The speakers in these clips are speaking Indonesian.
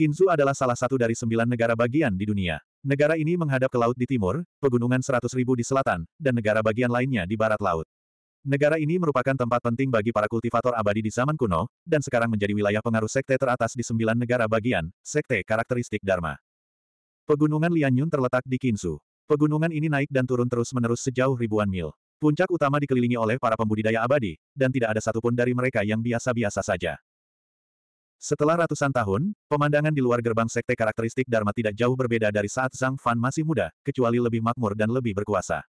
Kinzu adalah salah satu dari sembilan negara bagian di dunia. Negara ini menghadap ke laut di timur, pegunungan seratus ribu di selatan, dan negara bagian lainnya di barat laut. Negara ini merupakan tempat penting bagi para kultivator abadi di zaman kuno, dan sekarang menjadi wilayah pengaruh sekte teratas di sembilan negara bagian, sekte karakteristik Dharma. Pegunungan Lianyun terletak di Kinzu. Pegunungan ini naik dan turun terus-menerus sejauh ribuan mil. Puncak utama dikelilingi oleh para pembudidaya abadi, dan tidak ada satupun dari mereka yang biasa-biasa saja. Setelah ratusan tahun, pemandangan di luar gerbang sekte karakteristik Dharma tidak jauh berbeda dari saat Zhang Fan masih muda, kecuali lebih makmur dan lebih berkuasa.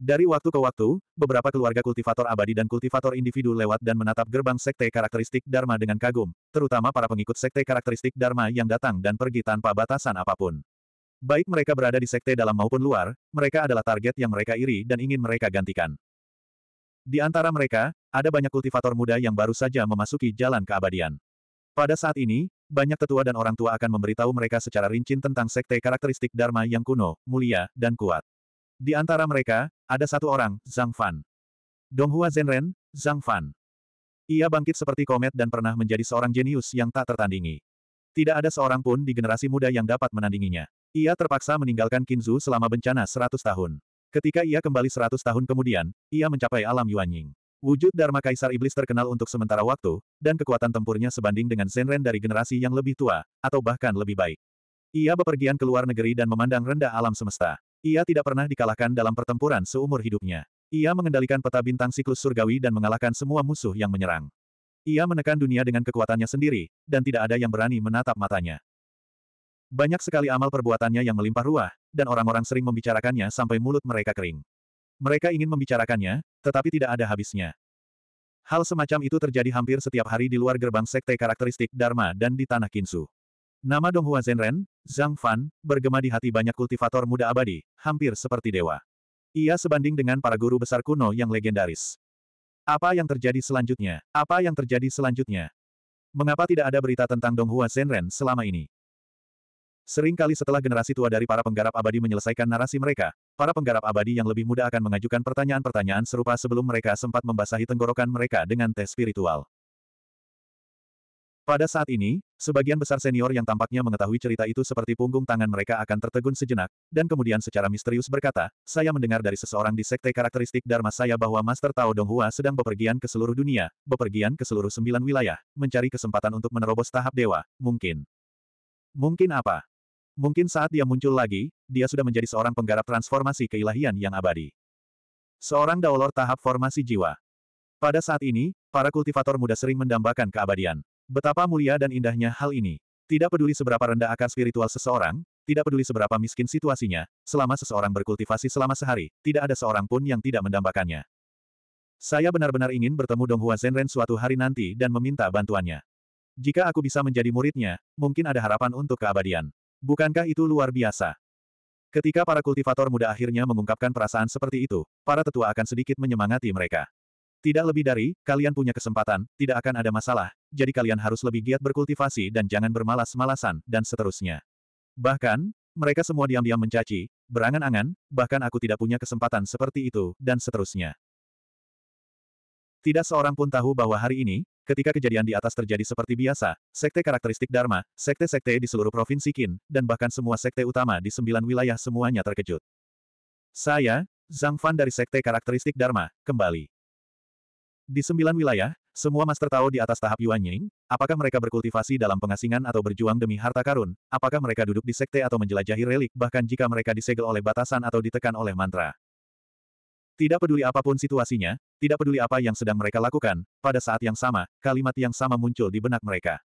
Dari waktu ke waktu, beberapa keluarga kultivator abadi dan kultivator individu lewat dan menatap gerbang sekte karakteristik Dharma dengan kagum, terutama para pengikut sekte karakteristik Dharma yang datang dan pergi tanpa batasan apa pun. Baik mereka berada di sekte dalam maupun luar, mereka adalah target yang mereka iri dan ingin mereka gantikan. Di antara mereka, ada banyak kultivator muda yang baru saja memasuki jalan keabadian. Pada saat ini, banyak tetua dan orang tua akan memberitahu mereka secara rinci tentang sekte karakteristik Dharma yang kuno, mulia, dan kuat. Di antara mereka, ada satu orang, Zhang Fan. Donghua Zenren, Zhang Fan. Ia bangkit seperti komet dan pernah menjadi seorang jenius yang tak tertandingi. Tidak ada seorang pun di generasi muda yang dapat menandinginya. Ia terpaksa meninggalkan Kinzu selama bencana 100 tahun. Ketika ia kembali seratus tahun kemudian, ia mencapai alam Yuanying. Wujud Dharma Kaisar Iblis terkenal untuk sementara waktu, dan kekuatan tempurnya sebanding dengan Zenren dari generasi yang lebih tua, atau bahkan lebih baik. Ia bepergian ke luar negeri dan memandang rendah alam semesta. Ia tidak pernah dikalahkan dalam pertempuran seumur hidupnya. Ia mengendalikan peta bintang siklus surgawi dan mengalahkan semua musuh yang menyerang. Ia menekan dunia dengan kekuatannya sendiri, dan tidak ada yang berani menatap matanya. Banyak sekali amal perbuatannya yang melimpah ruah, dan orang-orang sering membicarakannya sampai mulut mereka kering. Mereka ingin membicarakannya, tetapi tidak ada habisnya. Hal semacam itu terjadi hampir setiap hari di luar gerbang sekte karakteristik Dharma dan di Tanah Kinsu. Nama Donghua Zenren, Zhang Fan, bergema di hati banyak kultivator muda abadi, hampir seperti dewa. Ia sebanding dengan para guru besar kuno yang legendaris. Apa yang terjadi selanjutnya? Apa yang terjadi selanjutnya? Mengapa tidak ada berita tentang Donghua Zenren selama ini? Sering kali setelah generasi tua dari para penggarap abadi menyelesaikan narasi mereka, para penggarap abadi yang lebih muda akan mengajukan pertanyaan-pertanyaan serupa sebelum mereka sempat membasahi tenggorokan mereka dengan tes spiritual. Pada saat ini, sebagian besar senior yang tampaknya mengetahui cerita itu seperti punggung tangan mereka akan tertegun sejenak, dan kemudian secara misterius berkata, saya mendengar dari seseorang di sekte karakteristik Dharma saya bahwa Master Tao Donghua sedang bepergian ke seluruh dunia, bepergian ke seluruh sembilan wilayah, mencari kesempatan untuk menerobos tahap dewa, mungkin. Mungkin apa? Mungkin saat dia muncul lagi, dia sudah menjadi seorang penggarap transformasi keilahian yang abadi. Seorang daulor tahap formasi jiwa. Pada saat ini, para kultivator muda sering mendambakan keabadian. Betapa mulia dan indahnya hal ini. Tidak peduli seberapa rendah akar spiritual seseorang, tidak peduli seberapa miskin situasinya, selama seseorang berkultivasi selama sehari, tidak ada seorang pun yang tidak mendambakannya. Saya benar-benar ingin bertemu Donghua Zenren suatu hari nanti dan meminta bantuannya. Jika aku bisa menjadi muridnya, mungkin ada harapan untuk keabadian. Bukankah itu luar biasa? Ketika para kultivator muda akhirnya mengungkapkan perasaan seperti itu, para tetua akan sedikit menyemangati mereka. Tidak lebih dari, kalian punya kesempatan, tidak akan ada masalah, jadi kalian harus lebih giat berkultivasi dan jangan bermalas-malasan, dan seterusnya. Bahkan, mereka semua diam-diam mencaci, berangan-angan, bahkan aku tidak punya kesempatan seperti itu, dan seterusnya. Tidak seorang pun tahu bahwa hari ini, Ketika kejadian di atas terjadi seperti biasa, sekte karakteristik Dharma, sekte-sekte di seluruh provinsi Qin, dan bahkan semua sekte utama di sembilan wilayah semuanya terkejut. Saya, Zhang Fan dari sekte karakteristik Dharma, kembali. Di sembilan wilayah, semua Master Tao di atas tahap Yuan Ying, apakah mereka berkultivasi dalam pengasingan atau berjuang demi harta karun, apakah mereka duduk di sekte atau menjelajahi relik bahkan jika mereka disegel oleh batasan atau ditekan oleh mantra. Tidak peduli apa pun situasinya, tidak peduli apa yang sedang mereka lakukan, pada saat yang sama, kalimat yang sama muncul di benak mereka.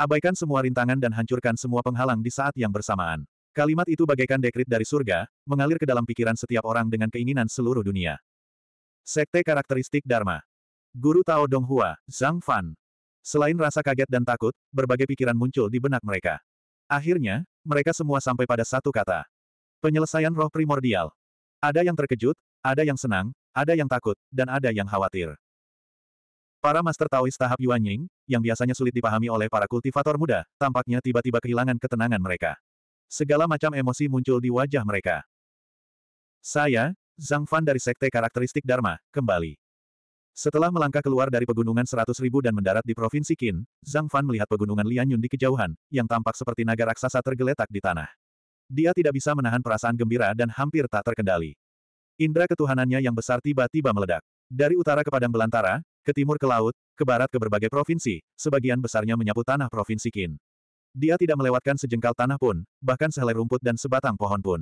Abaikan semua rintangan dan hancurkan semua penghalang di saat yang bersamaan. Kalimat itu bagaikan dekrit dari surga, mengalir ke dalam pikiran setiap orang dengan keinginan seluruh dunia. Sekte karakteristik Dharma. Guru Tao Donghua, Zhang Fan. Selain rasa kaget dan takut, berbagai pikiran muncul di benak mereka. Akhirnya, mereka semua sampai pada satu kata. Penyelesaian roh primordial. Ada yang terkejut, ada yang senang, ada yang takut, dan ada yang khawatir. Para Master Taois tahap Yuan Ying, yang biasanya sulit dipahami oleh para kultivator muda, tampaknya tiba-tiba kehilangan ketenangan mereka. Segala macam emosi muncul di wajah mereka. Saya, Zhang Fan dari Sekte Karakteristik Dharma, kembali. Setelah melangkah keluar dari pegunungan seratus ribu dan mendarat di Provinsi Qin, Zhang Fan melihat pegunungan Lianyun di kejauhan, yang tampak seperti naga raksasa tergeletak di tanah. Dia tidak bisa menahan perasaan gembira dan hampir tak terkendali. Indra ketuhanannya yang besar tiba-tiba meledak. Dari utara ke padang belantara, ke timur ke laut, ke barat ke berbagai provinsi, sebagian besarnya menyapu tanah Provinsi Qin. Dia tidak melewatkan sejengkal tanah pun, bahkan sehelai rumput dan sebatang pohon pun.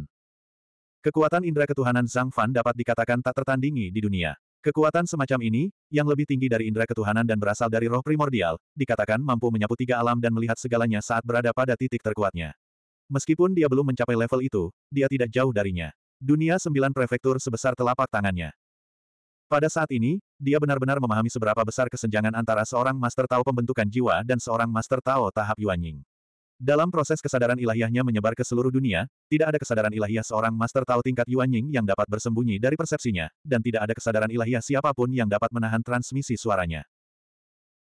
Kekuatan indra ketuhanan Zhang Fan dapat dikatakan tak tertandingi di dunia. Kekuatan semacam ini, yang lebih tinggi dari indera ketuhanan dan berasal dari roh primordial, dikatakan mampu menyapu tiga alam dan melihat segalanya saat berada pada titik terkuatnya. Meskipun dia belum mencapai level itu, dia tidak jauh darinya. Dunia sembilan prefektur sebesar telapak tangannya. Pada saat ini, dia benar-benar memahami seberapa besar kesenjangan antara seorang Master Tao pembentukan jiwa dan seorang Master Tao tahap Yuanying. Dalam proses kesadaran ilahiyahnya menyebar ke seluruh dunia, tidak ada kesadaran ilahiyah seorang Master Tao tingkat Yuanying yang dapat bersembunyi dari persepsinya, dan tidak ada kesadaran ilahiyah siapa pun yang dapat menahan transmisi suaranya.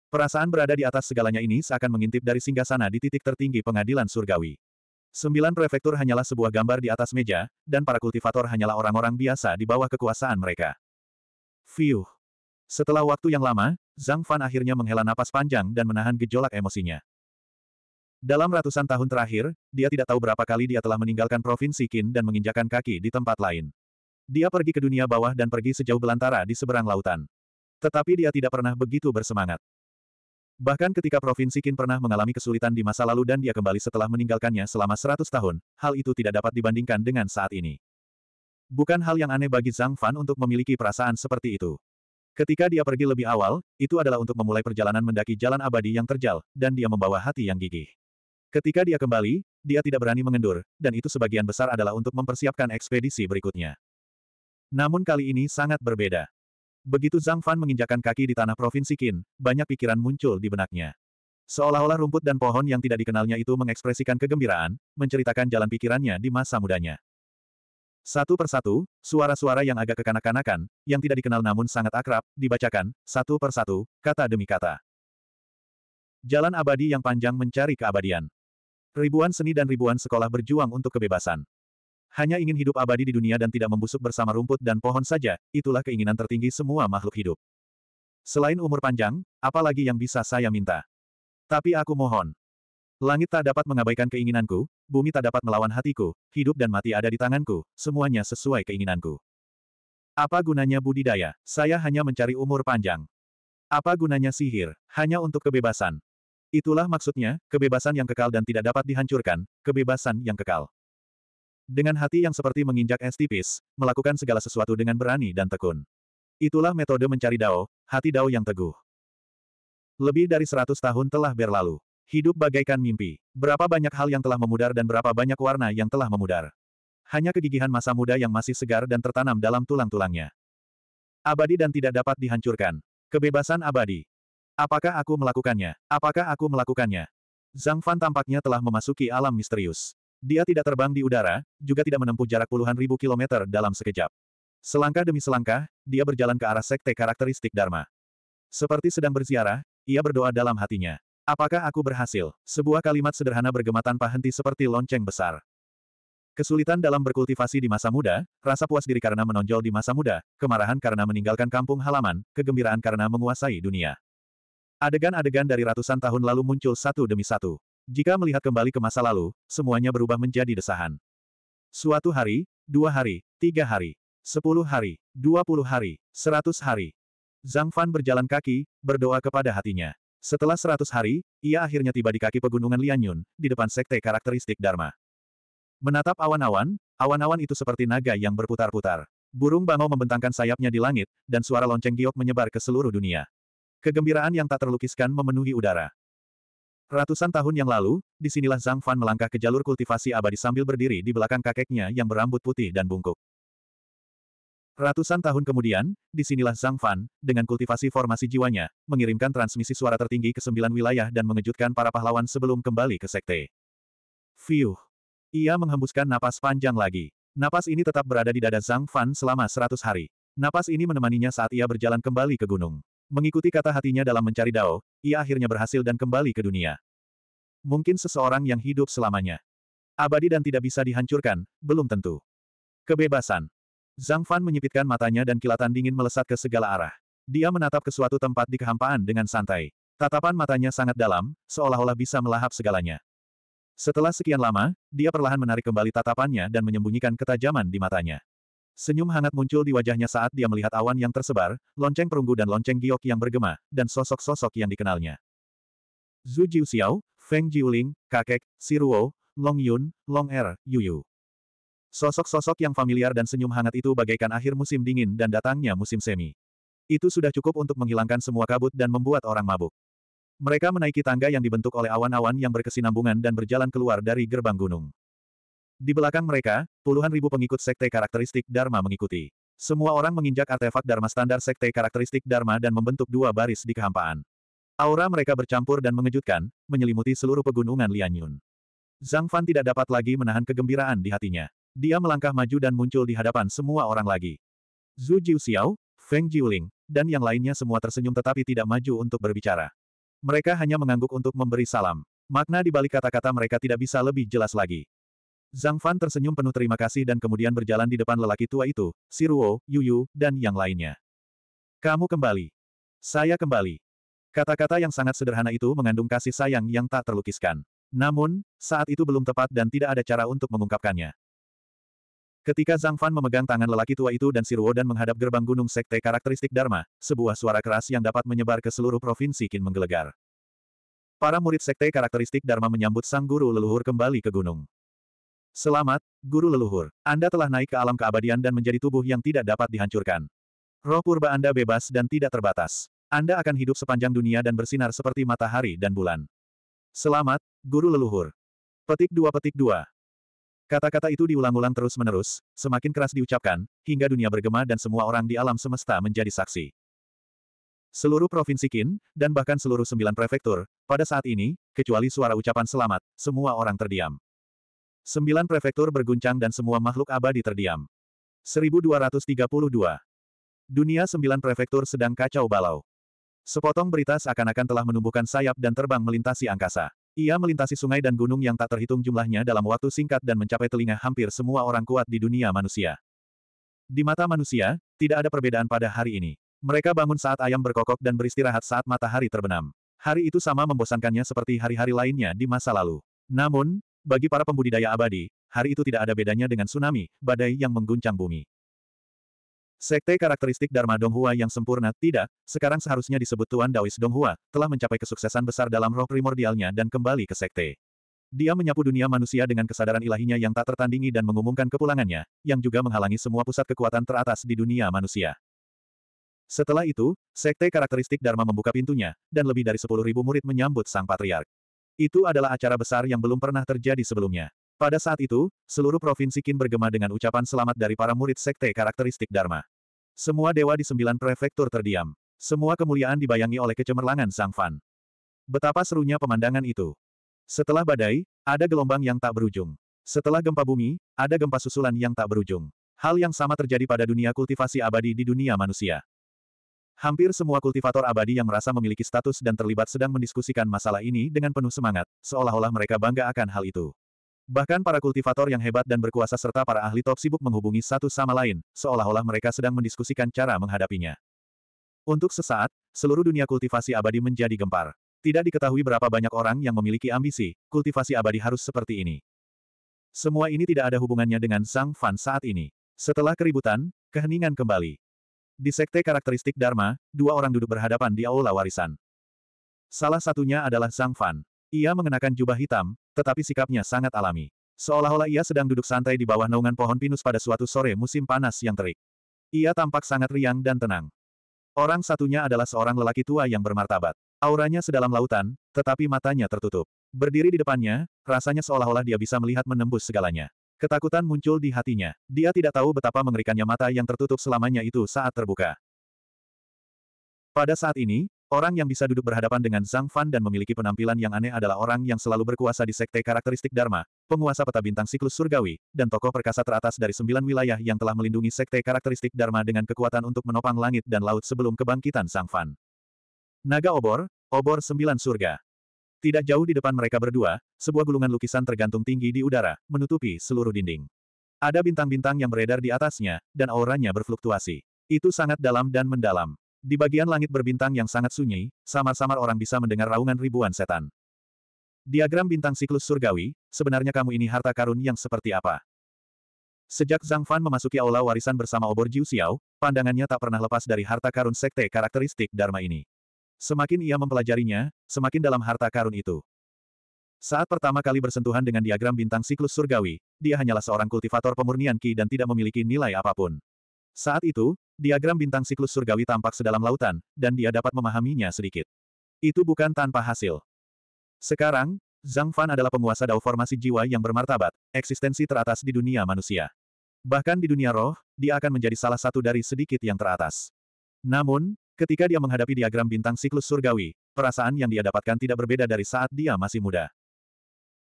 Perasaan berada di atas segalanya ini seakan mengintip dari singgasana di titik tertinggi pengadilan surgawi. Sembilan prefektur hanyalah sebuah gambar di atas meja, dan para kultivator hanyalah orang-orang biasa di bawah kekuasaan mereka. Fiuh. Setelah waktu yang lama, Zhang Fan akhirnya menghela napas panjang dan menahan gejolak emosinya. Dalam ratusan tahun terakhir, dia tidak tahu berapa kali dia telah meninggalkan Provinsi Qin dan menginjakan kaki di tempat lain. Dia pergi ke dunia bawah dan pergi sejauh belantara di seberang lautan. Tetapi dia tidak pernah begitu bersemangat. Bahkan ketika Provinsi Qin pernah mengalami kesulitan di masa lalu dan dia kembali setelah meninggalkannya selama seratus tahun, hal itu tidak dapat dibandingkan dengan saat ini. Bukan hal yang aneh bagi Zhang Fan untuk memiliki perasaan seperti itu. Ketika dia pergi lebih awal, itu adalah untuk memulai perjalanan mendaki jalan abadi yang terjal, dan dia membawa hati yang gigih. Ketika dia kembali, dia tidak berani mengendur, dan itu sebagian besar adalah untuk mempersiapkan ekspedisi berikutnya. Namun kali ini sangat berbeda. Begitu Zhang Fan menginjakan kaki di tanah Provinsi Qin, banyak pikiran muncul di benaknya. Seolah-olah rumput dan pohon yang tidak dikenalnya itu mengekspresikan kegembiraan, menceritakan jalan pikirannya di masa mudanya. Satu persatu, suara-suara yang agak kekanak-kanakan, yang tidak dikenal namun sangat akrab, dibacakan, satu persatu, kata demi kata. Jalan abadi yang panjang mencari keabadian. Ribuan seni dan ribuan sekolah berjuang untuk kebebasan. Hanya ingin hidup abadi di dunia dan tidak membusuk bersama rumput dan pohon saja, itulah keinginan tertinggi semua makhluk hidup. Selain umur panjang, apa lagi yang bisa saya minta? Tapi aku mohon. Langit tak dapat mengabaikan keinginanku, bumi tak dapat melawan hatiku, hidup dan mati ada di tanganku, semuanya sesuai keinginanku. Apa gunanya budidaya? Saya hanya mencari umur panjang. Apa gunanya sihir? Hanya untuk kebebasan. Itulah maksudnya, kebebasan yang kekal dan tidak dapat dihancurkan, kebebasan yang kekal. Dengan hati yang seperti menginjak es tipis, melakukan segala sesuatu dengan berani dan tekun. Itulah metode mencari Dao, hati Dao yang teguh. Lebih dari seratus tahun telah berlalu. Hidup bagaikan mimpi. Berapa banyak hal yang telah memudar dan berapa banyak warna yang telah memudar. Hanya kegigihan masa muda yang masih segar dan tertanam dalam tulang-tulangnya. Abadi dan tidak dapat dihancurkan. Kebebasan abadi. Apakah aku melakukannya? Apakah aku melakukannya? Zhang Fan tampaknya telah memasuki alam misterius. Dia tidak terbang di udara, juga tidak menempuh jarak puluhan ribu kilometer dalam sekejap. Selangkah demi selangkah, dia berjalan ke arah sekte karakteristik Dharma. Seperti sedang berziarah, ia berdoa dalam hatinya. Apakah aku berhasil? Sebuah kalimat sederhana bergema tanpa henti seperti lonceng besar. Kesulitan dalam berkultivasi di masa muda, rasa puas diri karena menonjol di masa muda, kemarahan karena meninggalkan kampung halaman, kegembiraan karena menguasai dunia. Adegan-adegan dari ratusan tahun lalu muncul satu demi satu. Jika melihat kembali ke masa lalu, semuanya berubah menjadi desahan. Suatu hari, dua hari, tiga hari, sepuluh hari, dua puluh hari, seratus hari. Zhang Fan berjalan kaki, berdoa kepada hatinya. Setelah seratus hari, ia akhirnya tiba di kaki pegunungan Lianyun, di depan sekte karakteristik Dharma. Menatap awan-awan, awan-awan itu seperti naga yang berputar-putar. Burung bangau membentangkan sayapnya di langit, dan suara lonceng giok menyebar ke seluruh dunia. Kegembiraan yang tak terlukiskan memenuhi udara. Ratusan tahun yang lalu, di sinilah Zhang Fan melangkah ke jalur kultivasi abadi sambil berdiri di belakang kakeknya yang berambut putih dan bungkuk. Ratusan tahun kemudian, di sinilah Zhang Fan, dengan kultivasi formasi jiwanya, mengirimkan transmisi suara tertinggi ke sembilan wilayah dan mengejutkan para pahlawan sebelum kembali ke sekte. Fiuh. Ia menghembuskan napas panjang lagi. Napas ini tetap berada di dada Zhang Fan selama seratus hari. Napas ini menemaninya saat ia berjalan kembali ke gunung. Mengikuti kata hatinya dalam mencari Dao, ia akhirnya berhasil dan kembali ke dunia. Mungkin seseorang yang hidup selamanya. Abadi dan tidak bisa dihancurkan, belum tentu. Kebebasan. Zhang Fan menyipitkan matanya dan kilatan dingin melesat ke segala arah. Dia menatap ke suatu tempat di kehampaan dengan santai. Tatapan matanya sangat dalam, seolah-olah bisa melahap segalanya. Setelah sekian lama, dia perlahan menarik kembali tatapannya dan menyembunyikan ketajaman di matanya. Senyum hangat muncul di wajahnya saat dia melihat awan yang tersebar, lonceng perunggu dan lonceng giok yang bergema, dan sosok-sosok yang dikenalnya. Zhu Jiuxiao, Feng Jiuling, Kakek, Siruo, Long Yun, Long Er, Yu. Sosok-sosok yang familiar dan senyum hangat itu bagaikan akhir musim dingin dan datangnya musim semi. Itu sudah cukup untuk menghilangkan semua kabut dan membuat orang mabuk. Mereka menaiki tangga yang dibentuk oleh awan-awan yang berkesinambungan dan berjalan keluar dari gerbang gunung. Di belakang mereka, puluhan ribu pengikut sekte karakteristik Dharma mengikuti. Semua orang menginjak artefak Dharma standar sekte karakteristik Dharma dan membentuk dua baris di kehampaan. Aura mereka bercampur dan mengejutkan, menyelimuti seluruh pegunungan Lianyun. Zhang Fan tidak dapat lagi menahan kegembiraan di hatinya. Dia melangkah maju dan muncul di hadapan semua orang lagi. Zhu Jiuxiao, Feng Jiuling, dan yang lainnya semua tersenyum tetapi tidak maju untuk berbicara. Mereka hanya mengangguk untuk memberi salam. Makna di balik kata-kata mereka tidak bisa lebih jelas lagi. Zhang Fan tersenyum penuh terima kasih dan kemudian berjalan di depan lelaki tua itu, Siruo, Yuyu, dan yang lainnya. Kamu kembali. Saya kembali. Kata-kata yang sangat sederhana itu mengandung kasih sayang yang tak terlukiskan. Namun, saat itu belum tepat dan tidak ada cara untuk mengungkapkannya. Ketika Zhang Fan memegang tangan lelaki tua itu dan Siruo dan menghadap gerbang gunung sekte karakteristik Dharma, sebuah suara keras yang dapat menyebar ke seluruh provinsi Qin menggelegar. Para murid sekte karakteristik Dharma menyambut sang guru leluhur kembali ke gunung. Selamat, guru leluhur. Anda telah naik ke alam keabadian dan menjadi tubuh yang tidak dapat dihancurkan. Roh purba Anda bebas dan tidak terbatas. Anda akan hidup sepanjang dunia dan bersinar seperti matahari dan bulan. Selamat, guru leluhur. Petik 2 petik 2. Kata-kata itu diulang-ulang terus-menerus, semakin keras diucapkan, hingga dunia bergema dan semua orang di alam semesta menjadi saksi. Seluruh provinsi Qin, dan bahkan seluruh sembilan prefektur, pada saat ini, kecuali suara ucapan selamat, semua orang terdiam. Sembilan prefektur berguncang dan semua makhluk abadi terdiam. 1232. Dunia sembilan prefektur sedang kacau balau. Sepotong berita seakan-akan telah menumbuhkan sayap dan terbang melintasi angkasa. Ia melintasi sungai dan gunung yang tak terhitung jumlahnya dalam waktu singkat dan mencapai telinga hampir semua orang kuat di dunia manusia. Di mata manusia, tidak ada perbedaan pada hari ini. Mereka bangun saat ayam berkokok dan beristirahat saat matahari terbenam. Hari itu sama membosankannya seperti hari-hari lainnya di masa lalu. Namun, bagi para pembudidaya abadi, hari itu tidak ada bedanya dengan tsunami, badai yang mengguncang bumi. Sekte karakteristik Dharma Donghua yang sempurna, tidak, sekarang seharusnya disebut Tuan Daois Donghua, telah mencapai kesuksesan besar dalam roh primordialnya dan kembali ke sekte. Dia menyapu dunia manusia dengan kesadaran ilahinya yang tak tertandingi dan mengumumkan kepulangannya, yang juga menghalangi semua pusat kekuatan teratas di dunia manusia. Setelah itu, Sekte Karakteristik Dharma membuka pintunya, dan lebih dari 10.000 murid menyambut Sang Patriark. Itu adalah acara besar yang belum pernah terjadi sebelumnya. Pada saat itu, seluruh provinsi Qin bergema dengan ucapan selamat dari para murid Sekte Karakteristik Dharma. Semua dewa di sembilan prefektur terdiam. Semua kemuliaan dibayangi oleh kecemerlangan Sang Fan. Betapa serunya pemandangan itu. Setelah badai, ada gelombang yang tak berujung. Setelah gempa bumi, ada gempa susulan yang tak berujung. Hal yang sama terjadi pada dunia kultivasi abadi di dunia manusia. Hampir semua kultivator abadi yang merasa memiliki status dan terlibat sedang mendiskusikan masalah ini dengan penuh semangat, seolah-olah mereka bangga akan hal itu. Bahkan para kultivator yang hebat dan berkuasa serta para ahli top sibuk menghubungi satu sama lain, seolah-olah mereka sedang mendiskusikan cara menghadapinya. Untuk sesaat, seluruh dunia kultivasi abadi menjadi gempar. Tidak diketahui berapa banyak orang yang memiliki ambisi, kultivasi abadi harus seperti ini. Semua ini tidak ada hubungannya dengan Zhang Fan saat ini. Setelah keributan, keheningan kembali. Di sekte karakteristik Dharma, dua orang duduk berhadapan di aula warisan. Salah satunya adalah Zhang Fan. Ia mengenakan jubah hitam, tetapi sikapnya sangat alami. Seolah-olah ia sedang duduk santai di bawah naungan pohon pinus pada suatu sore musim panas yang terik. Ia tampak sangat riang dan tenang. Orang satunya adalah seorang lelaki tua yang bermartabat. Auranya sedalam lautan, tetapi matanya tertutup. Berdiri di depannya, rasanya seolah-olah dia bisa melihat menembus segalanya. Ketakutan muncul di hatinya. Dia tidak tahu betapa mengerikannya mata yang tertutup selamanya itu saat terbuka. Pada saat ini, Orang yang bisa duduk berhadapan dengan Zhang Fan dan memiliki penampilan yang aneh adalah orang yang selalu berkuasa di sekte karakteristik Dharma, penguasa peta bintang siklus surgawi, dan tokoh perkasa teratas dari sembilan wilayah yang telah melindungi sekte karakteristik Dharma dengan kekuatan untuk menopang langit dan laut sebelum kebangkitan Zhang Fan. Naga obor, obor sembilan surga. Tidak jauh di depan mereka berdua, sebuah gulungan lukisan tergantung tinggi di udara, menutupi seluruh dinding. Ada bintang-bintang yang beredar di atasnya, dan auranya berfluktuasi. Itu sangat dalam dan mendalam. Di bagian langit berbintang yang sangat sunyi, samar-samar orang bisa mendengar raungan ribuan setan. Diagram bintang siklus surgawi, sebenarnya kamu ini harta karun yang seperti apa? Sejak Zhang Fan memasuki aula warisan bersama obor Jiu Xiao, pandangannya tak pernah lepas dari harta karun sekte karakteristik Dharma ini. Semakin ia mempelajarinya, semakin dalam harta karun itu. Saat pertama kali bersentuhan dengan diagram bintang siklus surgawi, dia hanyalah seorang kultivator pemurnian Ki dan tidak memiliki nilai apa pun. Saat itu, diagram bintang siklus surgawi tampak sedalam lautan, dan dia dapat memahaminya sedikit. Itu bukan tanpa hasil. Sekarang, Zhang Fan adalah penguasa dao formasi jiwa yang bermartabat, eksistensi teratas di dunia manusia. Bahkan di dunia roh, dia akan menjadi salah satu dari sedikit yang teratas. Namun, ketika dia menghadapi diagram bintang siklus surgawi, perasaan yang dia dapatkan tidak berbeda dari saat dia masih muda.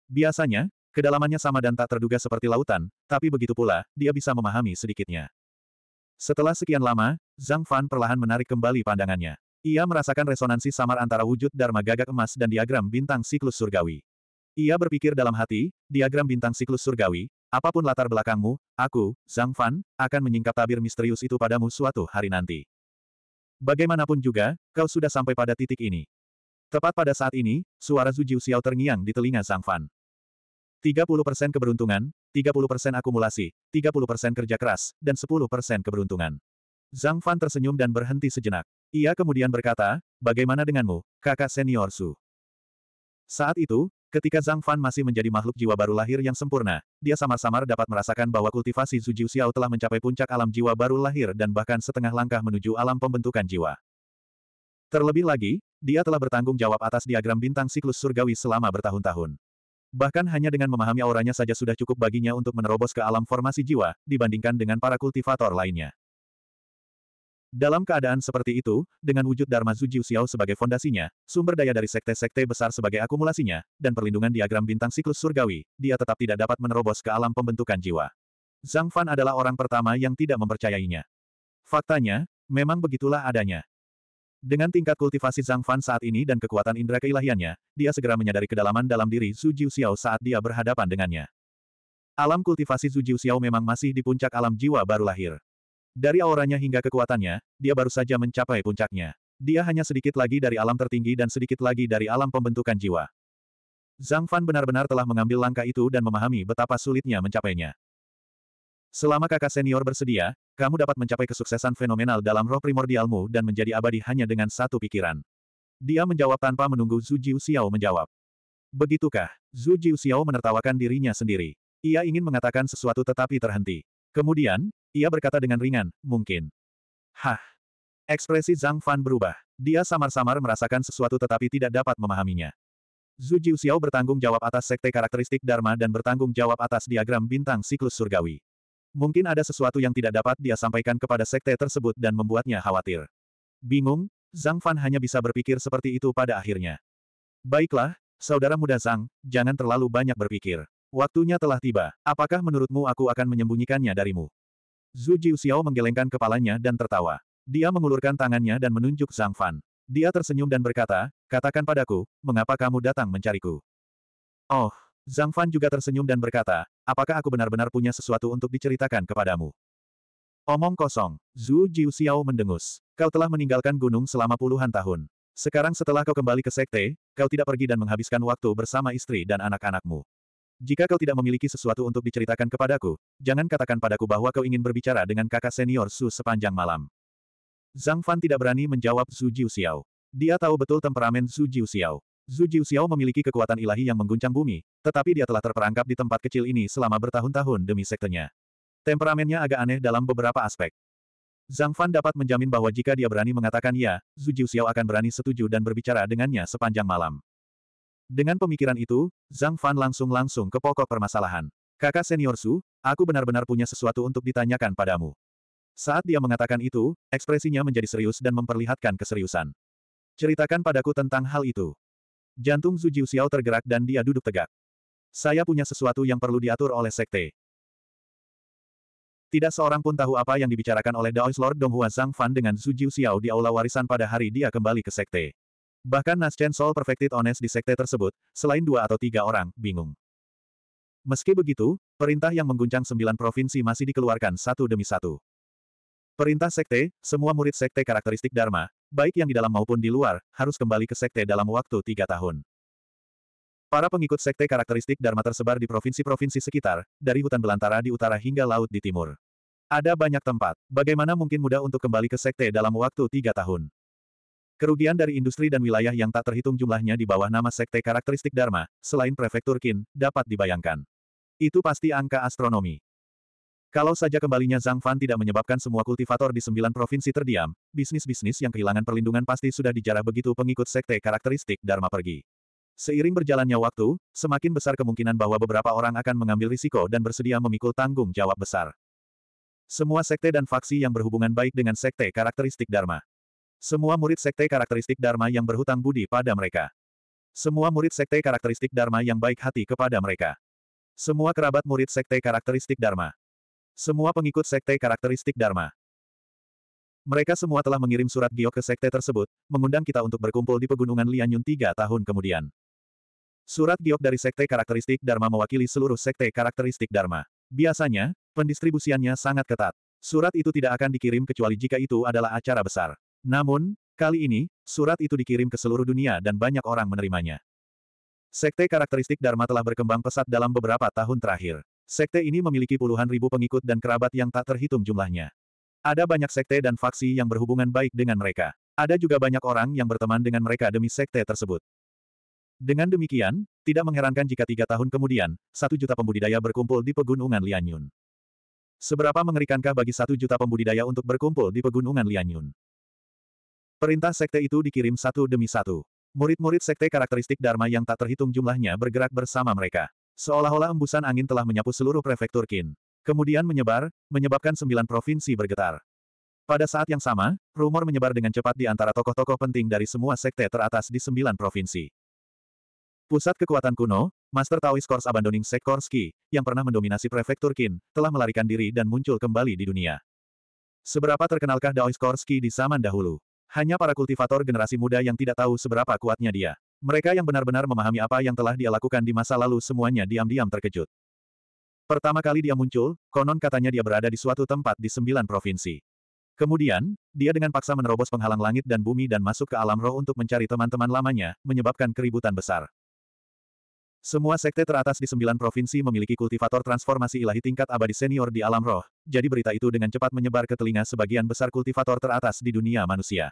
Biasanya, kedalamannya sama dan tak terduga seperti lautan, tapi begitu pula, dia bisa memahami sedikitnya. Setelah sekian lama, Zhang Fan perlahan menarik kembali pandangannya. Ia merasakan resonansi samar antara wujud Dharma gagak emas dan diagram bintang siklus surgawi. Ia berpikir dalam hati, diagram bintang siklus surgawi, apa pun latar belakangmu, aku, Zhang Fan, akan menyingkap tabir misterius itu padamu suatu hari nanti. Bagaimanapun juga, kau sudah sampai pada titik ini. Tepat pada saat ini, suara Zhu Jiu Xiao terngiang di telinga Zhang Fan. 30% keberuntungan, 30% akumulasi, 30% kerja keras, dan 10% keberuntungan. Zhang Fan tersenyum dan berhenti sejenak. Ia kemudian berkata, bagaimana denganmu, kakak senior Su? Saat itu, ketika Zhang Fan masih menjadi makhluk jiwa baru lahir yang sempurna, dia samar-samar dapat merasakan bahwa kultivasi Zhu Xiao telah mencapai puncak alam jiwa baru lahir dan bahkan setengah langkah menuju alam pembentukan jiwa. Terlebih lagi, dia telah bertanggung jawab atas diagram bintang siklus surgawi selama bertahun-tahun. Bahkan hanya dengan memahami auranya saja sudah cukup baginya untuk menerobos ke alam formasi jiwa, dibandingkan dengan para kultivator lainnya. Dalam keadaan seperti itu, dengan wujud Dharma Zujiu Xiao sebagai fondasinya, sumber daya dari sekte-sekte besar sebagai akumulasinya, dan perlindungan diagram bintang siklus surgawi, dia tetap tidak dapat menerobos ke alam pembentukan jiwa. Zhang Fan adalah orang pertama yang tidak mempercayainya. Faktanya, memang begitulah adanya. Dengan tingkat kultivasi Zhang Fan saat ini dan kekuatan indera keilahiannya, dia segera menyadari kedalaman dalam diri Zhu Jiu Xiao saat dia berhadapan dengannya. Alam kultivasi Zhu Jiu Xiao memang masih di puncak alam jiwa baru lahir. Dari auranya hingga kekuatannya, dia baru saja mencapai puncaknya. Dia hanya sedikit lagi dari alam tertinggi dan sedikit lagi dari alam pembentukan jiwa. Zhang Fan benar-benar telah mengambil langkah itu dan memahami betapa sulitnya mencapainya. Selama kakak senior bersedia, kamu dapat mencapai kesuksesan fenomenal dalam roh primordialmu dan menjadi abadi hanya dengan satu pikiran. Dia menjawab tanpa menunggu Zhu Jiu Xiao menjawab. Begitukah? Zhu Jiu Xiao menertawakan dirinya sendiri. Ia ingin mengatakan sesuatu tetapi terhenti. Kemudian, ia berkata dengan ringan, mungkin. Hah. Ekspresi Zhang Fan berubah. Dia samar-samar merasakan sesuatu tetapi tidak dapat memahaminya. Zhu Jiu Xiao bertanggung jawab atas sekte karakteristik Dharma dan bertanggung jawab atas diagram bintang siklus surgawi. Mungkin ada sesuatu yang tidak dapat dia sampaikan kepada sekte tersebut dan membuatnya khawatir. Bingung, Zhang Fan hanya bisa berpikir seperti itu pada akhirnya. Baiklah, saudara muda Zhang, jangan terlalu banyak berpikir. Waktunya telah tiba. Apakah menurutmu aku akan menyembunyikannya darimu? Zhu Jiu Xiao menggelengkan kepalanya dan tertawa. Dia mengulurkan tangannya dan menunjuk Zhang Fan. Dia tersenyum dan berkata, katakan padaku, mengapa kamu datang mencariku? Oh, Zhang Fan juga tersenyum dan berkata, apakah aku benar-benar punya sesuatu untuk diceritakan kepadamu? Omong kosong, Zhu Jiu Xiao mendengus. Kau telah meninggalkan gunung selama puluhan tahun. Sekarang setelah kau kembali ke sekte, kau tidak pergi dan menghabiskan waktu bersama istri dan anak-anakmu. Jika kau tidak memiliki sesuatu untuk diceritakan kepadaku, jangan katakan padaku bahwa kau ingin berbicara dengan kakak senior Su sepanjang malam. Zhang Fan tidak berani menjawab Zhu Jiu Xiao. Dia tahu betul temperamen Zhu Jiu Xiao. Zhu Jiu Xiao memiliki kekuatan ilahi yang mengguncang bumi, tetapi dia telah terperangkap di tempat kecil ini selama bertahun-tahun demi sektenya. Temperamennya agak aneh dalam beberapa aspek. Zhang Fan dapat menjamin bahwa jika dia berani mengatakan ya, Zhu Jiu Xiao akan berani setuju dan berbicara dengannya sepanjang malam. Dengan pemikiran itu, Zhang Fan langsung-langsung ke pokok permasalahan. Kakak senior Su, aku benar-benar punya sesuatu untuk ditanyakan padamu. Saat dia mengatakan itu, ekspresinya menjadi serius dan memperlihatkan keseriusan. Ceritakan padaku tentang hal itu. Jantung Zhu Jiu Xiao tergerak dan dia duduk tegak. Saya punya sesuatu yang perlu diatur oleh sekte. Tidak seorang pun tahu apa yang dibicarakan oleh Daoist Lord Donghua Zhang Fan dengan Zhu Jiu Xiao di aula warisan pada hari dia kembali ke sekte. Bahkan Naschen Soul Perfected Honest di sekte tersebut, selain dua atau tiga orang, bingung. Meski begitu, perintah yang mengguncang sembilan provinsi masih dikeluarkan satu demi satu. Perintah Sekte, semua murid Sekte karakteristik Dharma, baik yang di dalam maupun di luar, harus kembali ke Sekte dalam waktu tiga tahun. Para pengikut Sekte karakteristik Dharma tersebar di provinsi-provinsi sekitar, dari hutan belantara di utara hingga laut di timur. Ada banyak tempat. Bagaimana mungkin mudah untuk kembali ke Sekte dalam waktu tiga tahun? Kerugian dari industri dan wilayah yang tak terhitung jumlahnya di bawah nama Sekte Karakteristik Dharma, selain Prefektur Qin, dapat dibayangkan. Itu pasti angka astronomi. Kalau saja kembalinya Zhang Fan tidak menyebabkan semua kultivator di sembilan provinsi terdiam, bisnis-bisnis yang kehilangan perlindungan pasti sudah dijarah begitu pengikut Sekte Karakteristik Dharma pergi. Seiring berjalannya waktu, semakin besar kemungkinan bahwa beberapa orang akan mengambil risiko dan bersedia memikul tanggung jawab besar. Semua sekte dan faksi yang berhubungan baik dengan Sekte Karakteristik Dharma semua murid sekte karakteristik Dharma yang berhutang budi pada mereka. Semua murid sekte karakteristik Dharma yang baik hati kepada mereka. Semua kerabat murid sekte karakteristik Dharma. Semua pengikut sekte karakteristik Dharma. Mereka semua telah mengirim surat giok ke sekte tersebut, mengundang kita untuk berkumpul di pegunungan Lianyun tiga tahun kemudian. Surat giok dari sekte karakteristik Dharma mewakili seluruh sekte karakteristik Dharma. Biasanya, pendistribusiannya sangat ketat. Surat itu tidak akan dikirim kecuali jika itu adalah acara besar. Namun, kali ini, surat itu dikirim ke seluruh dunia dan banyak orang menerimanya. Sekte karakteristik Dharma telah berkembang pesat dalam beberapa tahun terakhir. Sekte ini memiliki puluhan ribu pengikut dan kerabat yang tak terhitung jumlahnya. Ada banyak sekte dan faksi yang berhubungan baik dengan mereka. Ada juga banyak orang yang berteman dengan mereka demi sekte tersebut. Dengan demikian, tidak mengherankan jika tiga tahun kemudian, satu juta pembudidaya berkumpul di pegunungan Lianyun. Seberapa mengerikankah bagi satu juta pembudidaya untuk berkumpul di pegunungan Lianyun? Perintah sekte itu dikirim satu demi satu. Murid-murid sekte karakteristik Dharma yang tak terhitung jumlahnya bergerak bersama mereka. Seolah-olah embusan angin telah menyapu seluruh prefektur Qin. Kemudian menyebar, menyebabkan sembilan provinsi bergetar. Pada saat yang sama, rumor menyebar dengan cepat di antara tokoh-tokoh penting dari semua sekte teratas di sembilan provinsi. Pusat kekuatan kuno, Master Taoist Course Abandoning Sekorski, yang pernah mendominasi prefektur Qin, telah melarikan diri dan muncul kembali di dunia. Seberapa terkenalkah Daoist Korski di zaman dahulu? Hanya para kultivator generasi muda yang tidak tahu seberapa kuatnya dia. Mereka yang benar-benar memahami apa yang telah dia lakukan di masa lalu semuanya diam-diam terkejut. Pertama kali dia muncul, konon katanya dia berada di suatu tempat di sembilan provinsi. Kemudian, dia dengan paksa menerobos penghalang langit dan bumi dan masuk ke alam roh untuk mencari teman-teman lamanya, menyebabkan keributan besar. Semua sekte teratas di sembilan provinsi memiliki kultivator transformasi ilahi tingkat abadi senior di alam roh, jadi berita itu dengan cepat menyebar ke telinga sebagian besar kultivator teratas di dunia manusia.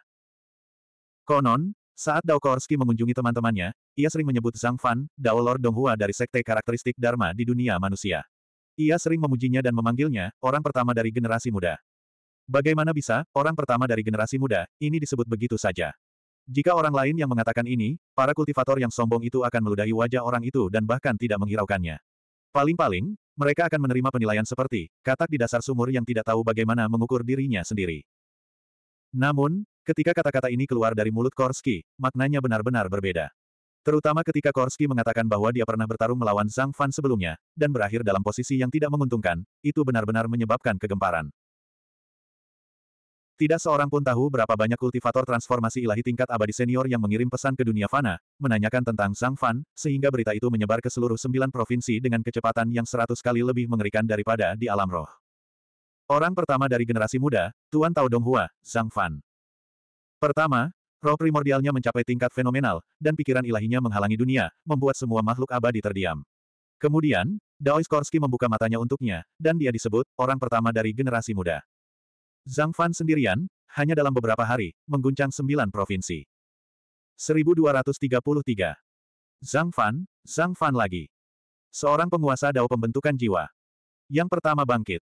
Konon, saat Dao Korski mengunjungi teman-temannya, ia sering menyebut Zhang Fan, Dao Lord Donghua dari sekte karakteristik Dharma di dunia manusia. Ia sering memujinya dan memanggilnya, orang pertama dari generasi muda. Bagaimana bisa, orang pertama dari generasi muda, ini disebut begitu saja. Jika orang lain yang mengatakan ini, para kultivator yang sombong itu akan meludahi wajah orang itu dan bahkan tidak menghiraukannya. Paling-paling, mereka akan menerima penilaian seperti, katak di dasar sumur yang tidak tahu bagaimana mengukur dirinya sendiri. Namun, ketika kata-kata ini keluar dari mulut Korski, maknanya benar-benar berbeda. Terutama ketika Korski mengatakan bahwa dia pernah bertarung melawan Zhang Fan sebelumnya, dan berakhir dalam posisi yang tidak menguntungkan, itu benar-benar menyebabkan kegemparan. Tidak seorang pun tahu berapa banyak kultivator transformasi ilahi tingkat abadi senior yang mengirim pesan ke dunia fana, menanyakan tentang Zhang Fan, sehingga berita itu menyebar ke seluruh sembilan provinsi dengan kecepatan yang seratus kali lebih mengerikan daripada di alam roh. Orang pertama dari generasi muda, Tuan Tao Donghua, Zhang Fan. Pertama, roh primordialnya mencapai tingkat fenomenal, dan pikiran ilahinya menghalangi dunia, membuat semua makhluk abadi terdiam. Kemudian, Daois Korski membuka matanya untuknya, dan dia disebut, orang pertama dari generasi muda. Zhang Fan sendirian, hanya dalam beberapa hari, mengguncang sembilan provinsi. 1233. Zhang Fan, Zhang Fan lagi. Seorang penguasa dao pembentukan jiwa. Yang pertama bangkit.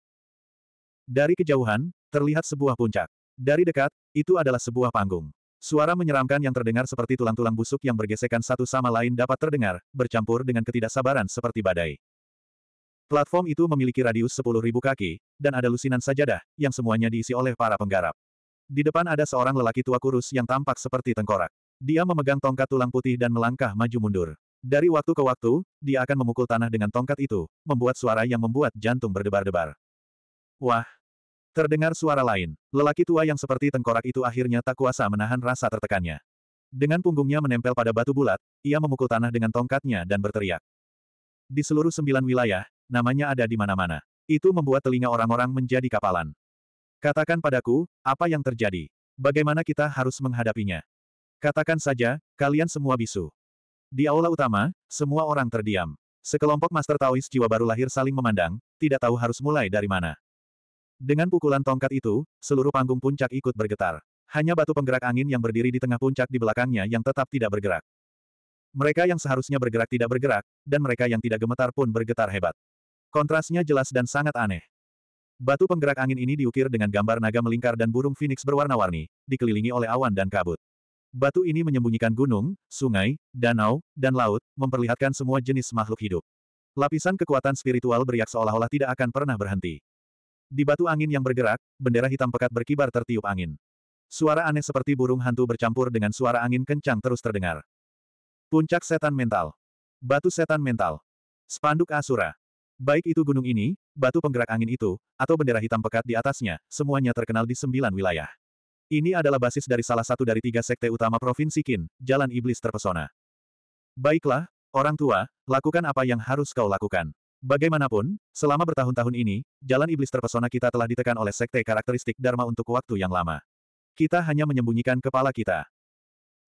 Dari kejauhan, terlihat sebuah puncak. Dari dekat, itu adalah sebuah panggung. Suara menyeramkan yang terdengar seperti tulang-tulang busuk yang bergesekan satu sama lain dapat terdengar, bercampur dengan ketidaksabaran seperti badai. Platform itu memiliki radius 10.000 kaki, dan ada lusinan sajadah, yang semuanya diisi oleh para penggarap. Di depan ada seorang lelaki tua kurus yang tampak seperti tengkorak. Dia memegang tongkat tulang putih dan melangkah maju mundur. Dari waktu ke waktu, dia akan memukul tanah dengan tongkat itu, membuat suara yang membuat jantung berdebar-debar. Wah! Terdengar suara lain. Lelaki tua yang seperti tengkorak itu akhirnya tak kuasa menahan rasa tertekannya. Dengan punggungnya menempel pada batu bulat, ia memukul tanah dengan tongkatnya dan berteriak. Di seluruh sembilan wilayah, namanya ada di mana-mana. Itu membuat telinga orang-orang menjadi kapalan. Katakan padaku, apa yang terjadi? Bagaimana kita harus menghadapinya? Katakan saja, kalian semua bisu. Di aula utama, semua orang terdiam. Sekelompok Master Taois jiwa baru lahir saling memandang, tidak tahu harus mulai dari mana. Dengan pukulan tongkat itu, seluruh panggung puncak ikut bergetar. Hanya batu penggerak angin yang berdiri di tengah puncak di belakangnya yang tetap tidak bergerak. Mereka yang seharusnya bergerak tidak bergerak, dan mereka yang tidak gemetar pun bergetar hebat. Kontrasnya jelas dan sangat aneh. Batu penggerak angin ini diukir dengan gambar naga melingkar dan burung phoenix berwarna-warni, dikelilingi oleh awan dan kabut. Batu ini menyembunyikan gunung, sungai, danau, dan laut, memperlihatkan semua jenis makhluk hidup. Lapisan kekuatan spiritual beriak seolah-olah tidak akan pernah berhenti. Di batu angin yang bergerak, bendera hitam pekat berkibar tertiup angin. Suara aneh seperti burung hantu bercampur dengan suara angin kencang terus terdengar. Puncak setan mental. Batu setan mental. Spanduk Asura. Baik itu gunung ini, batu penggerak angin itu, atau bendera hitam pekat di atasnya, semuanya terkenal di sembilan wilayah. Ini adalah basis dari salah satu dari tiga sekte utama Provinsi Qin, Jalan Iblis Terpesona. Baiklah, orang tua, lakukan apa yang harus kau lakukan. Bagaimanapun, selama bertahun-tahun ini, Jalan Iblis Terpesona kita telah ditekan oleh sekte karakteristik Dharma untuk waktu yang lama. Kita hanya menyembunyikan kepala kita.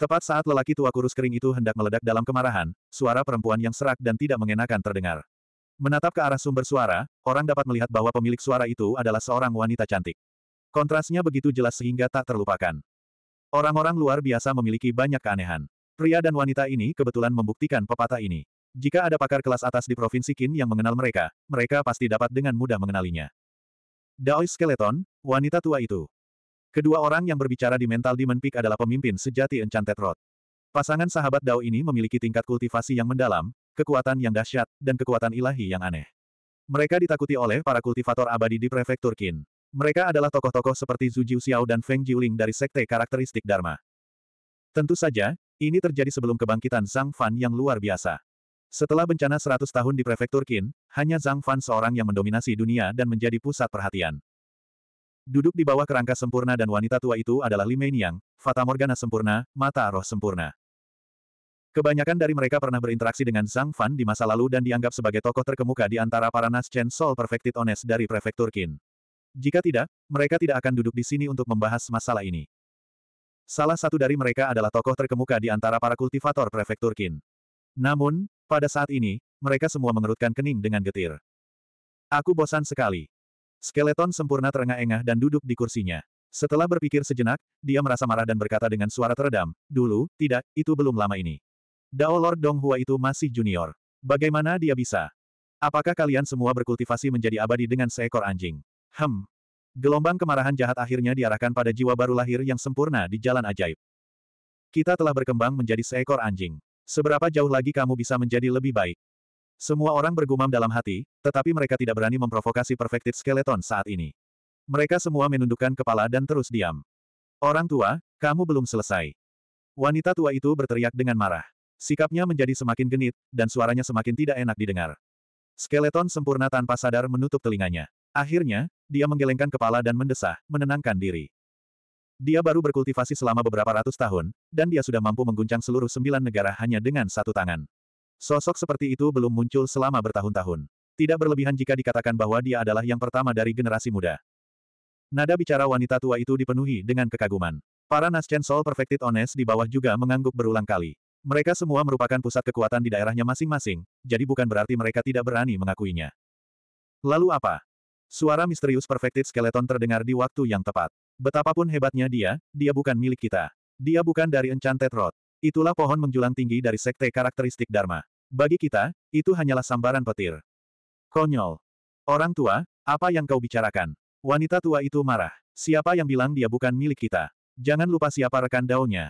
Tepat saat lelaki tua kurus kering itu hendak meledak dalam kemarahan, suara perempuan yang serak dan tidak mengenakan terdengar. Menatap ke arah sumber suara, orang dapat melihat bahwa pemilik suara itu adalah seorang wanita cantik. Kontrasnya begitu jelas sehingga tak terlupakan. Orang-orang luar biasa memiliki banyak keanehan. Pria dan wanita ini kebetulan membuktikan pepatah ini. Jika ada pakar kelas atas di Provinsi Qin yang mengenal mereka, mereka pasti dapat dengan mudah mengenalinya. Daois Skeleton, wanita tua itu. Kedua orang yang berbicara di Mental Demon Peak adalah pemimpin sejati Enchanted Road. Pasangan sahabat Dao ini memiliki tingkat kultivasi yang mendalam, kekuatan yang dahsyat, dan kekuatan ilahi yang aneh. Mereka ditakuti oleh para kultivator abadi di prefektur Qin. Mereka adalah tokoh-tokoh seperti Zhu Jiuxiao dan Feng Jiuling dari Sekte Karakteristik Dharma. Tentu saja, ini terjadi sebelum kebangkitan Zhang Fan yang luar biasa. Setelah bencana 100 tahun di prefektur Qin, hanya Zhang Fan seorang yang mendominasi dunia dan menjadi pusat perhatian. Duduk di bawah kerangka sempurna dan wanita tua itu adalah Li Meiniang, Fata Morgana sempurna, mata roh sempurna. Kebanyakan dari mereka pernah berinteraksi dengan Zhang Fan di masa lalu dan dianggap sebagai tokoh terkemuka di antara para Naschen Soul Perfected Honest dari prefektur Qin. Jika tidak, mereka tidak akan duduk di sini untuk membahas masalah ini. Salah satu dari mereka adalah tokoh terkemuka di antara para kultivator prefektur Qin. Namun, pada saat ini, mereka semua mengerutkan kening dengan getir. Aku bosan sekali. Skeleton sempurna terengah-engah dan duduk di kursinya. Setelah berpikir sejenak, dia merasa marah dan berkata dengan suara teredam, Dulu, tidak, itu belum lama ini. Dao Lord Donghua itu masih junior. Bagaimana dia bisa? Apakah kalian semua berkultivasi menjadi abadi dengan seekor anjing? Hem. Gelombang kemarahan jahat akhirnya diarahkan pada jiwa baru lahir yang sempurna di jalan ajaib. Kita telah berkembang menjadi seekor anjing. Seberapa jauh lagi kamu bisa menjadi lebih baik? Semua orang bergumam dalam hati, tetapi mereka tidak berani memprovokasi Perfected Skeleton saat ini. Mereka semua menundukkan kepala dan terus diam. Orang tua, kamu belum selesai. Wanita tua itu berteriak dengan marah. Sikapnya menjadi semakin genit, dan suaranya semakin tidak enak didengar. Skeleton sempurna tanpa sadar menutup telinganya. Akhirnya, dia menggelengkan kepala dan mendesah, menenangkan diri. Dia baru berkultivasi selama beberapa ratus tahun, dan dia sudah mampu mengguncang seluruh sembilan negara hanya dengan satu tangan. Sosok seperti itu belum muncul selama bertahun-tahun. Tidak berlebihan jika dikatakan bahwa dia adalah yang pertama dari generasi muda. Nada bicara wanita tua itu dipenuhi dengan kekaguman. Para Naschen Soul Perfected Honest di bawah juga mengangguk berulang kali. Mereka semua merupakan pusat kekuatan di daerahnya masing-masing, jadi bukan berarti mereka tidak berani mengakuinya. Lalu apa? Suara misterius Perfected Skeleton terdengar di waktu yang tepat. Betapapun hebatnya dia, dia bukan milik kita. Dia bukan dari Enchanted Road. Itulah pohon menjulang tinggi dari sekte karakteristik Dharma. Bagi kita, itu hanyalah sambaran petir. Konyol. Orang tua, apa yang kau bicarakan? Wanita tua itu marah. Siapa yang bilang dia bukan milik kita? Jangan lupa siapa rekan daunnya.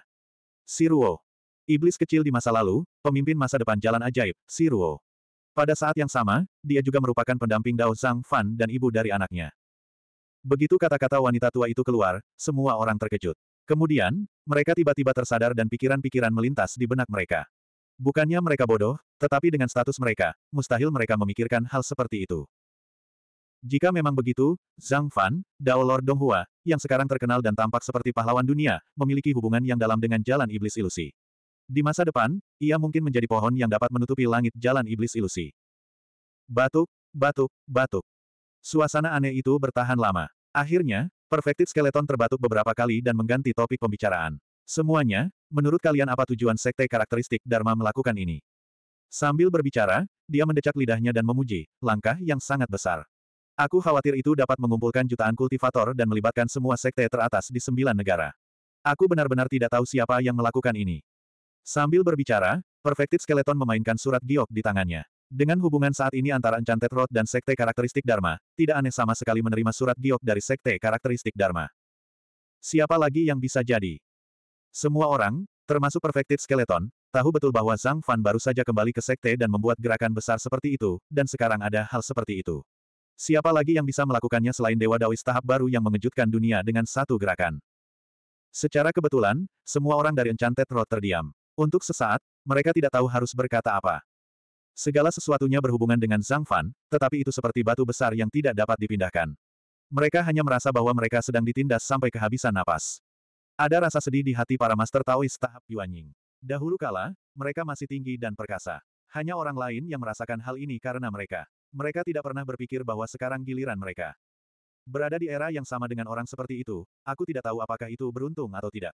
Siruo. Iblis kecil di masa lalu, pemimpin masa depan jalan ajaib, Siruo. Pada saat yang sama, dia juga merupakan pendamping Dao Zhang Fan dan ibu dari anaknya. Begitu kata-kata wanita tua itu keluar, semua orang terkejut. Kemudian, mereka tiba-tiba tersadar dan pikiran-pikiran melintas di benak mereka. Bukannya mereka bodoh, tetapi dengan status mereka, mustahil mereka memikirkan hal seperti itu. Jika memang begitu, Zhang Fan, Dao Lord Donghua, yang sekarang terkenal dan tampak seperti pahlawan dunia, memiliki hubungan yang dalam dengan jalan iblis ilusi. Di masa depan, ia mungkin menjadi pohon yang dapat menutupi langit jalan iblis ilusi. Batuk, batuk, batuk. Suasana aneh itu bertahan lama. Akhirnya, Perfected Skeleton terbatuk beberapa kali dan mengganti topik pembicaraan. Semuanya, menurut kalian apa tujuan sekte karakteristik Dharma melakukan ini? Sambil berbicara, dia mendecak lidahnya dan memuji, langkah yang sangat besar. Aku khawatir itu dapat mengumpulkan jutaan kultivator dan melibatkan semua sekte teratas di sembilan negara. Aku benar-benar tidak tahu siapa yang melakukan ini. Sambil berbicara, Perfected Skeleton memainkan surat giok di tangannya. Dengan hubungan saat ini antara Enchanted Road dan Sekte Karakteristik Dharma, tidak aneh sama sekali menerima surat giok dari Sekte Karakteristik Dharma. Siapa lagi yang bisa jadi? Semua orang, termasuk Perfected Skeleton, tahu betul bahwa Zhang Fan baru saja kembali ke Sekte dan membuat gerakan besar seperti itu, dan sekarang ada hal seperti itu. Siapa lagi yang bisa melakukannya selain Dewa Daois tahap baru yang mengejutkan dunia dengan satu gerakan? Secara kebetulan, semua orang dari Enchanted Road terdiam. Untuk sesaat, mereka tidak tahu harus berkata apa. Segala sesuatunya berhubungan dengan Zhang Fan, tetapi itu seperti batu besar yang tidak dapat dipindahkan. Mereka hanya merasa bahwa mereka sedang ditindas sampai kehabisan napas. Ada rasa sedih di hati para Master Taois tahap Yuanying. Dahulu kala, mereka masih tinggi dan perkasa. Hanya orang lain yang merasakan hal ini karena mereka. Mereka tidak pernah berpikir bahwa sekarang giliran mereka. Berada di era yang sama dengan orang seperti itu, aku tidak tahu apakah itu beruntung atau tidak.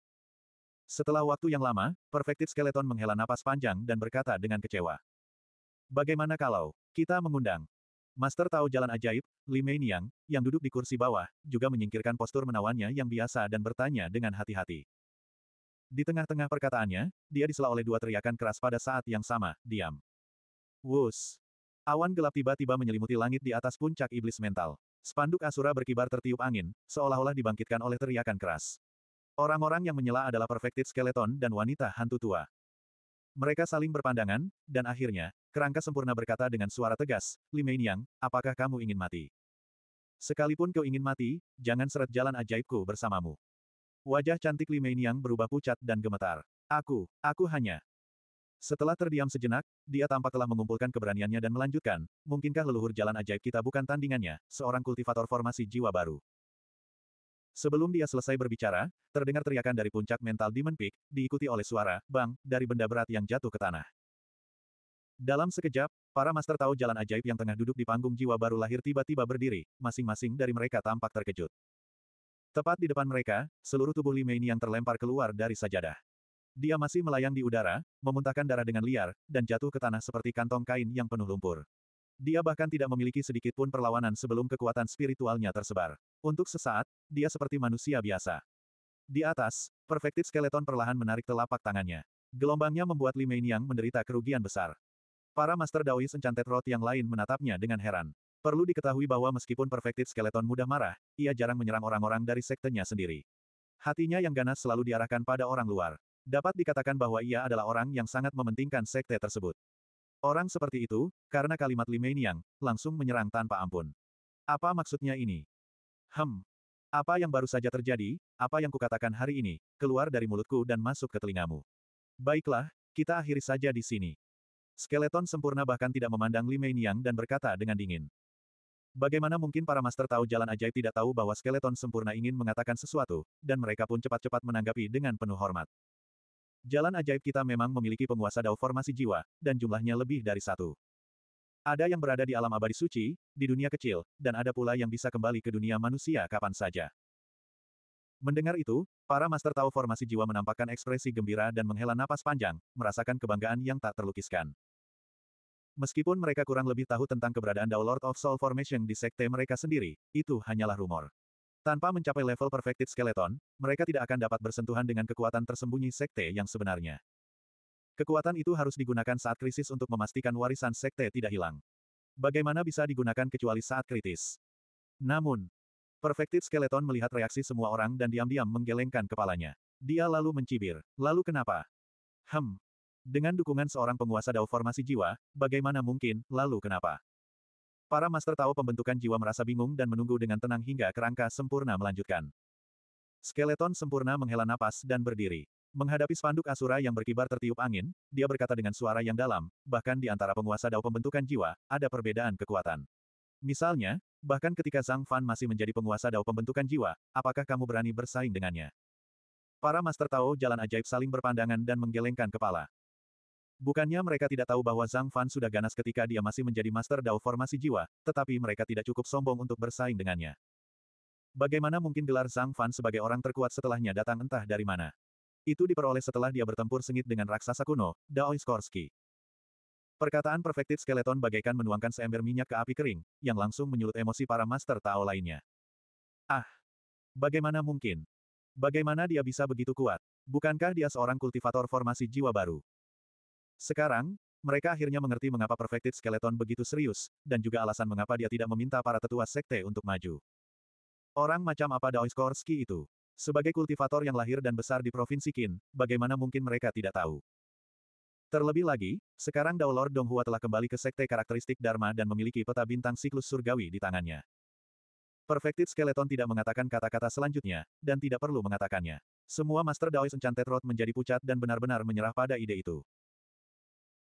Setelah waktu yang lama, Perfected Skeleton menghela napas panjang dan berkata dengan kecewa. Bagaimana kalau kita mengundang Master tahu jalan ajaib, Li Meiniang, yang duduk di kursi bawah, juga menyingkirkan postur menawannya yang biasa dan bertanya dengan hati-hati. Di tengah-tengah perkataannya, dia disela oleh dua teriakan keras pada saat yang sama, diam. Wus! Awan gelap tiba-tiba menyelimuti langit di atas puncak iblis mental. Spanduk Asura berkibar tertiup angin, seolah-olah dibangkitkan oleh teriakan keras. Orang-orang yang menyela adalah Perfected Skeleton dan wanita hantu tua. Mereka saling berpandangan, dan akhirnya, kerangka sempurna berkata dengan suara tegas, Li Meiniang, apakah kamu ingin mati? Sekalipun kau ingin mati, jangan seret jalan ajaibku bersamamu. Wajah cantik Li Meiniang berubah pucat dan gemetar. Aku, aku hanya. Setelah terdiam sejenak, dia tampak telah mengumpulkan keberaniannya dan melanjutkan, mungkinkah leluhur jalan ajaib kita bukan tandingannya, seorang kultivator formasi jiwa baru. Sebelum dia selesai berbicara, terdengar teriakan dari puncak mental Demon Peak, diikuti oleh suara, bang, dari benda berat yang jatuh ke tanah. Dalam sekejap, para master tahu jalan ajaib yang tengah duduk di panggung jiwa baru lahir tiba-tiba berdiri, masing-masing dari mereka tampak terkejut. Tepat di depan mereka, seluruh tubuh Li Mei yang terlempar keluar dari sajadah. Dia masih melayang di udara, memuntahkan darah dengan liar, dan jatuh ke tanah seperti kantong kain yang penuh lumpur. Dia bahkan tidak memiliki sedikit pun perlawanan sebelum kekuatan spiritualnya tersebar. Untuk sesaat, dia seperti manusia biasa. Di atas, Perfected Skeleton perlahan menarik telapak tangannya. Gelombangnya membuat Li Meiniang menderita kerugian besar. Para Master Daois Enchanted Road yang lain menatapnya dengan heran. Perlu diketahui bahwa meskipun Perfected Skeleton mudah marah, ia jarang menyerang orang-orang dari sektenya sendiri. Hatinya yang ganas selalu diarahkan pada orang luar. Dapat dikatakan bahwa ia adalah orang yang sangat mementingkan sekte tersebut. Orang seperti itu, karena kalimat Li Meiniang, langsung menyerang tanpa ampun. Apa maksudnya ini? Hem. Apa yang baru saja terjadi, apa yang kukatakan hari ini, keluar dari mulutku dan masuk ke telingamu. Baiklah, kita akhiri saja di sini. Skeleton sempurna bahkan tidak memandang Li Meiniang dan berkata dengan dingin. Bagaimana mungkin para master tahu jalan ajaib tidak tahu bahwa skeleton sempurna ingin mengatakan sesuatu, dan mereka pun cepat-cepat menanggapi dengan penuh hormat. Jalan ajaib kita memang memiliki penguasa dao formasi jiwa, dan jumlahnya lebih dari satu. Ada yang berada di alam abadi suci, di dunia kecil, dan ada pula yang bisa kembali ke dunia manusia kapan saja. Mendengar itu, para master tahu formasi jiwa menampakkan ekspresi gembira dan menghela napas panjang, merasakan kebanggaan yang tak terlukiskan. Meskipun mereka kurang lebih tahu tentang keberadaan Dao Lord of Soul Formation di sekte mereka sendiri, itu hanyalah rumor. Tanpa mencapai level Perfected Skeleton, mereka tidak akan dapat bersentuhan dengan kekuatan tersembunyi sekte yang sebenarnya. Kekuatan itu harus digunakan saat krisis untuk memastikan warisan sekte tidak hilang. Bagaimana bisa digunakan kecuali saat kritis? Namun, Perfected Skeleton melihat reaksi semua orang dan diam-diam menggelengkan kepalanya. Dia lalu mencibir. Lalu kenapa? Hem. Dengan dukungan seorang penguasa dao formasi jiwa, bagaimana mungkin, lalu kenapa? Para master tahu pembentukan jiwa merasa bingung dan menunggu dengan tenang hingga kerangka sempurna melanjutkan. Skeleton sempurna menghela napas dan berdiri. Menghadapi spanduk Asura yang berkibar tertiup angin, dia berkata dengan suara yang dalam, bahkan di antara penguasa dao pembentukan jiwa, ada perbedaan kekuatan. Misalnya, bahkan ketika Zhang Fan masih menjadi penguasa dao pembentukan jiwa, apakah kamu berani bersaing dengannya? Para Master Tao jalan ajaib saling berpandangan dan menggelengkan kepala. Bukannya mereka tidak tahu bahwa Zhang Fan sudah ganas ketika dia masih menjadi Master Dao formasi jiwa, tetapi mereka tidak cukup sombong untuk bersaing dengannya. Bagaimana mungkin gelar Zhang Fan sebagai orang terkuat setelahnya datang entah dari mana? Itu diperoleh setelah dia bertempur sengit dengan raksasa kuno, Daoi Skorsky. Perkataan Perfected Skeleton bagaikan menuangkan seember minyak ke api kering, yang langsung menyulut emosi para Master Tao lainnya. Ah! Bagaimana mungkin? Bagaimana dia bisa begitu kuat? Bukankah dia seorang kultivator formasi jiwa baru? Sekarang, mereka akhirnya mengerti mengapa Perfected Skeleton begitu serius, dan juga alasan mengapa dia tidak meminta para tetua sekte untuk maju. Orang macam apa Daoi Skorsky itu? Sebagai kultivator yang lahir dan besar di Provinsi Qin, bagaimana mungkin mereka tidak tahu? Terlebih lagi, sekarang Dao Lord Donghua telah kembali ke sekte karakteristik Dharma dan memiliki peta bintang siklus surgawi di tangannya. Perfected Skeleton tidak mengatakan kata-kata selanjutnya, dan tidak perlu mengatakannya. Semua Master Daois Enchanted Road menjadi pucat dan benar-benar menyerah pada ide itu.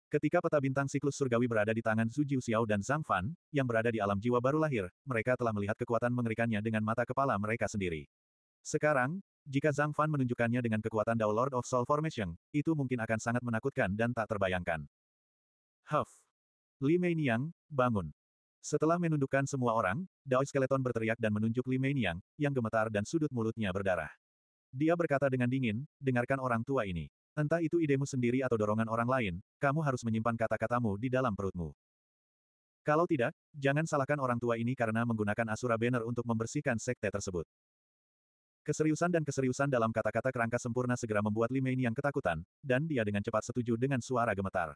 Ketika peta bintang siklus surgawi berada di tangan Zhu Xiao dan Zhang Fan, yang berada di alam jiwa baru lahir, mereka telah melihat kekuatan mengerikannya dengan mata kepala mereka sendiri. Sekarang, jika Zhang Fan menunjukkannya dengan kekuatan Dao Lord of Soul Formation, itu mungkin akan sangat menakutkan dan tak terbayangkan. Huff! Li Meiniang, bangun! Setelah menundukkan semua orang, Dao Skeleton berteriak dan menunjuk Li Meiniang, yang gemetar dan sudut mulutnya berdarah. Dia berkata dengan dingin, dengarkan orang tua ini. Entah itu idemu sendiri atau dorongan orang lain, kamu harus menyimpan kata-katamu di dalam perutmu. Kalau tidak, jangan salahkan orang tua ini karena menggunakan Asura Banner untuk membersihkan sekte tersebut. Keseriusan dan keseriusan dalam kata-kata kerangka sempurna segera membuat Li Mei yang ketakutan, dan dia dengan cepat setuju dengan suara gemetar.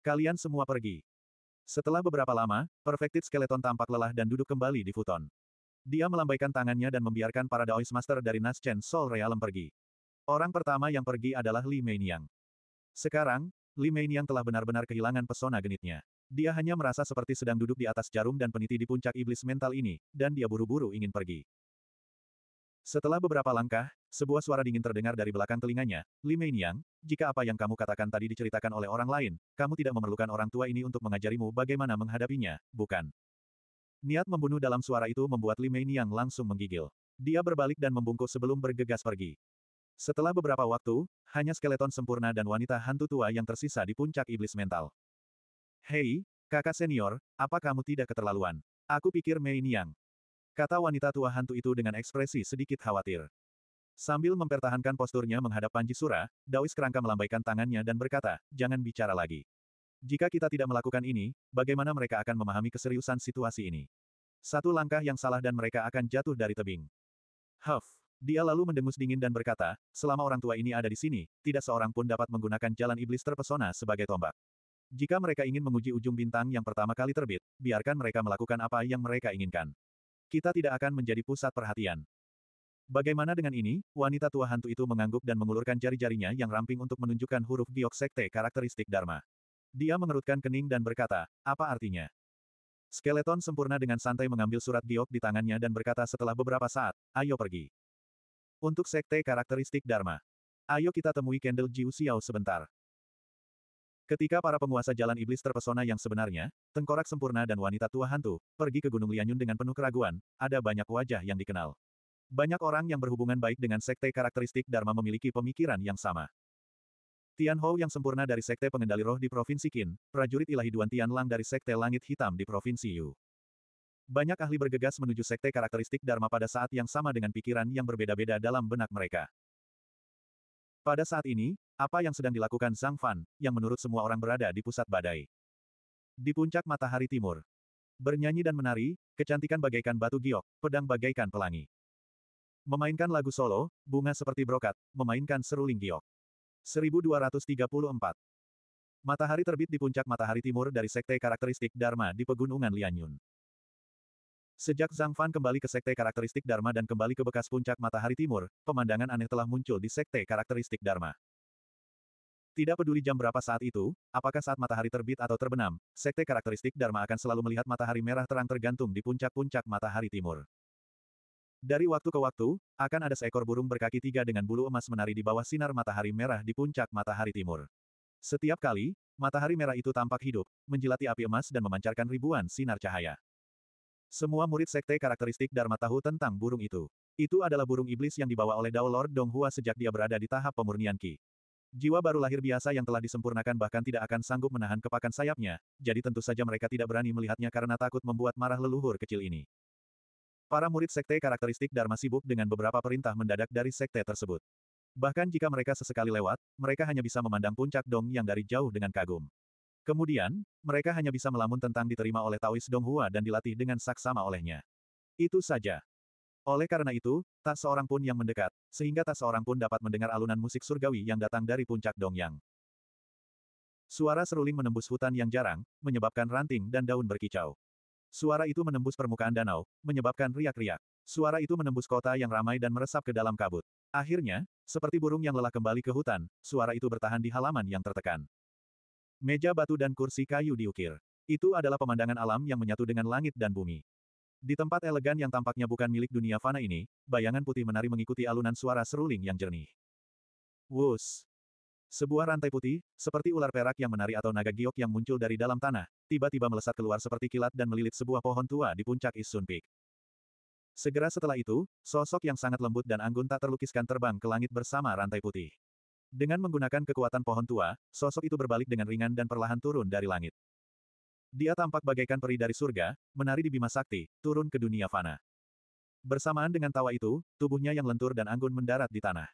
Kalian semua pergi. Setelah beberapa lama, Perfected Skeleton tampak lelah dan duduk kembali di futon. Dia melambaikan tangannya dan membiarkan para Daoist Master dari Naschen Soul Realm pergi. Orang pertama yang pergi adalah Li Meiniang. Sekarang, Li Meiniang telah benar-benar kehilangan pesona genitnya. Dia hanya merasa seperti sedang duduk di atas jarum dan peniti di puncak iblis mental ini, dan dia buru-buru ingin pergi. Setelah beberapa langkah, sebuah suara dingin terdengar dari belakang telinganya, Li Meiniang, jika apa yang kamu katakan tadi diceritakan oleh orang lain, kamu tidak memerlukan orang tua ini untuk mengajarimu bagaimana menghadapinya, bukan? Niat membunuh dalam suara itu membuat Li Meiniang langsung menggigil. Dia berbalik dan membungkuk sebelum bergegas pergi. Setelah beberapa waktu, hanya skeleton sempurna dan wanita hantu tua yang tersisa di puncak iblis mental. Hei, kakak senior, apa kamu tidak keterlaluan? Aku pikir Mei Niang, Kata wanita tua hantu itu dengan ekspresi sedikit khawatir. Sambil mempertahankan posturnya menghadap Panji Sura, Dawis Kerangka melambaikan tangannya dan berkata, jangan bicara lagi. Jika kita tidak melakukan ini, bagaimana mereka akan memahami keseriusan situasi ini? Satu langkah yang salah dan mereka akan jatuh dari tebing. Huff. Dia lalu mendengus dingin dan berkata, selama orang tua ini ada di sini, tidak seorang pun dapat menggunakan jalan iblis terpesona sebagai tombak. Jika mereka ingin menguji ujung bintang yang pertama kali terbit, biarkan mereka melakukan apa yang mereka inginkan. Kita tidak akan menjadi pusat perhatian. Bagaimana dengan ini, wanita tua hantu itu mengangguk dan mengulurkan jari-jarinya yang ramping untuk menunjukkan huruf giok sekte karakteristik Dharma. Dia mengerutkan kening dan berkata, apa artinya? Skeleton sempurna dengan santai mengambil surat giok di tangannya dan berkata setelah beberapa saat, ayo pergi. Untuk sekte karakteristik Dharma. Ayo kita temui Candle Jiu Xiao sebentar. Ketika para penguasa jalan iblis terpesona yang sebenarnya, tengkorak sempurna dan wanita tua hantu, pergi ke Gunung Lianyun dengan penuh keraguan, ada banyak wajah yang dikenal. Banyak orang yang berhubungan baik dengan sekte karakteristik Dharma memiliki pemikiran yang sama. Tian Hou yang sempurna dari sekte pengendali roh di Provinsi Qin, prajurit ilahi Duan Tian Lang dari sekte langit hitam di Provinsi Yu. Banyak ahli bergegas menuju sekte karakteristik Dharma pada saat yang sama dengan pikiran yang berbeda-beda dalam benak mereka. Pada saat ini, apa yang sedang dilakukan Zhang Fan, yang menurut semua orang berada di pusat badai? Di puncak matahari timur. Bernyanyi dan menari, kecantikan bagaikan batu giok, pedang bagaikan pelangi. Memainkan lagu solo, bunga seperti brokat, memainkan seruling giok. 1234. Matahari terbit di puncak matahari timur dari sekte karakteristik Dharma di pegunungan Lianyun. Sejak Zhang Fan kembali ke sekte karakteristik Dharma dan kembali ke bekas puncak matahari timur, pemandangan aneh telah muncul di sekte karakteristik Dharma. Tidak peduli jam berapa saat itu, apakah saat matahari terbit atau terbenam, sekte karakteristik Dharma akan selalu melihat matahari merah terang tergantung di puncak-puncak matahari timur. Dari waktu ke waktu, akan ada seekor burung berkaki tiga dengan bulu emas menari di bawah sinar matahari merah di puncak matahari timur. Setiap kali, matahari merah itu tampak hidup, menjilati api emas dan memancarkan ribuan sinar cahaya. Semua murid sekte karakteristik Dharma tahu tentang burung itu. Itu adalah burung iblis yang dibawa oleh Dao Lord Donghua sejak dia berada di tahap pemurnian Qi. Jiwa baru lahir biasa yang telah disempurnakan bahkan tidak akan sanggup menahan kepakan sayapnya, jadi tentu saja mereka tidak berani melihatnya karena takut membuat marah leluhur kecil ini. Para murid sekte karakteristik Dharma sibuk dengan beberapa perintah mendadak dari sekte tersebut. Bahkan jika mereka sesekali lewat, mereka hanya bisa memandang puncak Dong yang dari jauh dengan kagum. Kemudian, mereka hanya bisa melamun tentang diterima oleh Taois Donghua dan dilatih dengan saksama olehnya. Itu saja. Oleh karena itu, tak seorang pun yang mendekat, sehingga tak seorang pun dapat mendengar alunan musik surgawi yang datang dari puncak Dongyang. Suara seruling menembus hutan yang jarang, menyebabkan ranting dan daun berkicau. Suara itu menembus permukaan danau, menyebabkan riak-riak. Suara itu menembus kota yang ramai dan meresap ke dalam kabut. Akhirnya, seperti burung yang lelah kembali ke hutan, suara itu bertahan di halaman yang tertekan. Meja batu dan kursi kayu diukir. Itu adalah pemandangan alam yang menyatu dengan langit dan bumi. Di tempat elegan yang tampaknya bukan milik dunia fana ini, bayangan putih menari mengikuti alunan suara seruling yang jernih. Wus! Sebuah rantai putih, seperti ular perak yang menari atau naga giok yang muncul dari dalam tanah, tiba-tiba melesat keluar seperti kilat dan melilit sebuah pohon tua di puncak Isun Peak. Segera setelah itu, sosok yang sangat lembut dan anggun tak terlukiskan terbang ke langit bersama rantai putih. Dengan menggunakan kekuatan pohon tua, sosok itu berbalik dengan ringan dan perlahan turun dari langit. Dia tampak bagaikan peri dari surga, menari di Bima Sakti, turun ke dunia fana. Bersamaan dengan tawa itu, tubuhnya yang lentur dan anggun mendarat di tanah.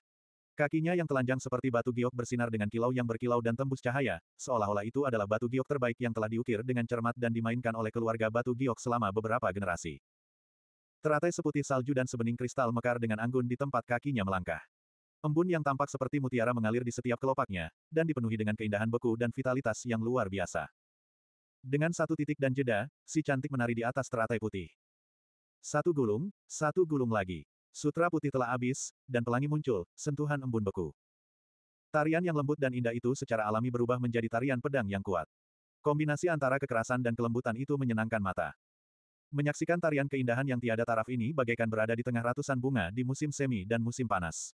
Kakinya yang telanjang seperti batu giok bersinar dengan kilau yang berkilau dan tembus cahaya, seolah-olah itu adalah batu giok terbaik yang telah diukir dengan cermat dan dimainkan oleh keluarga batu giok selama beberapa generasi. Teratai seputih salju dan sebening kristal mekar dengan anggun di tempat kakinya melangkah. Embun yang tampak seperti mutiara mengalir di setiap kelopaknya, dan dipenuhi dengan keindahan beku dan vitalitas yang luar biasa. Dengan satu titik dan jeda, si cantik menari di atas teratai putih. Satu gulung, satu gulung lagi. Sutra putih telah habis, dan pelangi muncul, sentuhan embun beku. Tarian yang lembut dan indah itu secara alami berubah menjadi tarian pedang yang kuat. Kombinasi antara kekerasan dan kelembutan itu menyenangkan mata. Menyaksikan tarian keindahan yang tiada taraf ini bagaikan berada di tengah ratusan bunga di musim semi dan musim panas.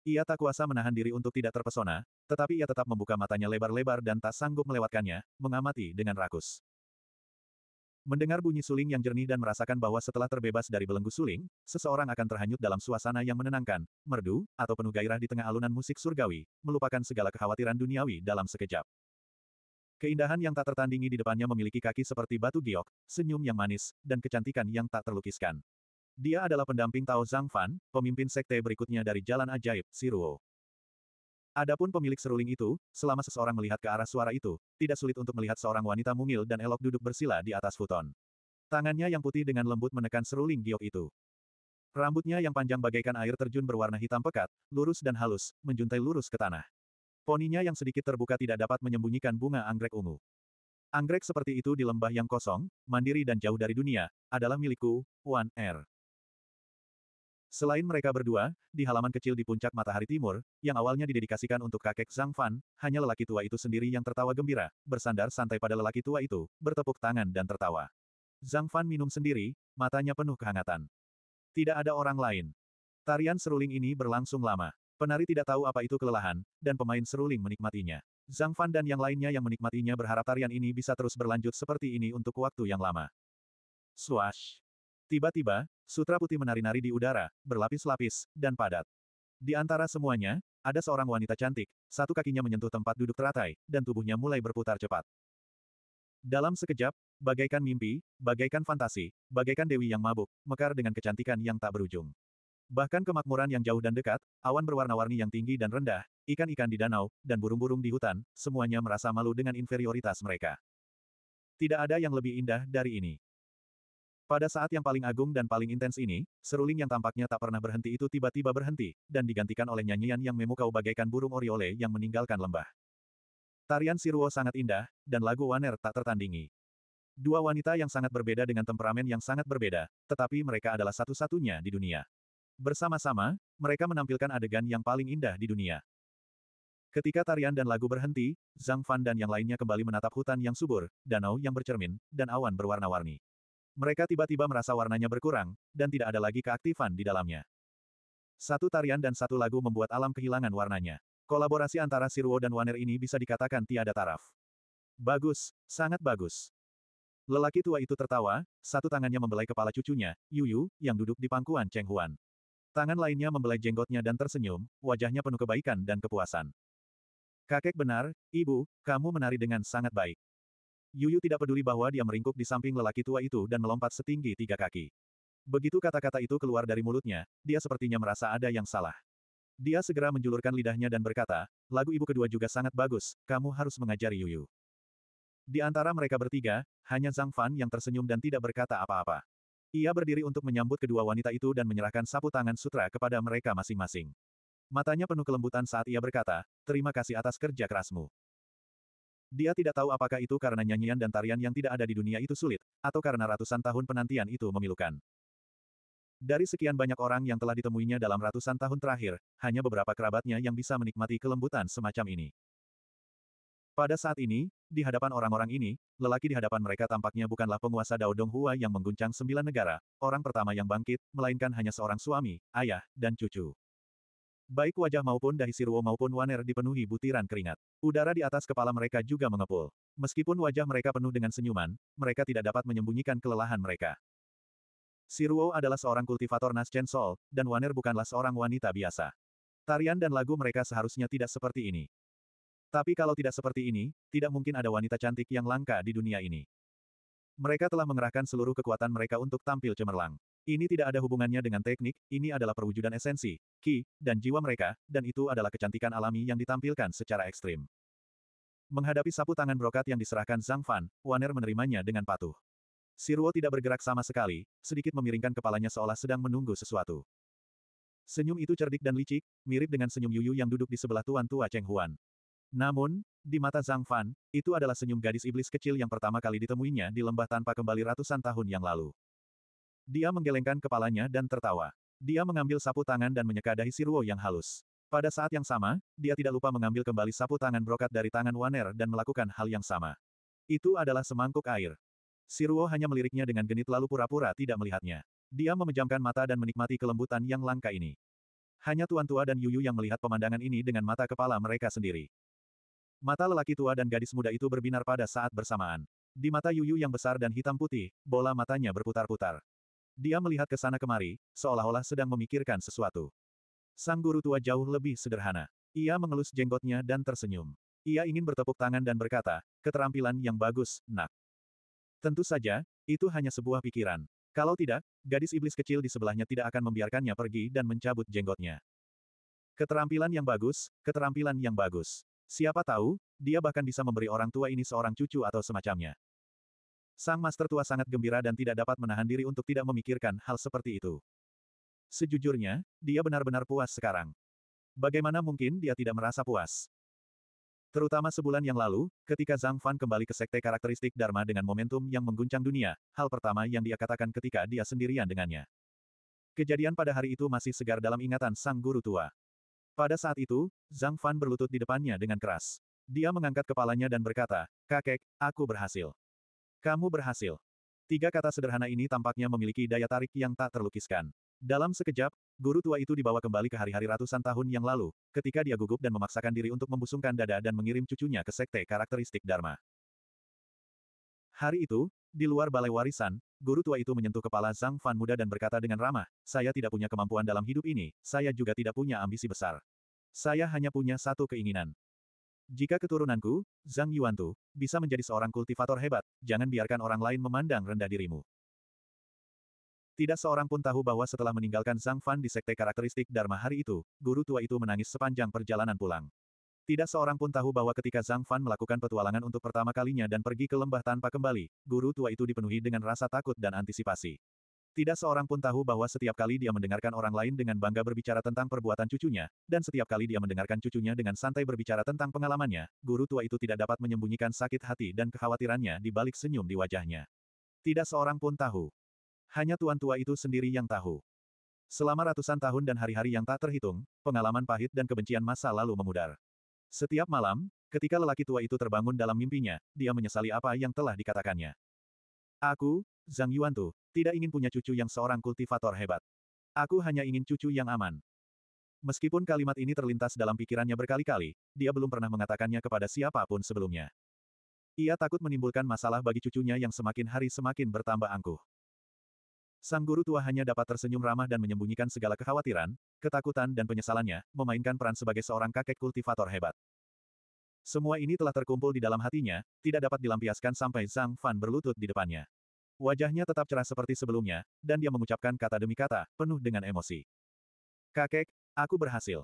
Ia tak kuasa menahan diri untuk tidak terpesona, tetapi ia tetap membuka matanya lebar-lebar dan tak sanggup melewatkannya, mengamati dengan rakus. Mendengar bunyi suling yang jernih dan merasakan bahwa setelah terbebas dari belenggu suling, seseorang akan terhanyut dalam suasana yang menenangkan, merdu, atau penuh gairah di tengah alunan musik surgawi, melupakan segala kekhawatiran duniawi dalam sekejap. Keindahan yang tak tertandingi di depannya memiliki kaki seperti batu giok, senyum yang manis, dan kecantikan yang tak terlukiskan. Dia adalah pendamping Tao Zhang Fan, pemimpin sekte berikutnya dari Jalan Ajaib, Siruo. Adapun pemilik seruling itu, selama seseorang melihat ke arah suara itu, tidak sulit untuk melihat seorang wanita mungil dan elok duduk bersila di atas futon. Tangannya yang putih dengan lembut menekan seruling giok itu. Rambutnya yang panjang bagaikan air terjun berwarna hitam pekat, lurus dan halus, menjuntai lurus ke tanah. Poninya yang sedikit terbuka tidak dapat menyembunyikan bunga anggrek ungu. Anggrek seperti itu di lembah yang kosong, mandiri dan jauh dari dunia, adalah milikku, Wan Er. Selain mereka berdua, di halaman kecil di puncak matahari timur, yang awalnya didedikasikan untuk kakek Zhang Fan, hanya lelaki tua itu sendiri yang tertawa gembira, bersandar santai pada lelaki tua itu, bertepuk tangan dan tertawa. Zhang Fan minum sendiri, matanya penuh kehangatan. Tidak ada orang lain. Tarian seruling ini berlangsung lama. Penari tidak tahu apa itu kelelahan, dan pemain seruling menikmatinya. Zhang Fan dan yang lainnya yang menikmatinya berharap tarian ini bisa terus berlanjut seperti ini untuk waktu yang lama. Swash! Tiba-tiba, sutra putih menari-nari di udara, berlapis-lapis, dan padat. Di antara semuanya, ada seorang wanita cantik, satu kakinya menyentuh tempat duduk teratai, dan tubuhnya mulai berputar cepat. Dalam sekejap, bagaikan mimpi, bagaikan fantasi, bagaikan dewi yang mabuk, mekar dengan kecantikan yang tak berujung. Bahkan kemakmuran yang jauh dan dekat, awan berwarna-warni yang tinggi dan rendah, ikan-ikan di danau, dan burung-burung di hutan, semuanya merasa malu dengan inferioritas mereka. Tidak ada yang lebih indah dari ini. Pada saat yang paling agung dan paling intens ini, seruling yang tampaknya tak pernah berhenti itu tiba-tiba berhenti, dan digantikan oleh nyanyian yang memukau bagaikan burung oriole yang meninggalkan lembah. Tarian Siruo sangat indah, dan lagu Waner tak tertandingi. Dua wanita yang sangat berbeda dengan temperamen yang sangat berbeda, tetapi mereka adalah satu-satunya di dunia. Bersama-sama, mereka menampilkan adegan yang paling indah di dunia. Ketika tarian dan lagu berhenti, Zhang Fan dan yang lainnya kembali menatap hutan yang subur, danau yang bercermin, dan awan berwarna-warni. Mereka tiba-tiba merasa warnanya berkurang, dan tidak ada lagi keaktifan di dalamnya. Satu tarian dan satu lagu membuat alam kehilangan warnanya. Kolaborasi antara Sirwo dan Waner ini bisa dikatakan tiada taraf. Bagus, sangat bagus. Lelaki tua itu tertawa, satu tangannya membelai kepala cucunya, Yuyu, yang duduk di pangkuan Cheng Huan. Tangan lainnya membelai jenggotnya dan tersenyum, wajahnya penuh kebaikan dan kepuasan. Kakek benar, ibu, kamu menari dengan sangat baik. Yuyu tidak peduli bahwa dia meringkuk di samping lelaki tua itu dan melompat setinggi tiga kaki. Begitu kata-kata itu keluar dari mulutnya, dia sepertinya merasa ada yang salah. Dia segera menjulurkan lidahnya dan berkata, lagu ibu kedua juga sangat bagus, kamu harus mengajari Yuyu. Di antara mereka bertiga, hanya Zhang Fan yang tersenyum dan tidak berkata apa-apa. Ia berdiri untuk menyambut kedua wanita itu dan menyerahkan sapu tangan sutra kepada mereka masing-masing. Matanya penuh kelembutan saat ia berkata, terima kasih atas kerja kerasmu. Dia tidak tahu apakah itu karena nyanyian dan tarian yang tidak ada di dunia itu sulit, atau karena ratusan tahun penantian itu memilukan. Dari sekian banyak orang yang telah ditemuinya dalam ratusan tahun terakhir, hanya beberapa kerabatnya yang bisa menikmati kelembutan semacam ini. Pada saat ini, di hadapan orang-orang ini, lelaki di hadapan mereka tampaknya bukanlah penguasa Dao Donghua yang mengguncang sembilan negara, orang pertama yang bangkit, melainkan hanya seorang suami, ayah, dan cucu. Baik wajah maupun dahi Siruo maupun Waner dipenuhi butiran keringat. Udara di atas kepala mereka juga mengepul. Meskipun wajah mereka penuh dengan senyuman, mereka tidak dapat menyembunyikan kelelahan mereka. Siruo adalah seorang kultivator Naschen Sol, dan Waner bukanlah seorang wanita biasa. Tarian dan lagu mereka seharusnya tidak seperti ini. Tapi kalau tidak seperti ini, tidak mungkin ada wanita cantik yang langka di dunia ini. Mereka telah mengerahkan seluruh kekuatan mereka untuk tampil cemerlang. Ini tidak ada hubungannya dengan teknik, ini adalah perwujudan esensi, ki, dan jiwa mereka, dan itu adalah kecantikan alami yang ditampilkan secara ekstrim. Menghadapi sapu tangan brokat yang diserahkan Zhang Fan, Waner menerimanya dengan patuh. Siruo tidak bergerak sama sekali, sedikit memiringkan kepalanya seolah sedang menunggu sesuatu. Senyum itu cerdik dan licik, mirip dengan senyum Yuyu yang duduk di sebelah tuan tua Cheng Huan. Namun, di mata Zhang Fan, itu adalah senyum gadis iblis kecil yang pertama kali ditemuinya di lembah tanpa kembali ratusan tahun yang lalu. Dia menggelengkan kepalanya dan tertawa. Dia mengambil sapu tangan dan menyekadahi Siruo yang halus. Pada saat yang sama, dia tidak lupa mengambil kembali sapu tangan brokat dari tangan Waner dan melakukan hal yang sama. Itu adalah semangkuk air. Siruo hanya meliriknya dengan genit lalu pura-pura tidak melihatnya. Dia memejamkan mata dan menikmati kelembutan yang langka ini. Hanya Tuan Tua dan Yuyu yang melihat pemandangan ini dengan mata kepala mereka sendiri. Mata lelaki tua dan gadis muda itu berbinar pada saat bersamaan. Di mata Yuyu yang besar dan hitam putih, bola matanya berputar-putar. Dia melihat ke sana kemari, seolah-olah sedang memikirkan sesuatu. Sang guru tua jauh lebih sederhana. Ia mengelus jenggotnya dan tersenyum. Ia ingin bertepuk tangan dan berkata, keterampilan yang bagus, nak. Tentu saja, itu hanya sebuah pikiran. Kalau tidak, gadis iblis kecil di sebelahnya tidak akan membiarkannya pergi dan mencabut jenggotnya. Keterampilan yang bagus, keterampilan yang bagus. Siapa tahu, dia bahkan bisa memberi orang tua ini seorang cucu atau semacamnya. Sang master tua sangat gembira dan tidak dapat menahan diri untuk tidak memikirkan hal seperti itu. Sejujurnya, dia benar-benar puas sekarang. Bagaimana mungkin dia tidak merasa puas? Terutama sebulan yang lalu, ketika Zhang Fan kembali ke sekte karakteristik Dharma dengan momentum yang mengguncang dunia, hal pertama yang dia katakan ketika dia sendirian dengannya. Kejadian pada hari itu masih segar dalam ingatan sang guru tua. Pada saat itu, Zhang Fan berlutut di depannya dengan keras. Dia mengangkat kepalanya dan berkata, kakek, aku berhasil. Kamu berhasil. Tiga kata sederhana ini tampaknya memiliki daya tarik yang tak terlukiskan. Dalam sekejap, guru tua itu dibawa kembali ke hari-hari ratusan tahun yang lalu, ketika dia gugup dan memaksakan diri untuk membusungkan dada dan mengirim cucunya ke sekte karakteristik Dharma. Hari itu, di luar balai warisan, guru tua itu menyentuh kepala Zhang Fan muda dan berkata dengan ramah, saya tidak punya kemampuan dalam hidup ini, saya juga tidak punya ambisi besar. Saya hanya punya satu keinginan. Jika keturunanku, Zhang Yuantu, bisa menjadi seorang kultivator hebat, jangan biarkan orang lain memandang rendah dirimu. Tidak seorang pun tahu bahwa setelah meninggalkan Zhang Fan di sekte karakteristik Dharma hari itu, guru tua itu menangis sepanjang perjalanan pulang. Tidak seorang pun tahu bahwa ketika Zhang Fan melakukan petualangan untuk pertama kalinya dan pergi ke lembah tanpa kembali, guru tua itu dipenuhi dengan rasa takut dan antisipasi. Tidak seorang pun tahu bahwa setiap kali dia mendengarkan orang lain dengan bangga berbicara tentang perbuatan cucunya, dan setiap kali dia mendengarkan cucunya dengan santai berbicara tentang pengalamannya, guru tua itu tidak dapat menyembunyikan sakit hati dan kekhawatirannya di balik senyum di wajahnya. Tidak seorang pun tahu. Hanya tuan tua itu sendiri yang tahu. Selama ratusan tahun dan hari-hari yang tak terhitung, pengalaman pahit dan kebencian masa lalu memudar. Setiap malam, ketika lelaki tua itu terbangun dalam mimpinya, dia menyesali apa yang telah dikatakannya. Aku, Zhang Yuantu, tidak ingin punya cucu yang seorang kultivator hebat. Aku hanya ingin cucu yang aman. Meskipun kalimat ini terlintas dalam pikirannya berkali-kali, dia belum pernah mengatakannya kepada siapa pun sebelumnya. Ia takut menimbulkan masalah bagi cucunya yang semakin hari semakin bertambah angkuh. Sang guru tua hanya dapat tersenyum ramah dan menyembunyikan segala kekhawatiran, ketakutan dan penyesalannya, memainkan peran sebagai seorang kakek kultivator hebat. Semua ini telah terkumpul di dalam hatinya, tidak dapat dilampiaskan sampai Zhang Fan berlutut di depannya. Wajahnya tetap cerah seperti sebelumnya, dan dia mengucapkan kata demi kata, penuh dengan emosi. Kakek, aku berhasil.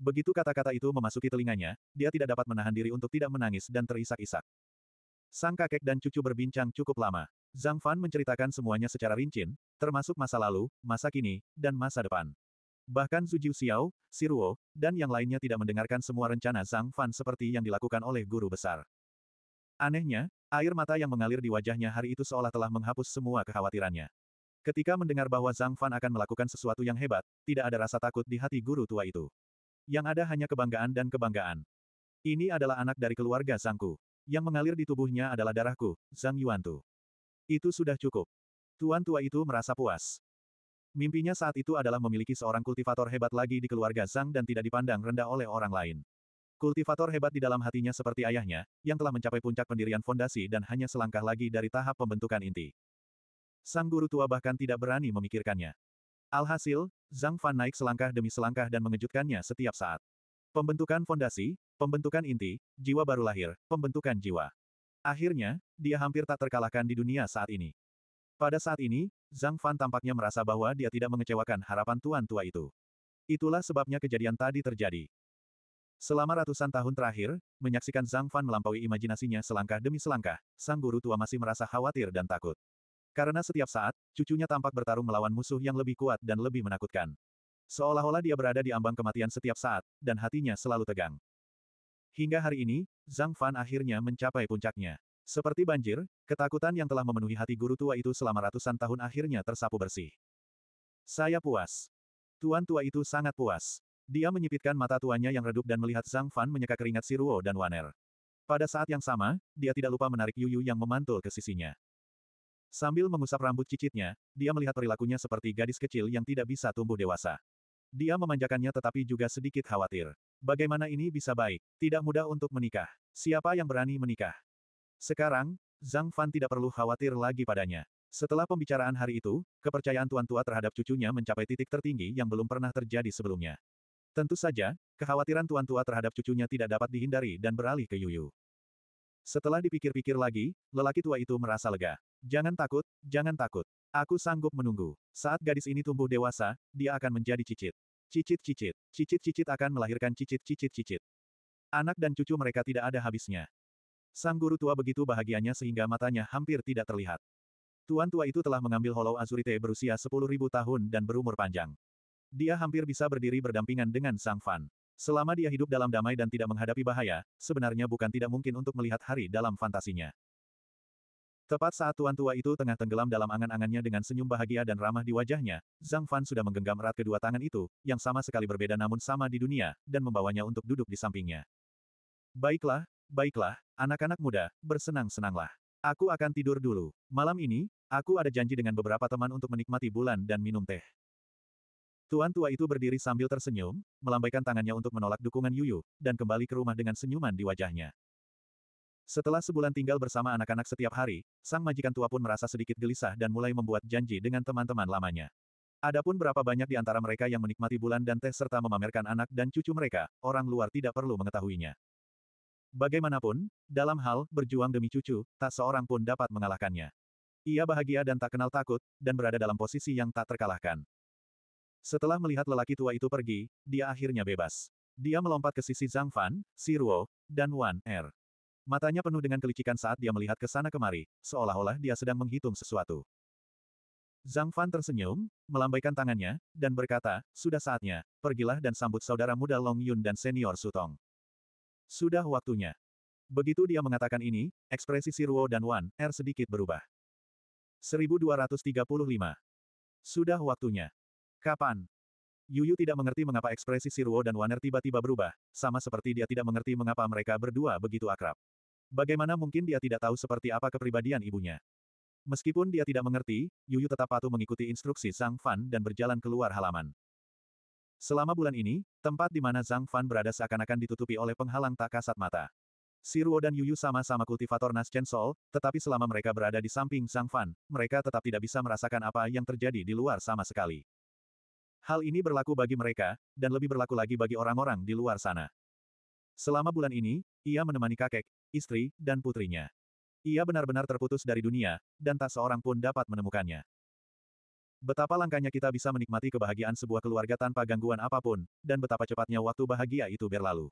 Begitu kata-kata itu memasuki telinganya, dia tidak dapat menahan diri untuk tidak menangis dan terisak-isak. Sang kakek dan cucu berbincang cukup lama. Zhang Fan menceritakan semuanya secara rinci, termasuk masa lalu, masa kini, dan masa depan. Bahkan Zhu Jiu Xiao, Siruo, dan yang lainnya tidak mendengarkan semua rencana Zhang Fan seperti yang dilakukan oleh guru besar. Anehnya, air mata yang mengalir di wajahnya hari itu seolah telah menghapus semua kekhawatirannya. Ketika mendengar bahwa Zhang Fan akan melakukan sesuatu yang hebat, tidak ada rasa takut di hati guru tua itu. Yang ada hanya kebanggaan dan kebanggaan. Ini adalah anak dari keluarga Zhangku. Yang mengalir di tubuhnya adalah darahku, Zhang Yuantu. Itu sudah cukup. Tuan tua itu merasa puas. Mimpinya saat itu adalah memiliki seorang kultivator hebat lagi di keluarga Zhang dan tidak dipandang rendah oleh orang lain. Kultivator hebat di dalam hatinya seperti ayahnya, yang telah mencapai puncak pendirian fondasi dan hanya selangkah lagi dari tahap pembentukan inti. Sang guru tua bahkan tidak berani memikirkannya. Alhasil, Zhang Fan naik selangkah demi selangkah dan mengejutkannya setiap saat. Pembentukan fondasi, Pembentukan inti, jiwa baru lahir, pembentukan jiwa. Akhirnya, dia hampir tak terkalahkan di dunia saat ini. Pada saat ini, Zhang Fan tampaknya merasa bahwa dia tidak mengecewakan harapan tuan tua itu. Itulah sebabnya kejadian tadi terjadi. Selama ratusan tahun terakhir, menyaksikan Zhang Fan melampaui imajinasinya selangkah demi selangkah, sang guru tua masih merasa khawatir dan takut. Karena setiap saat, cucunya tampak bertarung melawan musuh yang lebih kuat dan lebih menakutkan. Seolah-olah dia berada di ambang kematian setiap saat, dan hatinya selalu tegang. Hingga hari ini, Zhang Fan akhirnya mencapai puncaknya. Seperti banjir, ketakutan yang telah memenuhi hati guru tua itu selama ratusan tahun akhirnya tersapu bersih. Saya puas. Tuan tua itu sangat puas. Dia menyipitkan mata tuannya yang redup dan melihat Zhang Fan menyeka keringat Siruo dan Waner. Pada saat yang sama, dia tidak lupa menarik Yuyu yang memantul ke sisinya. Sambil mengusap rambut cicitnya, dia melihat perilakunya seperti gadis kecil yang tidak bisa tumbuh dewasa. Dia memanjakannya tetapi juga sedikit khawatir. Bagaimana ini bisa baik? Tidak mudah untuk menikah. Siapa yang berani menikah? Sekarang, Zhang Fan tidak perlu khawatir lagi padanya. Setelah pembicaraan hari itu, kepercayaan tuan tua terhadap cucunya mencapai titik tertinggi yang belum pernah terjadi sebelumnya. Tentu saja, kekhawatiran tuan tua terhadap cucunya tidak dapat dihindari dan beralih ke Yuyu. Setelah dipikir-pikir lagi, lelaki tua itu merasa lega. Jangan takut, jangan takut. Aku sanggup menunggu. Saat gadis ini tumbuh dewasa, dia akan menjadi cicit. Cicit-cicit. Cicit-cicit akan melahirkan cicit-cicit-cicit. Anak dan cucu mereka tidak ada habisnya. Sang guru tua begitu bahagianya sehingga matanya hampir tidak terlihat. Tuan tua itu telah mengambil Hollow Azurite berusia 10.000 tahun dan berumur panjang. Dia hampir bisa berdiri berdampingan dengan Sang Fan. Selama dia hidup dalam damai dan tidak menghadapi bahaya, sebenarnya bukan tidak mungkin untuk melihat hari dalam fantasinya. Tepat saat tuan tua itu tengah tenggelam dalam angan-angannya dengan senyum bahagia dan ramah di wajahnya, Zhang Fan sudah menggenggam erat kedua tangan itu, yang sama sekali berbeda namun sama di dunia, dan membawanya untuk duduk di sampingnya. Baiklah, baiklah, anak-anak muda, bersenang-senanglah. Aku akan tidur dulu. Malam ini, aku ada janji dengan beberapa teman untuk menikmati bulan dan minum teh. Tuan tua itu berdiri sambil tersenyum, melambaikan tangannya untuk menolak dukungan Yuyu, dan kembali ke rumah dengan senyuman di wajahnya. Setelah sebulan tinggal bersama anak-anak setiap hari, sang majikan tua pun merasa sedikit gelisah dan mulai membuat janji dengan teman-teman lamanya. Adapun berapa banyak di antara mereka yang menikmati bulan dan teh serta memamerkan anak dan cucu mereka, orang luar tidak perlu mengetahuinya. Bagaimanapun, dalam hal berjuang demi cucu, tak seorang pun dapat mengalahkannya. Ia bahagia dan tak kenal takut, dan berada dalam posisi yang tak terkalahkan. Setelah melihat lelaki tua itu pergi, dia akhirnya bebas. Dia melompat ke sisi Zhang Fan, Siruo, dan Wan Er. Matanya penuh dengan kelicikan saat dia melihat ke sana kemari, seolah-olah dia sedang menghitung sesuatu. Zhang Fan tersenyum, melambaikan tangannya, dan berkata, sudah saatnya, pergilah dan sambut saudara muda Long Yun dan senior Sutong. Sudah waktunya. Begitu dia mengatakan ini, ekspresi Siruo dan Wan, Er sedikit berubah. 1235. Sudah waktunya. Kapan? Yuyu tidak mengerti mengapa ekspresi Siruo dan Wan Er tiba-tiba berubah, sama seperti dia tidak mengerti mengapa mereka berdua begitu akrab. Bagaimana mungkin dia tidak tahu seperti apa kepribadian ibunya? Meskipun dia tidak mengerti, Yuyu tetap patuh mengikuti instruksi Zhang Fan dan berjalan keluar halaman. Selama bulan ini, tempat di mana Zhang Fan berada seakan-akan ditutupi oleh penghalang tak kasat mata. Siruo dan Yuyu sama-sama kultivator Nas Chen Sol, tetapi selama mereka berada di samping Zhang Fan, mereka tetap tidak bisa merasakan apa yang terjadi di luar sama sekali. Hal ini berlaku bagi mereka, dan lebih berlaku lagi bagi orang-orang di luar sana. Selama bulan ini, ia menemani kakek, istri, dan putrinya. Ia benar-benar terputus dari dunia, dan tak seorang pun dapat menemukannya. Betapa langkanya kita bisa menikmati kebahagiaan sebuah keluarga tanpa gangguan apa pun, dan betapa cepatnya waktu bahagia itu berlalu.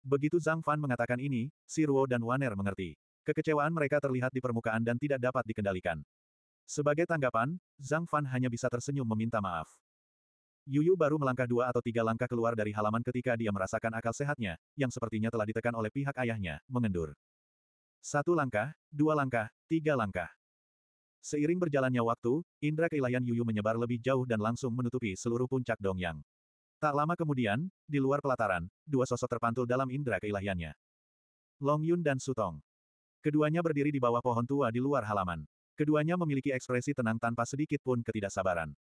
Begitu Zhang Fan mengatakan ini, si Ruo dan Waner mengerti. Kekecewaan mereka terlihat di permukaan dan tidak dapat dikendalikan. Sebagai tanggapan, Zhang Fan hanya bisa tersenyum meminta maaf. Yuyu baru melangkah dua atau tiga langkah keluar dari halaman ketika dia merasakan akal sehatnya, yang sepertinya telah ditekan oleh pihak ayahnya, mengendur. Satu langkah, dua langkah, tiga langkah. Seiring berjalannya waktu, indera keilahian Yuyu menyebar lebih jauh dan langsung menutupi seluruh puncak Dongyang. Tak lama kemudian, di luar pelataran, dua sosok terpantul dalam indera keilahiannya. Long Yun dan Sutong. Keduanya berdiri di bawah pohon tua di luar halaman. Keduanya memiliki ekspresi tenang tanpa sedikit pun ketidaksabaran.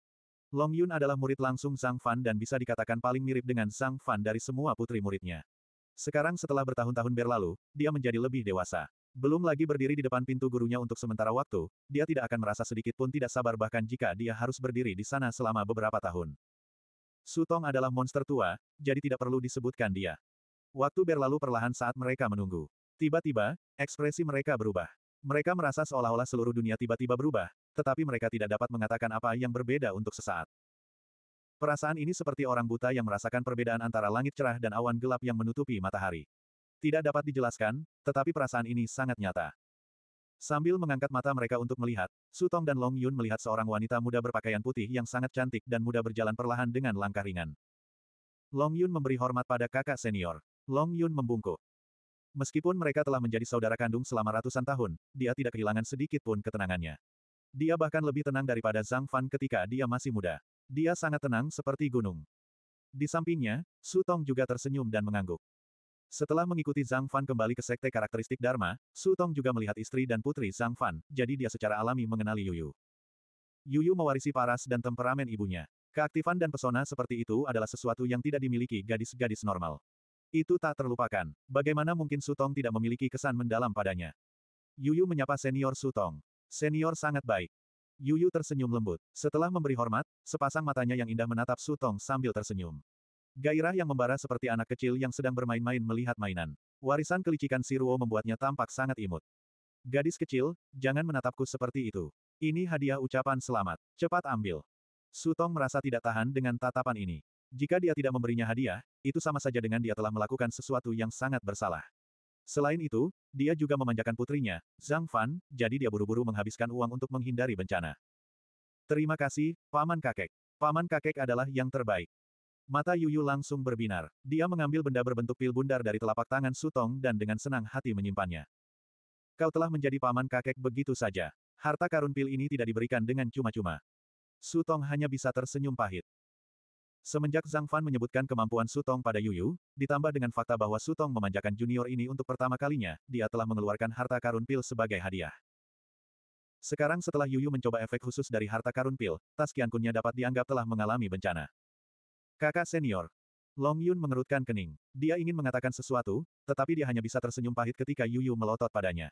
Long Yun adalah murid langsung Zhang Fan dan bisa dikatakan paling mirip dengan Zhang Fan dari semua putri muridnya. Sekarang setelah bertahun-tahun berlalu, dia menjadi lebih dewasa. Belum lagi berdiri di depan pintu gurunya untuk sementara waktu, dia tidak akan merasa sedikit pun tidak sabar bahkan jika dia harus berdiri di sana selama beberapa tahun. Su Tong adalah monster tua, jadi tidak perlu disebutkan dia. Waktu berlalu perlahan saat mereka menunggu. Tiba-tiba, ekspresi mereka berubah. Mereka merasa seolah-olah seluruh dunia tiba-tiba berubah, tetapi mereka tidak dapat mengatakan apa yang berbeda untuk sesaat. Perasaan ini seperti orang buta yang merasakan perbedaan antara langit cerah dan awan gelap yang menutupi matahari. Tidak dapat dijelaskan, tetapi perasaan ini sangat nyata. Sambil mengangkat mata mereka untuk melihat, Sutong dan Long Yun melihat seorang wanita muda berpakaian putih yang sangat cantik dan muda berjalan perlahan dengan langkah ringan. Long Yun memberi hormat pada kakak senior. Long Yun membungkuk. Meskipun mereka telah menjadi saudara kandung selama ratusan tahun, dia tidak kehilangan sedikit pun ketenangannya. Dia bahkan lebih tenang daripada Zhang Fan ketika dia masih muda. Dia sangat tenang seperti gunung. Di sampingnya, Su Tong juga tersenyum dan mengangguk. Setelah mengikuti Zhang Fan kembali ke sekte karakteristik Dharma, Su Tong juga melihat istri dan putri Zhang Fan, jadi dia secara alami mengenali Yuyu. Yuyu mewarisi paras dan temperamen ibunya. Keaktifan dan pesona seperti itu adalah sesuatu yang tidak dimiliki gadis-gadis normal. Itu tak terlupakan. Bagaimana mungkin Su Tong tidak memiliki kesan mendalam padanya? Yuyu menyapa senior Su Tong. Senior sangat baik. Yuyu tersenyum lembut. Setelah memberi hormat, sepasang matanya yang indah menatap Sutong sambil tersenyum. Gairah yang membara seperti anak kecil yang sedang bermain-main melihat mainan. Warisan kelicikan Siruo membuatnya tampak sangat imut. Gadis kecil, jangan menatapku seperti itu. Ini hadiah ucapan selamat. Cepat ambil. Sutong merasa tidak tahan dengan tatapan ini. Jika dia tidak memberinya hadiah, itu sama saja dengan dia telah melakukan sesuatu yang sangat bersalah. Selain itu, dia juga memanjakan putrinya, Zhang Fan, jadi dia buru-buru menghabiskan uang untuk menghindari bencana. Terima kasih, Paman Kakek. Paman Kakek adalah yang terbaik. Mata Yuyu langsung berbinar. Dia mengambil benda berbentuk pil bundar dari telapak tangan Sutong dan dengan senang hati menyimpannya. Kau telah menjadi paman kakek begitu saja. Harta karun pil ini tidak diberikan dengan cuma-cuma. Sutong hanya bisa tersenyum pahit. Semenjak Zhang Fan menyebutkan kemampuan Sutong pada Yuyu, ditambah dengan fakta bahwa Sutong memanjakan junior ini untuk pertama kalinya, dia telah mengeluarkan harta karun pil sebagai hadiah. Sekarang setelah Yuyu mencoba efek khusus dari harta karun pil, tas Qiankunnya dapat dianggap telah mengalami bencana. Kakak senior. Long Yun mengerutkan kening. Dia ingin mengatakan sesuatu, tetapi dia hanya bisa tersenyum pahit ketika Yuyu melotot padanya.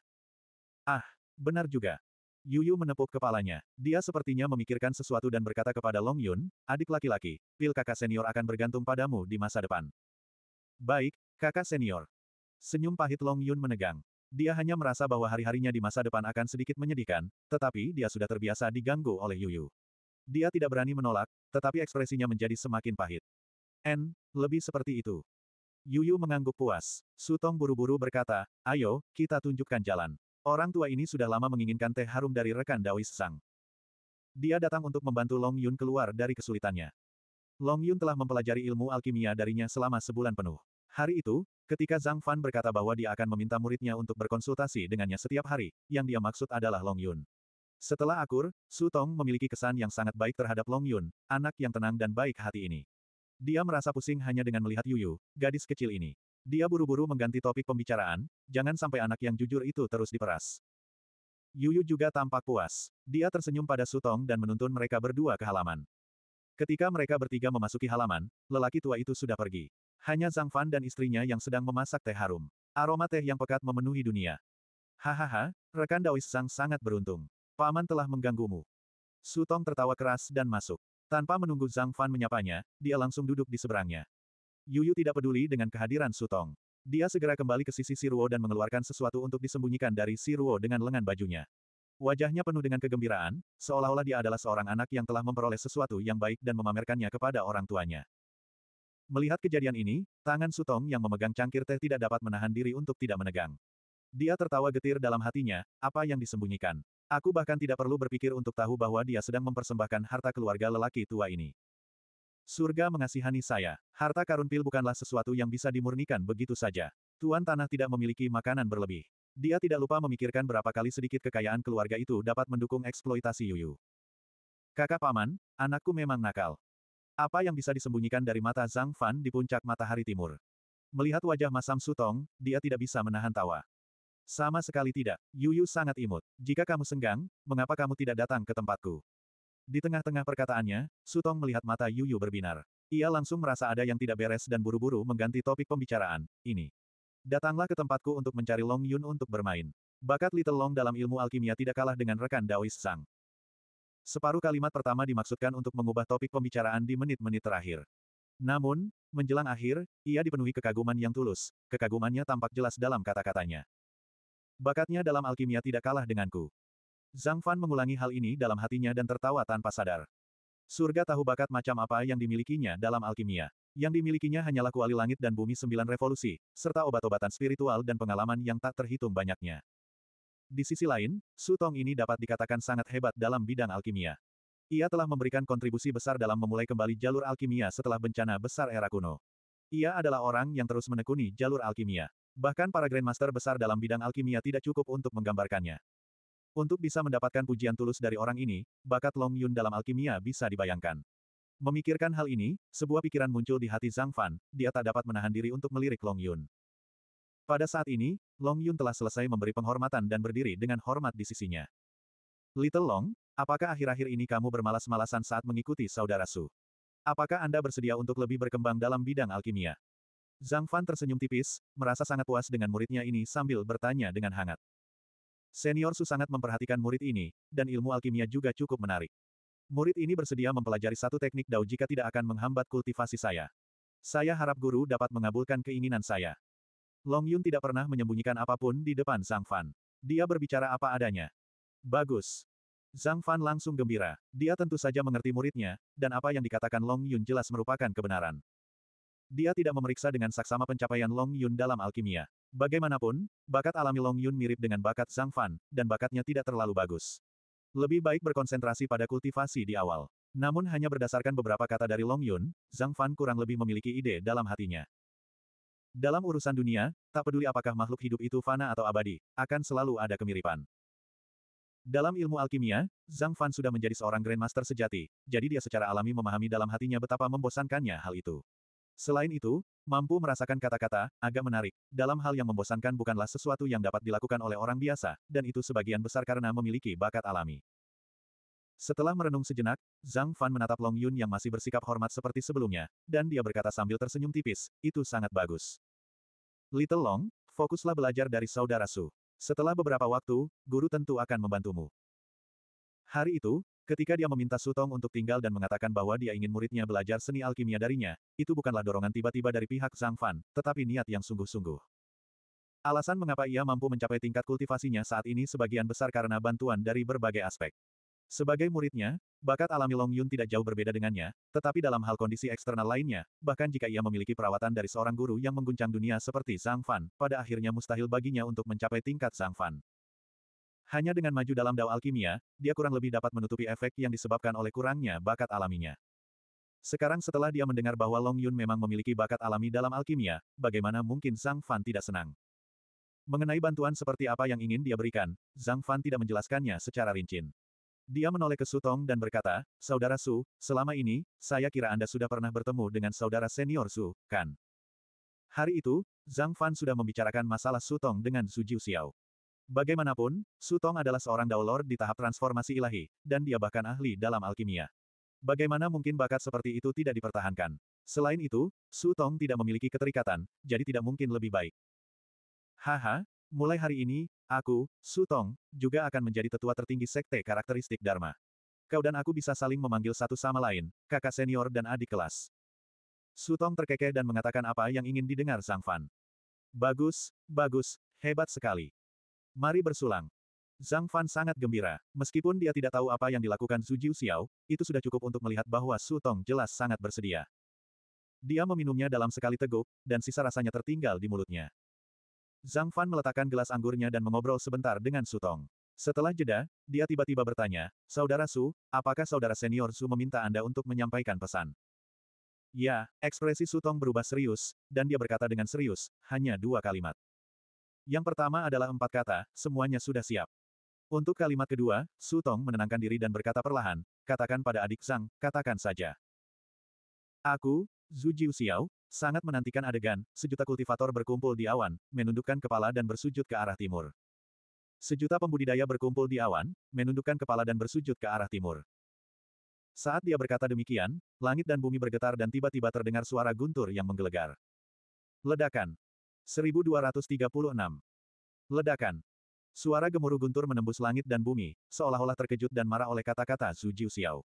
Ah, benar juga. Yuyu menepuk kepalanya. Dia sepertinya memikirkan sesuatu dan berkata kepada Long Yun, adik laki-laki, pil kakak senior akan bergantung padamu di masa depan. Baik, kakak senior. Senyum pahit Long Yun menegang. Dia hanya merasa bahwa hari-harinya di masa depan akan sedikit menyedihkan, tetapi dia sudah terbiasa diganggu oleh Yuyu. Dia tidak berani menolak, tetapi ekspresinya menjadi semakin pahit. N, lebih seperti itu. Yuyu mengangguk puas. Sutong buru-buru berkata, ayo, kita tunjukkan jalan. Orang tua ini sudah lama menginginkan teh harum dari rekan Dawis Sang. Dia datang untuk membantu Long Yun keluar dari kesulitannya. Long Yun telah mempelajari ilmu alkimia darinya selama sebulan penuh. Hari itu, ketika Zhang Fan berkata bahwa dia akan meminta muridnya untuk berkonsultasi dengannya setiap hari, yang dia maksud adalah Long Yun. Setelah akur, Su Tong memiliki kesan yang sangat baik terhadap Long Yun, anak yang tenang dan baik hati ini. Dia merasa pusing hanya dengan melihat Yuyu, gadis kecil ini. Dia buru-buru mengganti topik pembicaraan, jangan sampai anak yang jujur itu terus diperas. Yuyu juga tampak puas. Dia tersenyum pada Sutong dan menuntun mereka berdua ke halaman. Ketika mereka bertiga memasuki halaman, lelaki tua itu sudah pergi. Hanya Zhang Fan dan istrinya yang sedang memasak teh harum. Aroma teh yang pekat memenuhi dunia. Hahaha, rekan Daois Sang sangat beruntung. Paman telah mengganggumu. Sutong tertawa keras dan masuk. Tanpa menunggu Zhang Fan menyapanya, dia langsung duduk di seberangnya. Yuyu tidak peduli dengan kehadiran Sutong. Dia segera kembali ke sisi si Ruo dan mengeluarkan sesuatu untuk disembunyikan dari si Ruo dengan lengan bajunya. Wajahnya penuh dengan kegembiraan, seolah-olah dia adalah seorang anak yang telah memperoleh sesuatu yang baik dan memamerkannya kepada orang tuanya. Melihat kejadian ini, tangan Sutong yang memegang cangkir teh tidak dapat menahan diri untuk tidak menegang. Dia tertawa getir dalam hatinya, apa yang disembunyikan. Aku bahkan tidak perlu berpikir untuk tahu bahwa dia sedang mempersembahkan harta keluarga lelaki tua ini. Surga mengasihani saya. Harta karun pil bukanlah sesuatu yang bisa dimurnikan begitu saja. Tuan Tanah tidak memiliki makanan berlebih. Dia tidak lupa memikirkan berapa kali sedikit kekayaan keluarga itu dapat mendukung eksploitasi Yuyu. Kakak Paman, anakku memang nakal. Apa yang bisa disembunyikan dari mata Zhang Fan di puncak matahari timur? Melihat wajah Masam Sutong, dia tidak bisa menahan tawa. Sama sekali tidak, Yuyu sangat imut. Jika kamu senggang, mengapa kamu tidak datang ke tempatku? Di tengah-tengah perkataannya, Sutong melihat mata Yuyu berbinar. Ia langsung merasa ada yang tidak beres dan buru-buru mengganti topik pembicaraan. Ini. Datanglah ke tempatku untuk mencari Long Yun untuk bermain. Bakat Little Long dalam ilmu alkimia tidak kalah dengan rekan Daois Sang. Separuh kalimat pertama dimaksudkan untuk mengubah topik pembicaraan di menit-menit terakhir. Namun, menjelang akhir, ia dipenuhi kekaguman yang tulus. Kekagumannya tampak jelas dalam kata-katanya. Bakatnya dalam alkimia tidak kalah denganku. Zhang Fan mengulangi hal ini dalam hatinya dan tertawa tanpa sadar. Surga tahu bakat macam apa yang dimilikinya dalam alkimia. Yang dimilikinya hanyalah kuali langit dan bumi sembilan revolusi, serta obat-obatan spiritual dan pengalaman yang tak terhitung banyaknya. Di sisi lain, Su Tong ini dapat dikatakan sangat hebat dalam bidang alkimia. Ia telah memberikan kontribusi besar dalam memulai kembali jalur alkimia setelah bencana besar era kuno. Ia adalah orang yang terus menekuni jalur alkimia. Bahkan para Grandmaster besar dalam bidang alkimia tidak cukup untuk menggambarkannya. Untuk bisa mendapatkan pujian tulus dari orang ini, bakat Long Yun dalam alkimia bisa dibayangkan. Memikirkan hal ini, sebuah pikiran muncul di hati Zhang Fan, dia tak dapat menahan diri untuk melirik Long Yun. Pada saat ini, Long Yun telah selesai memberi penghormatan dan berdiri dengan hormat di sisinya. Little Long, apakah akhir-akhir ini kamu bermalas-malasan saat mengikuti saudara Su? Apakah Anda bersedia untuk lebih berkembang dalam bidang alkimia? Zhang Fan tersenyum tipis, merasa sangat puas dengan muridnya ini sambil bertanya dengan hangat. Senior Su sangat memperhatikan murid ini, dan ilmu alkimia juga cukup menarik. Murid ini bersedia mempelajari satu teknik dao jika tidak akan menghambat kultivasi saya. Saya harap guru dapat mengabulkan keinginan saya. Long Yun tidak pernah menyembunyikan apa pun di depan Zhang Fan. Dia berbicara apa adanya. Bagus. Zhang Fan langsung gembira. Dia tentu saja mengerti muridnya, dan apa yang dikatakan Long Yun jelas merupakan kebenaran. Dia tidak memeriksa dengan saksama pencapaian Long Yun dalam alkimia. Bagaimanapun, bakat alami Long Yun mirip dengan bakat Zhang Fan, dan bakatnya tidak terlalu bagus. Lebih baik berkonsentrasi pada kultivasi di awal. Namun hanya berdasarkan beberapa kata dari Long Yun, Zhang Fan kurang lebih memiliki ide dalam hatinya. Dalam urusan dunia, tak peduli apakah makhluk hidup itu fana atau abadi, akan selalu ada kemiripan. Dalam ilmu alkimia, Zhang Fan sudah menjadi seorang Grandmaster sejati, jadi dia secara alami memahami dalam hatinya betapa membosankannya hal itu. Selain itu, Mampu merasakan kata-kata, agak menarik. Dalam hal yang membosankan bukanlah sesuatu yang dapat dilakukan oleh orang biasa, dan itu sebagian besar karena memiliki bakat alami. Setelah merenung sejenak, Zhang Fan menatap Long Yun yang masih bersikap hormat seperti sebelumnya, dan dia berkata sambil tersenyum tipis, itu sangat bagus. Little Long, fokuslah belajar dari saudara Su. Setelah beberapa waktu, guru tentu akan membantumu. Hari itu, Ketika dia meminta Sutong untuk tinggal dan mengatakan bahwa dia ingin muridnya belajar seni alkimia darinya, itu bukanlah dorongan tiba-tiba dari pihak Zhang Fan, tetapi niat yang sungguh-sungguh. Alasan mengapa ia mampu mencapai tingkat kultivasinya saat ini sebagian besar karena bantuan dari berbagai aspek. Sebagai muridnya, bakat alami Long Yun tidak jauh berbeda dengannya, tetapi dalam hal kondisi eksternal lainnya, bahkan jika ia memiliki perawatan dari seorang guru yang mengguncang dunia seperti Zhang Fan, pada akhirnya mustahil baginya untuk mencapai tingkat Zhang Fan. Hanya dengan maju dalam dao alkimia, dia kurang lebih dapat menutupi efek yang disebabkan oleh kurangnya bakat alaminya. Sekarang setelah dia mendengar bahwa Long Yun memang memiliki bakat alami dalam alkimia, bagaimana mungkin Zhang Fan tidak senang? Mengenai bantuan seperti apa yang ingin dia berikan, Zhang Fan tidak menjelaskannya secara rinci. Dia menoleh ke Su Tong dan berkata, Saudara Su, selama ini, saya kira Anda sudah pernah bertemu dengan saudara senior Su, kan? Hari itu, Zhang Fan sudah membicarakan masalah Su Tong dengan Su Jiu Xiao. Bagaimanapun, Su Tong adalah seorang Dao Lord di tahap transformasi ilahi, dan dia bahkan ahli dalam alkimia. Bagaimana mungkin bakat seperti itu tidak dipertahankan? Selain itu, Su Tong tidak memiliki keterikatan, jadi tidak mungkin lebih baik. Haha, mulai hari ini, aku, Su Tong, juga akan menjadi tetua tertinggi sekte karakteristik Dharma. Kau dan aku bisa saling memanggil satu sama lain, kakak senior dan adik kelas. Su Tong terkekeh dan mengatakan apa yang ingin didengar Sang Fan. Bagus, bagus, hebat sekali. Mari bersulang. Zhang Fan sangat gembira. Meskipun dia tidak tahu apa yang dilakukan Zhu Jiu Xiao, itu sudah cukup untuk melihat bahwa Su Tong jelas sangat bersedia. Dia meminumnya dalam sekali teguk, dan sisa rasanya tertinggal di mulutnya. Zhang Fan meletakkan gelas anggurnya dan mengobrol sebentar dengan Su Tong. Setelah jeda, dia tiba-tiba bertanya, Saudara Su, apakah saudara senior Su meminta Anda untuk menyampaikan pesan? Ya, ekspresi Su Tong berubah serius, dan dia berkata dengan serius, hanya dua kalimat. Yang pertama adalah empat kata, semuanya sudah siap. Untuk kalimat kedua, Su Tong menenangkan diri dan berkata perlahan, katakan pada adik Zhang, katakan saja. Aku, Zhu Jiu Xiao, sangat menantikan adegan, sejuta kultivator berkumpul di awan, menundukkan kepala dan bersujud ke arah timur. Sejuta pembudidaya berkumpul di awan, menundukkan kepala dan bersujud ke arah timur. Saat dia berkata demikian, langit dan bumi bergetar dan tiba-tiba terdengar suara guntur yang menggelegar. Ledakan. 1236. Ledakan. Suara gemuruh guntur menembus langit dan bumi, seolah-olah terkejut dan marah oleh kata-kata Zhu Jiu Xiao.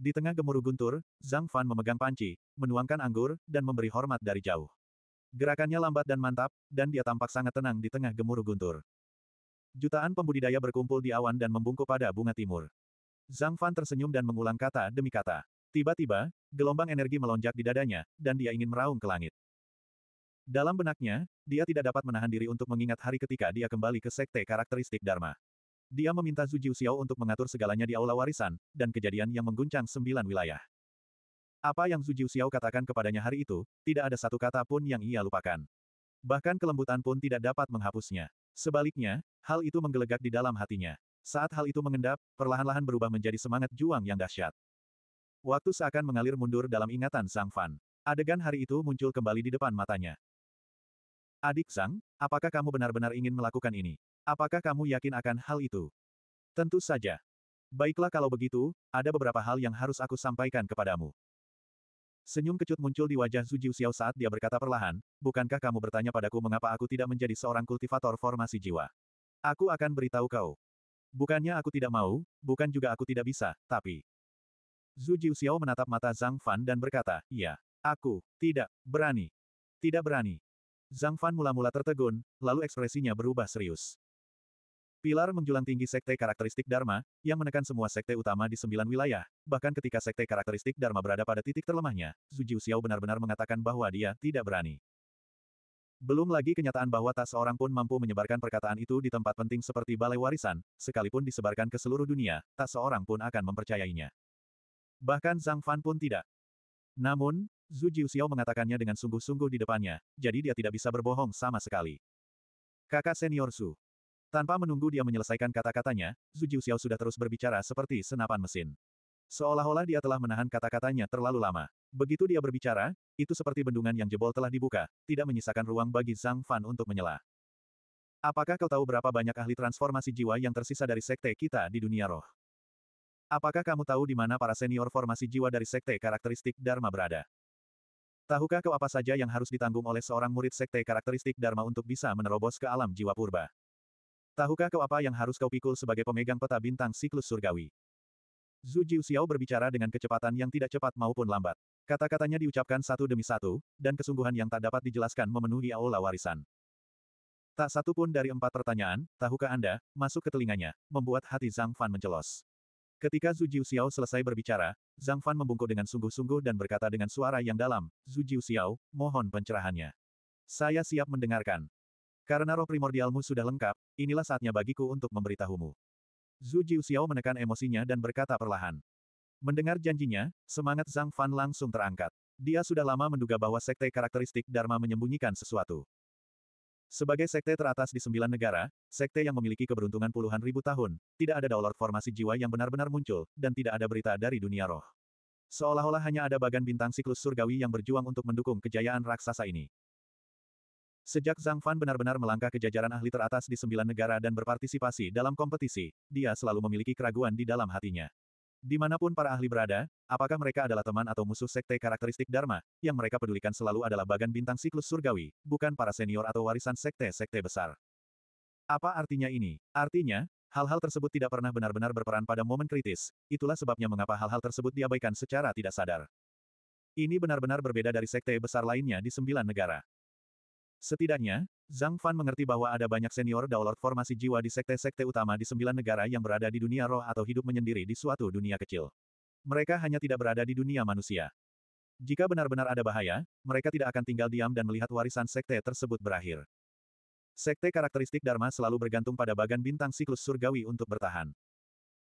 Di tengah gemuruh guntur, Zhang Fan memegang panci, menuangkan anggur, dan memberi hormat dari jauh. Gerakannya lambat dan mantap, dan dia tampak sangat tenang di tengah gemuruh guntur. Jutaan pembudidaya berkumpul di awan dan membungkuk pada bunga timur. Zhang Fan tersenyum dan mengulang kata demi kata. Tiba-tiba, gelombang energi melonjak di dadanya, dan dia ingin meraung ke langit. Dalam benaknya, dia tidak dapat menahan diri untuk mengingat hari ketika dia kembali ke sekte karakteristik Dharma. Dia meminta Zhu Jiu Xiao untuk mengatur segalanya di aula warisan, dan kejadian yang mengguncang sembilan wilayah. Apa yang Zhu Jiu Xiao katakan kepadanya hari itu, tidak ada satu kata pun yang ia lupakan. Bahkan kelembutan pun tidak dapat menghapusnya. Sebaliknya, hal itu menggelegak di dalam hatinya. Saat hal itu mengendap, perlahan-lahan berubah menjadi semangat juang yang dahsyat. Waktu seakan mengalir mundur dalam ingatan Zhang Fan. Adegan hari itu muncul kembali di depan matanya. Adik Zhang, apakah kamu benar-benar ingin melakukan ini? Apakah kamu yakin akan hal itu? Tentu saja. Baiklah kalau begitu, ada beberapa hal yang harus aku sampaikan kepadamu. Senyum kecut muncul di wajah Zhu Xiao saat dia berkata perlahan, bukankah kamu bertanya padaku mengapa aku tidak menjadi seorang kultivator formasi jiwa? Aku akan beritahu kau. Bukannya aku tidak mau, bukan juga aku tidak bisa, tapi... Zhu Xiao menatap mata Zhang Fan dan berkata, iya, aku, tidak, berani. Tidak berani. Zhang Fan mula-mula tertegun, lalu ekspresinya berubah serius. Pilar menjulang tinggi sekte karakteristik Dharma, yang menekan semua sekte utama di sembilan wilayah, bahkan ketika sekte karakteristik Dharma berada pada titik terlemahnya, Zhu Xiao benar-benar mengatakan bahwa dia tidak berani. Belum lagi kenyataan bahwa tak seorang pun mampu menyebarkan perkataan itu di tempat penting seperti balai warisan, sekalipun disebarkan ke seluruh dunia, tak seorang pun akan mempercayainya. Bahkan Zhang Fan pun tidak. Namun, Zhu Xiao mengatakannya dengan sungguh-sungguh di depannya, jadi dia tidak bisa berbohong sama sekali. Kakak senior Su, tanpa menunggu dia menyelesaikan kata-katanya, Zhu Xiao sudah terus berbicara seperti senapan mesin. Seolah-olah dia telah menahan kata-katanya terlalu lama. Begitu dia berbicara, itu seperti bendungan yang jebol telah dibuka, tidak menyisakan ruang bagi Zhang Fan untuk menyela. Apakah kau tahu berapa banyak ahli transformasi jiwa yang tersisa dari sekte kita di dunia roh? Apakah kamu tahu di mana para senior formasi jiwa dari sekte karakteristik Dharma berada? Tahukah kau apa saja yang harus ditanggung oleh seorang murid sekte karakteristik Dharma untuk bisa menerobos ke alam jiwa purba? Tahukah kau apa yang harus kau pikul sebagai pemegang peta bintang siklus surgawi? Zhu Xiao berbicara dengan kecepatan yang tidak cepat maupun lambat. Kata-katanya diucapkan satu demi satu, dan kesungguhan yang tak dapat dijelaskan memenuhi aula warisan. Tak satu pun dari empat pertanyaan, tahukah Anda, masuk ke telinganya, membuat hati Zhang Fan mencelos. Ketika Zhu Xiao selesai berbicara, Zhang Fan membungkuk dengan sungguh-sungguh dan berkata dengan suara yang dalam, Zhu Xiao, mohon pencerahannya. Saya siap mendengarkan. Karena roh primordialmu sudah lengkap, inilah saatnya bagiku untuk memberitahumu. Zhu Xiao menekan emosinya dan berkata perlahan. Mendengar janjinya, semangat Zhang Fan langsung terangkat. Dia sudah lama menduga bahwa sekte karakteristik Dharma menyembunyikan sesuatu. Sebagai sekte teratas di sembilan negara, sekte yang memiliki keberuntungan puluhan ribu tahun, tidak ada daulat formasi jiwa yang benar-benar muncul, dan tidak ada berita dari dunia roh. Seolah-olah hanya ada bagan bintang siklus surgawi yang berjuang untuk mendukung kejayaan raksasa ini. Sejak Zhang Fan benar-benar melangkah ke jajaran ahli teratas di sembilan negara dan berpartisipasi dalam kompetisi, dia selalu memiliki keraguan di dalam hatinya. Di mana pun para ahli berada, apakah mereka adalah teman atau musuh sekte karakteristik Dharma, yang mereka pedulikan selalu adalah bagan bintang siklus surgawi, bukan para senior atau warisan sekte-sekte besar. Apa artinya ini? Artinya, hal-hal tersebut tidak pernah benar-benar berperan pada momen kritis, itulah sebabnya mengapa hal-hal tersebut diabaikan secara tidak sadar. Ini benar-benar berbeda dari sekte besar lainnya di sembilan negara. Setidaknya, Zhang Fan mengerti bahwa ada banyak senior Daolord formasi jiwa di sekte-sekte utama di sembilan negara yang berada di dunia roh atau hidup menyendiri di suatu dunia kecil. Mereka hanya tidak berada di dunia manusia. Jika benar-benar ada bahaya, mereka tidak akan tinggal diam dan melihat warisan sekte tersebut berakhir. Sekte karakteristik Dharma selalu bergantung pada bagan bintang siklus surgawi untuk bertahan.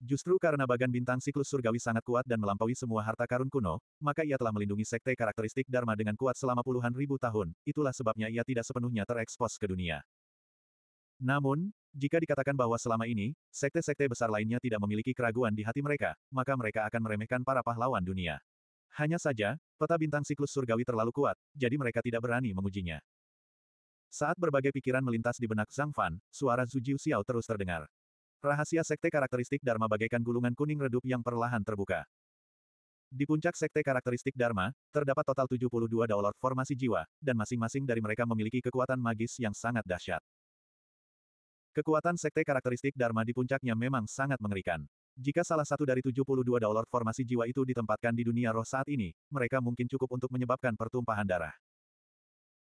Justru karena bagan bintang siklus surgawi sangat kuat dan melampaui semua harta karun kuno, maka ia telah melindungi sekte karakteristik Dharma dengan kuat selama puluhan ribu tahun, itulah sebabnya ia tidak sepenuhnya terekspos ke dunia. Namun, jika dikatakan bahwa selama ini, sekte-sekte besar lainnya tidak memiliki keraguan di hati mereka, maka mereka akan meremehkan para pahlawan dunia. Hanya saja, peta bintang siklus surgawi terlalu kuat, jadi mereka tidak berani mengujinya. Saat berbagai pikiran melintas di benak Zhang Fan, suara Zhu Jiu Xiao terus terdengar. Rahasia sekte karakteristik Dharma bagaikan gulungan kuning redup yang perlahan terbuka. Di puncak sekte karakteristik Dharma, terdapat total 72 Daolord formasi jiwa, dan masing-masing dari mereka memiliki kekuatan magis yang sangat dahsyat. Kekuatan sekte karakteristik Dharma di puncaknya memang sangat mengerikan. Jika salah satu dari 72 Daolord formasi jiwa itu ditempatkan di dunia roh saat ini, mereka mungkin cukup untuk menyebabkan pertumpahan darah.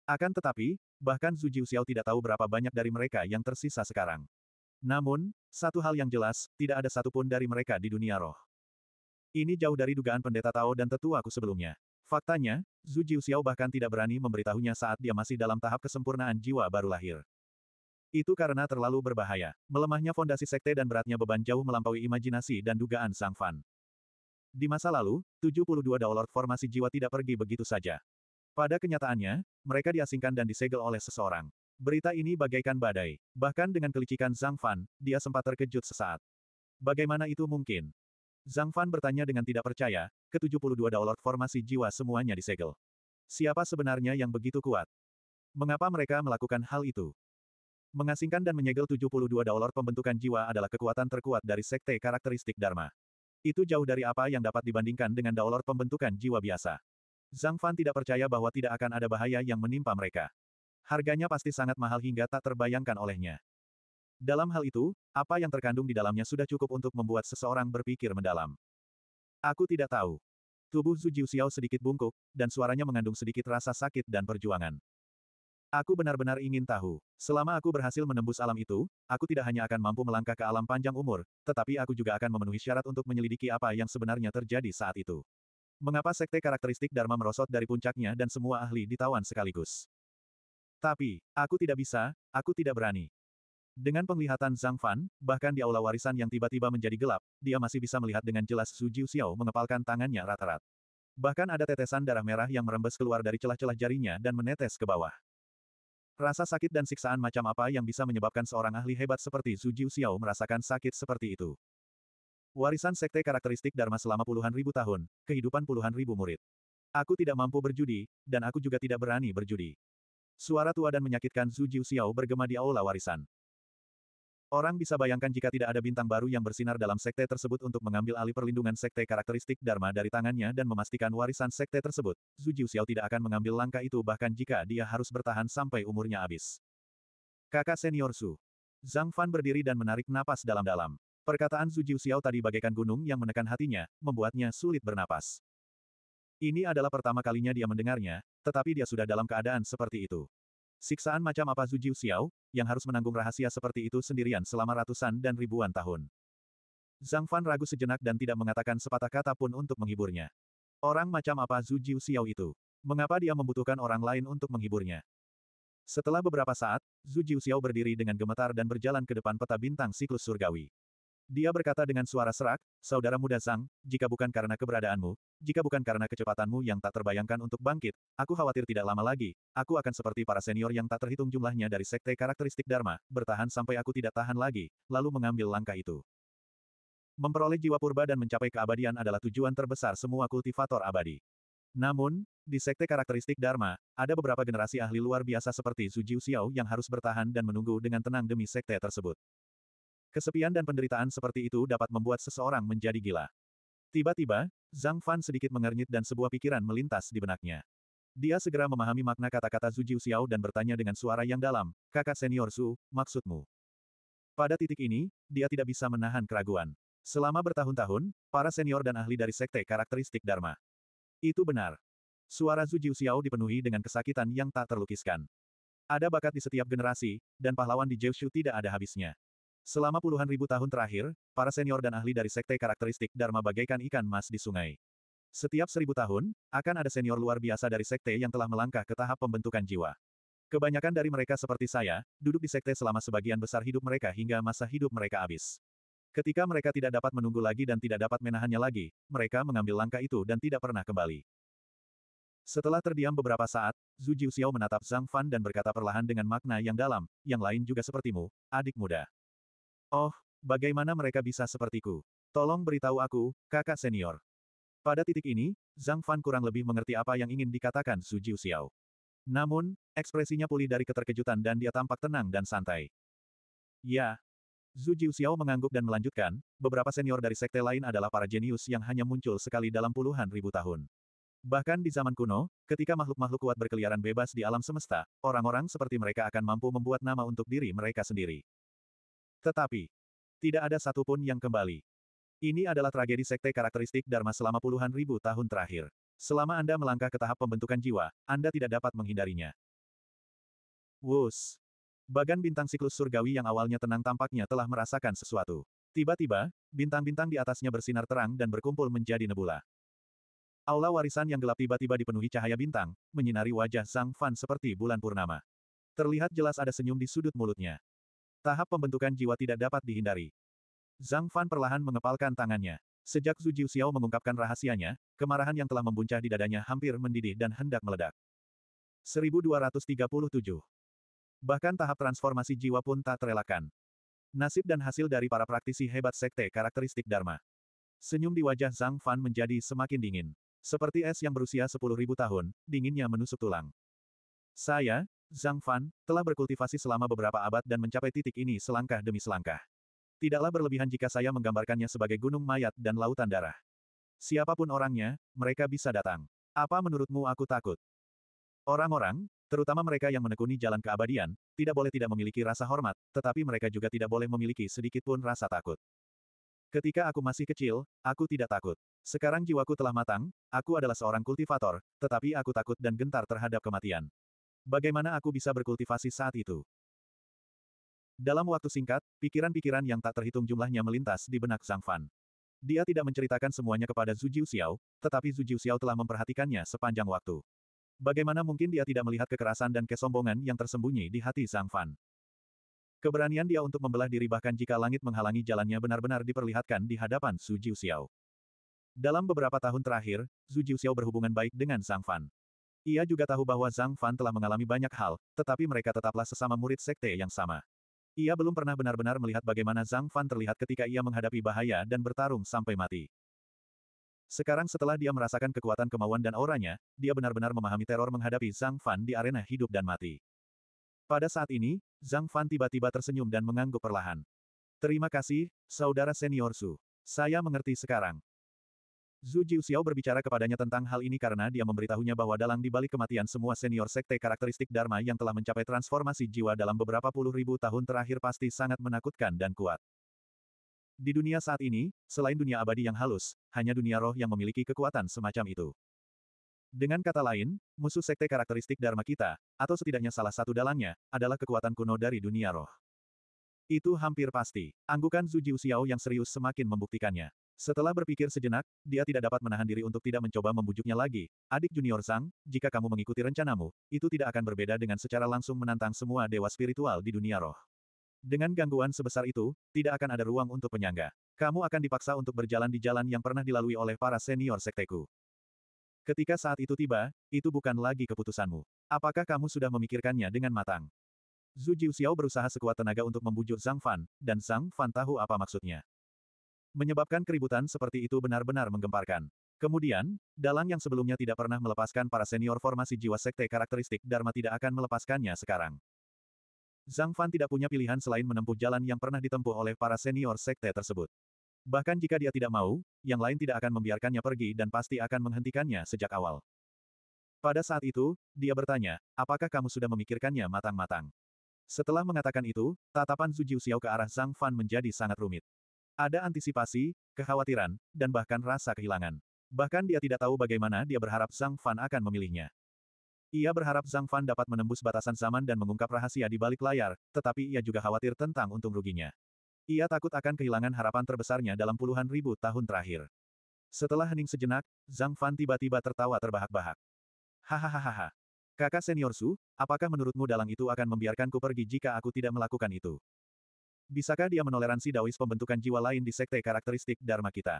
Akan tetapi, bahkan Zhu Jiuxiao tidak tahu berapa banyak dari mereka yang tersisa sekarang. Namun, satu hal yang jelas, tidak ada satupun dari mereka di dunia roh. Ini jauh dari dugaan pendeta Tao dan tetuaku sebelumnya. Faktanya, Zhu Jiuxiao bahkan tidak berani memberitahunya saat dia masih dalam tahap kesempurnaan jiwa baru lahir. Itu karena terlalu berbahaya. Melemahnya fondasi sekte dan beratnya beban jauh melampaui imajinasi dan dugaan Sang Fan. Di masa lalu, 72 Daolord formasi jiwa tidak pergi begitu saja. Pada kenyataannya, mereka diasingkan dan disegel oleh seseorang. Berita ini bagaikan badai. Bahkan dengan kelicikan Zhang Fan, dia sempat terkejut sesaat. Bagaimana itu mungkin? Zhang Fan bertanya dengan tidak percaya, ke-72 Daolord formasi jiwa semuanya disegel. Siapa sebenarnya yang begitu kuat? Mengapa mereka melakukan hal itu? Mengasingkan dan menyegel 72 Daolord pembentukan jiwa adalah kekuatan terkuat dari sekte karakteristik Dharma. Itu jauh dari apa yang dapat dibandingkan dengan Daolord pembentukan jiwa biasa. Zhang Fan tidak percaya bahwa tidak akan ada bahaya yang menimpa mereka. Harganya pasti sangat mahal hingga tak terbayangkan olehnya. Dalam hal itu, apa yang terkandung di dalamnya sudah cukup untuk membuat seseorang berpikir mendalam. Aku tidak tahu. Tubuh Zhu Jiuxiao sedikit bungkuk, dan suaranya mengandung sedikit rasa sakit dan perjuangan. Aku benar-benar ingin tahu. Selama aku berhasil menembus alam itu, aku tidak hanya akan mampu melangkah ke alam panjang umur, tetapi aku juga akan memenuhi syarat untuk menyelidiki apa yang sebenarnya terjadi saat itu. Mengapa sekte karakteristik Dharma merosot dari puncaknya dan semua ahli ditawan sekaligus? Tapi, aku tidak bisa, aku tidak berani. Dengan penglihatan Zhang Fan, bahkan di aula warisan yang tiba-tiba menjadi gelap, dia masih bisa melihat dengan jelas Su Jiu Xiao mengepalkan tangannya rata-rat. Bahkan ada tetesan darah merah yang merembes keluar dari celah-celah jarinya dan menetes ke bawah. Rasa sakit dan siksaan macam apa yang bisa menyebabkan seorang ahli hebat seperti Su Jiu Xiao merasakan sakit seperti itu. Warisan sekte karakteristik Dharma selama puluhan ribu tahun, kehidupan puluhan ribu murid. Aku tidak mampu berjudi, dan aku juga tidak berani berjudi. Suara tua dan menyakitkan Zhu Jiu Xiao bergema di aula warisan. Orang bisa bayangkan jika tidak ada bintang baru yang bersinar dalam sekte tersebut untuk mengambil alih perlindungan sekte karakteristik Dharma dari tangannya dan memastikan warisan sekte tersebut, Zhu Jiu Xiao tidak akan mengambil langkah itu bahkan jika dia harus bertahan sampai umurnya habis. Kakak senior Su. Zhang Fan berdiri dan menarik napas dalam-dalam. Perkataan Zhu Jiu Xiao tadi bagaikan gunung yang menekan hatinya, membuatnya sulit bernapas. Ini adalah pertama kalinya dia mendengarnya, tetapi dia sudah dalam keadaan seperti itu. Siksaan macam apa Zhu Jiu Xiao, yang harus menanggung rahasia seperti itu sendirian selama ratusan dan ribuan tahun. Zhang Fan ragu sejenak dan tidak mengatakan sepatah kata pun untuk menghiburnya. Orang macam apa Zhu Jiu Xiao itu? Mengapa dia membutuhkan orang lain untuk menghiburnya? Setelah beberapa saat, Zhu Jiu Xiao berdiri dengan gemetar dan berjalan ke depan peta bintang siklus surgawi. Dia berkata dengan suara serak, Saudara muda Zhang, jika bukan karena keberadaanmu, jika bukan karena kecepatanmu yang tak terbayangkan untuk bangkit, aku khawatir tidak lama lagi, aku akan seperti para senior yang tak terhitung jumlahnya dari sekte karakteristik Dharma, bertahan sampai aku tidak tahan lagi, lalu mengambil langkah itu. Memperoleh jiwa purba dan mencapai keabadian adalah tujuan terbesar semua kultivator abadi. Namun, di sekte karakteristik Dharma, ada beberapa generasi ahli luar biasa seperti Zhu Jiu Xiao yang harus bertahan dan menunggu dengan tenang demi sekte tersebut. Kesepian dan penderitaan seperti itu dapat membuat seseorang menjadi gila. Tiba-tiba, Zhang Fan sedikit mengernyit dan sebuah pikiran melintas di benaknya. Dia segera memahami makna kata-kata Zhu Jiu Xiao dan bertanya dengan suara yang dalam, kakak senior Su, maksudmu? Pada titik ini, dia tidak bisa menahan keraguan. Selama bertahun-tahun, para senior dan ahli dari sekte karakteristik Dharma. Itu benar. Suara Zhu Jiu Xiao dipenuhi dengan kesakitan yang tak terlukiskan. Ada bakat di setiap generasi, dan pahlawan di Jeushu tidak ada habisnya. Selama puluhan ribu tahun terakhir, para senior dan ahli dari sekte karakteristik Dharma bagaikan ikan mas di sungai. Setiap seribu tahun, akan ada senior luar biasa dari sekte yang telah melangkah ke tahap pembentukan jiwa. Kebanyakan dari mereka seperti saya, duduk di sekte selama sebagian besar hidup mereka hingga masa hidup mereka habis. Ketika mereka tidak dapat menunggu lagi dan tidak dapat menahannya lagi, mereka mengambil langkah itu dan tidak pernah kembali. Setelah terdiam beberapa saat, Zhu Jiuxiao menatap Zhang Fan dan berkata perlahan dengan makna yang dalam, yang lain juga sepertimu, adik muda. Oh, bagaimana mereka bisa sepertiku? Tolong beritahu aku, kakak senior. Pada titik ini, Zhang Fan kurang lebih mengerti apa yang ingin dikatakan Zhu Jiuxiao. Namun, ekspresinya pulih dari keterkejutan dan dia tampak tenang dan santai. Ya. Zhu Jiuxiao mengangguk dan melanjutkan, beberapa senior dari sekte lain adalah para jenius yang hanya muncul sekali dalam puluhan ribu tahun. Bahkan di zaman kuno, ketika makhluk-makhluk kuat berkeliaran bebas di alam semesta, orang-orang seperti mereka akan mampu membuat nama untuk diri mereka sendiri. Tetapi, tidak ada satupun yang kembali. Ini adalah tragedi sekte karakteristik Dharma selama puluhan ribu tahun terakhir. Selama Anda melangkah ke tahap pembentukan jiwa, Anda tidak dapat menghindarinya. Wus! Bagan bintang siklus surgawi yang awalnya tenang tampaknya telah merasakan sesuatu. Tiba-tiba, bintang-bintang di atasnya bersinar terang dan berkumpul menjadi nebula. Aula warisan yang gelap tiba-tiba dipenuhi cahaya bintang, menyinari wajah Zhang Fan seperti bulan purnama. Terlihat jelas ada senyum di sudut mulutnya. Tahap pembentukan jiwa tidak dapat dihindari. Zhang Fan perlahan mengepalkan tangannya. Sejak Zhu Jiuxiao mengungkapkan rahasianya, kemarahan yang telah membuncah di dadanya hampir mendidih dan hendak meledak. 1237. Bahkan tahap transformasi jiwa pun tak terelakkan. Nasib dan hasil dari para praktisi hebat sekte karakteristik Dharma. Senyum di wajah Zhang Fan menjadi semakin dingin. Seperti es yang berusia 10.000 tahun, dinginnya menusuk tulang. Saya, Zhang Fan, telah berkultivasi selama beberapa abad dan mencapai titik ini selangkah demi selangkah. Tidaklah berlebihan jika saya menggambarkannya sebagai gunung mayat dan lautan darah. Siapa pun orangnya, mereka bisa datang. Apa menurutmu aku takut? Orang-orang, terutama mereka yang menekuni jalan keabadian, tidak boleh tidak memiliki rasa hormat, tetapi mereka juga tidak boleh memiliki sedikit pun rasa takut. Ketika aku masih kecil, aku tidak takut. Sekarang jiwaku telah matang, aku adalah seorang kultivator, tetapi aku takut dan gentar terhadap kematian. Bagaimana aku bisa berkultivasi saat itu? Dalam waktu singkat, pikiran-pikiran yang tak terhitung jumlahnya melintas di benak Zhang Fan. Dia tidak menceritakan semuanya kepada Zhu Jiuxiao, tetapi Zhu Jiuxiao telah memperhatikannya sepanjang waktu. Bagaimana mungkin dia tidak melihat kekerasan dan kesombongan yang tersembunyi di hati Zhang Fan? Keberanian dia untuk membelah diri bahkan jika langit menghalangi jalannya benar-benar diperlihatkan di hadapan Zhu Jiuxiao. Dalam beberapa tahun terakhir, Zhu Jiuxiao berhubungan baik dengan Zhang Fan. Ia juga tahu bahwa Zhang Fan telah mengalami banyak hal, tetapi mereka tetaplah sesama murid sekte yang sama. Ia belum pernah benar-benar melihat bagaimana Zhang Fan terlihat ketika ia menghadapi bahaya dan bertarung sampai mati. Sekarang setelah dia merasakan kekuatan kemauan dan auranya, dia benar-benar memahami teror menghadapi Zhang Fan di arena hidup dan mati. Pada saat ini, Zhang Fan tiba-tiba tersenyum dan mengangguk perlahan. Terima kasih, saudara senior Su. Saya mengerti sekarang. Zhu Jiuxiao berbicara kepadanya tentang hal ini karena dia memberitahunya bahwa dalang di balik kematian semua senior sekte karakteristik Dharma yang telah mencapai transformasi jiwa dalam beberapa puluh ribu tahun terakhir pasti sangat menakutkan dan kuat. Di dunia saat ini, selain dunia abadi yang halus, hanya dunia roh yang memiliki kekuatan semacam itu. Dengan kata lain, musuh sekte karakteristik Dharma kita, atau setidaknya salah satu dalangnya, adalah kekuatan kuno dari dunia roh. Itu hampir pasti. Anggukan Zhu Jiuxiao yang serius semakin membuktikannya. Setelah berpikir sejenak, dia tidak dapat menahan diri untuk tidak mencoba membujuknya lagi. Adik junior Zhang, jika kamu mengikuti rencanamu, itu tidak akan berbeda dengan secara langsung menantang semua dewa spiritual di dunia roh. Dengan gangguan sebesar itu, tidak akan ada ruang untuk penyangga. Kamu akan dipaksa untuk berjalan di jalan yang pernah dilalui oleh para senior sekteku. Ketika saat itu tiba, itu bukan lagi keputusanmu. Apakah kamu sudah memikirkannya dengan matang? Zhu Jiuxiao berusaha sekuat tenaga untuk membujuk Zhang Fan, dan Zhang Fan tahu apa maksudnya. Menyebabkan keributan seperti itu benar-benar menggemparkan. Kemudian, dalang yang sebelumnya tidak pernah melepaskan para senior formasi jiwa sekte karakteristik Dharma tidak akan melepaskannya sekarang. Zhang Fan tidak punya pilihan selain menempuh jalan yang pernah ditempuh oleh para senior sekte tersebut. Bahkan jika dia tidak mau, yang lain tidak akan membiarkannya pergi dan pasti akan menghentikannya sejak awal. Pada saat itu, dia bertanya, apakah kamu sudah memikirkannya matang-matang? Setelah mengatakan itu, tatapan Zhu Jiuxiao ke arah Zhang Fan menjadi sangat rumit. Ada antisipasi, kekhawatiran, dan bahkan rasa kehilangan. Bahkan dia tidak tahu bagaimana dia berharap Zhang Fan akan memilihnya. Ia berharap Zhang Fan dapat menembus batasan zaman dan mengungkap rahasia di balik layar, tetapi ia juga khawatir tentang untung ruginya. Ia takut akan kehilangan harapan terbesarnya dalam puluhan ribu tahun terakhir. Setelah hening sejenak, Zhang Fan tiba-tiba tertawa terbahak-bahak. Hahaha. Kakak senior Su, apakah menurutmu dalang itu akan membiarkanku pergi jika aku tidak melakukan itu? Bisakah dia menoleransi Daois pembentukan jiwa lain di sekte karakteristik Dharma kita?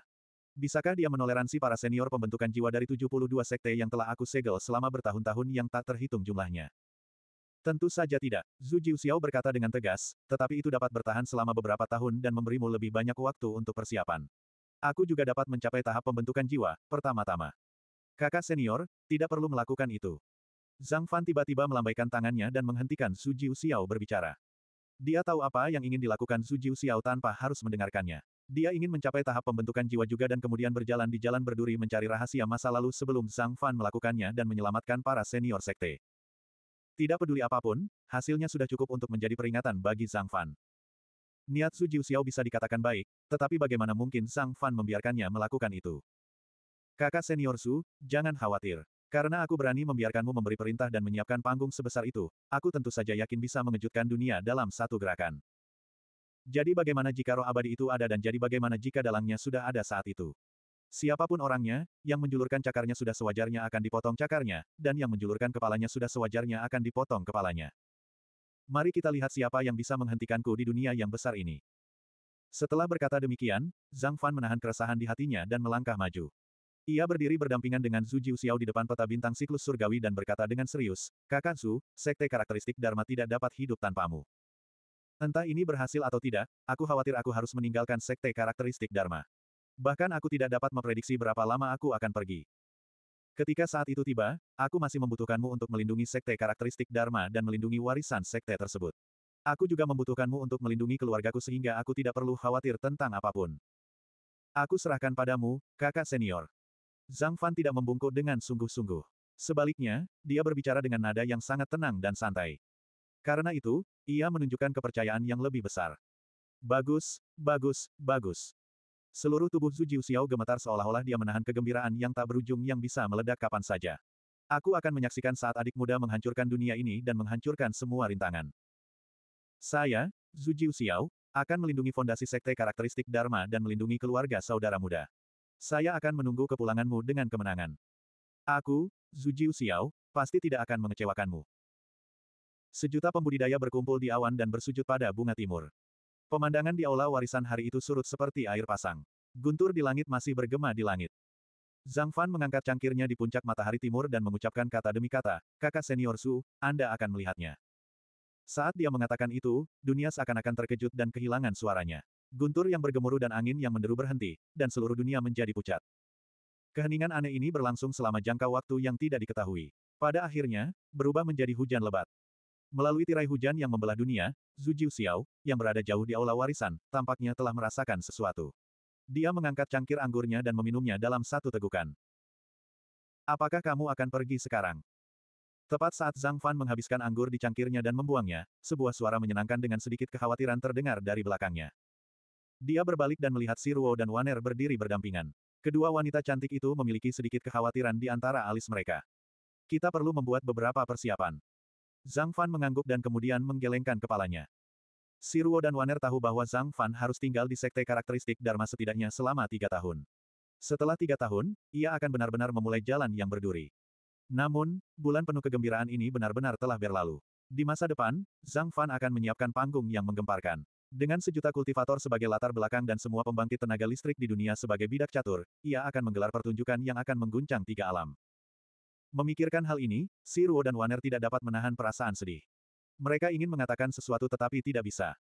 Bisakah dia menoleransi para senior pembentukan jiwa dari 72 sekte yang telah aku segel selama bertahun-tahun yang tak terhitung jumlahnya? Tentu saja tidak, Zhu Jiuxiao berkata dengan tegas, tetapi itu dapat bertahan selama beberapa tahun dan memberimu lebih banyak waktu untuk persiapan. Aku juga dapat mencapai tahap pembentukan jiwa, pertama-tama. Kakak senior, tidak perlu melakukan itu. Zhang Fan tiba-tiba melambaikan tangannya dan menghentikan Su Jiu Xiao berbicara. Dia tahu apa yang ingin dilakukan Su Jiu Xiao tanpa harus mendengarkannya. Dia ingin mencapai tahap pembentukan jiwa juga dan kemudian berjalan di jalan berduri mencari rahasia masa lalu sebelum Zhang Fan melakukannya dan menyelamatkan para senior sekte. Tidak peduli apa pun, hasilnya sudah cukup untuk menjadi peringatan bagi Zhang Fan. Niat Su Jiu Xiao bisa dikatakan baik, tetapi bagaimana mungkin Zhang Fan membiarkannya melakukan itu? Kakak senior Su, jangan khawatir. Karena aku berani membiarkanmu memberi perintah dan menyiapkan panggung sebesar itu, aku tentu saja yakin bisa mengejutkan dunia dalam satu gerakan. Jadi bagaimana jika roh abadi itu ada dan jadi bagaimana jika dalangnya sudah ada saat itu? Siapa pun orangnya, yang menjulurkan cakarnya sudah sewajarnya akan dipotong cakarnya, dan yang menjulurkan kepalanya sudah sewajarnya akan dipotong kepalanya. Mari kita lihat siapa yang bisa menghentikanku di dunia yang besar ini. Setelah berkata demikian, Zhang Fan menahan keresahan di hatinya dan melangkah maju. Ia berdiri berdampingan dengan Zhu Jiuxiao di depan peta bintang siklus surgawi dan berkata dengan serius, Kakak Zhu, sekte karakteristik Dharma tidak dapat hidup tanpamu. Entah ini berhasil atau tidak, aku khawatir aku harus meninggalkan sekte karakteristik Dharma. Bahkan aku tidak dapat memprediksi berapa lama aku akan pergi. Ketika saat itu tiba, aku masih membutuhkanmu untuk melindungi sekte karakteristik Dharma dan melindungi warisan sekte tersebut. Aku juga membutuhkanmu untuk melindungi keluargaku sehingga aku tidak perlu khawatir tentang apa pun. Aku serahkan padamu, kakak senior. Zhang Fan tidak membungkuk dengan sungguh-sungguh. Sebaliknya, dia berbicara dengan nada yang sangat tenang dan santai. Karena itu, ia menunjukkan kepercayaan yang lebih besar. Bagus, bagus, bagus. Seluruh tubuh Zhu Jiuxiao gemetar seolah-olah dia menahan kegembiraan yang tak berujung yang bisa meledak kapan saja. Aku akan menyaksikan saat adik muda menghancurkan dunia ini dan menghancurkan semua rintangan. Saya, Zhu Jiuxiao, akan melindungi fondasi sekte karakteristik Dharma dan melindungi keluarga saudara muda. Saya akan menunggu kepulanganmu dengan kemenangan. Aku, Zujiu Xiao, pasti tidak akan mengecewakanmu. Sejuta pembudidaya berkumpul di awan dan bersujud pada bunga timur. Pemandangan di aula warisan hari itu surut seperti air pasang. Guntur di langit masih bergema di langit. Zhang Fan mengangkat cangkirnya di puncak matahari timur dan mengucapkan kata demi kata, kakak senior Su, Anda akan melihatnya. Saat dia mengatakan itu, dunia seakan-akan terkejut dan kehilangan suaranya. Guntur yang bergemuruh dan angin yang menderu berhenti, dan seluruh dunia menjadi pucat. Keheningan aneh ini berlangsung selama jangka waktu yang tidak diketahui. Pada akhirnya, berubah menjadi hujan lebat. Melalui tirai hujan yang membelah dunia, Zhu Jiu Xiao, yang berada jauh di aula warisan, tampaknya telah merasakan sesuatu. Dia mengangkat cangkir anggurnya dan meminumnya dalam satu tegukan. Apakah kamu akan pergi sekarang? Tepat saat Zhang Fan menghabiskan anggur di cangkirnya dan membuangnya, sebuah suara menyenangkan dengan sedikit kekhawatiran terdengar dari belakangnya. Dia berbalik dan melihat Si Ruo dan Waner berdiri berdampingan. Kedua wanita cantik itu memiliki sedikit kekhawatiran di antara alis mereka. Kita perlu membuat beberapa persiapan. Zhang Fan mengangguk dan kemudian menggelengkan kepalanya. Si Ruo dan Waner tahu bahwa Zhang Fan harus tinggal di sekte karakteristik Dharma setidaknya selama tiga tahun. Setelah tiga tahun, ia akan benar-benar memulai jalan yang berduri. Namun, bulan penuh kegembiraan ini benar-benar telah berlalu. Di masa depan, Zhang Fan akan menyiapkan panggung yang menggemparkan. Dengan sejuta kultivator sebagai latar belakang dan semua pembangkit tenaga listrik di dunia sebagai bidak catur, ia akan menggelar pertunjukan yang akan mengguncang tiga alam. Memikirkan hal ini, Si Ruo dan Waner tidak dapat menahan perasaan sedih. Mereka ingin mengatakan sesuatu tetapi tidak bisa.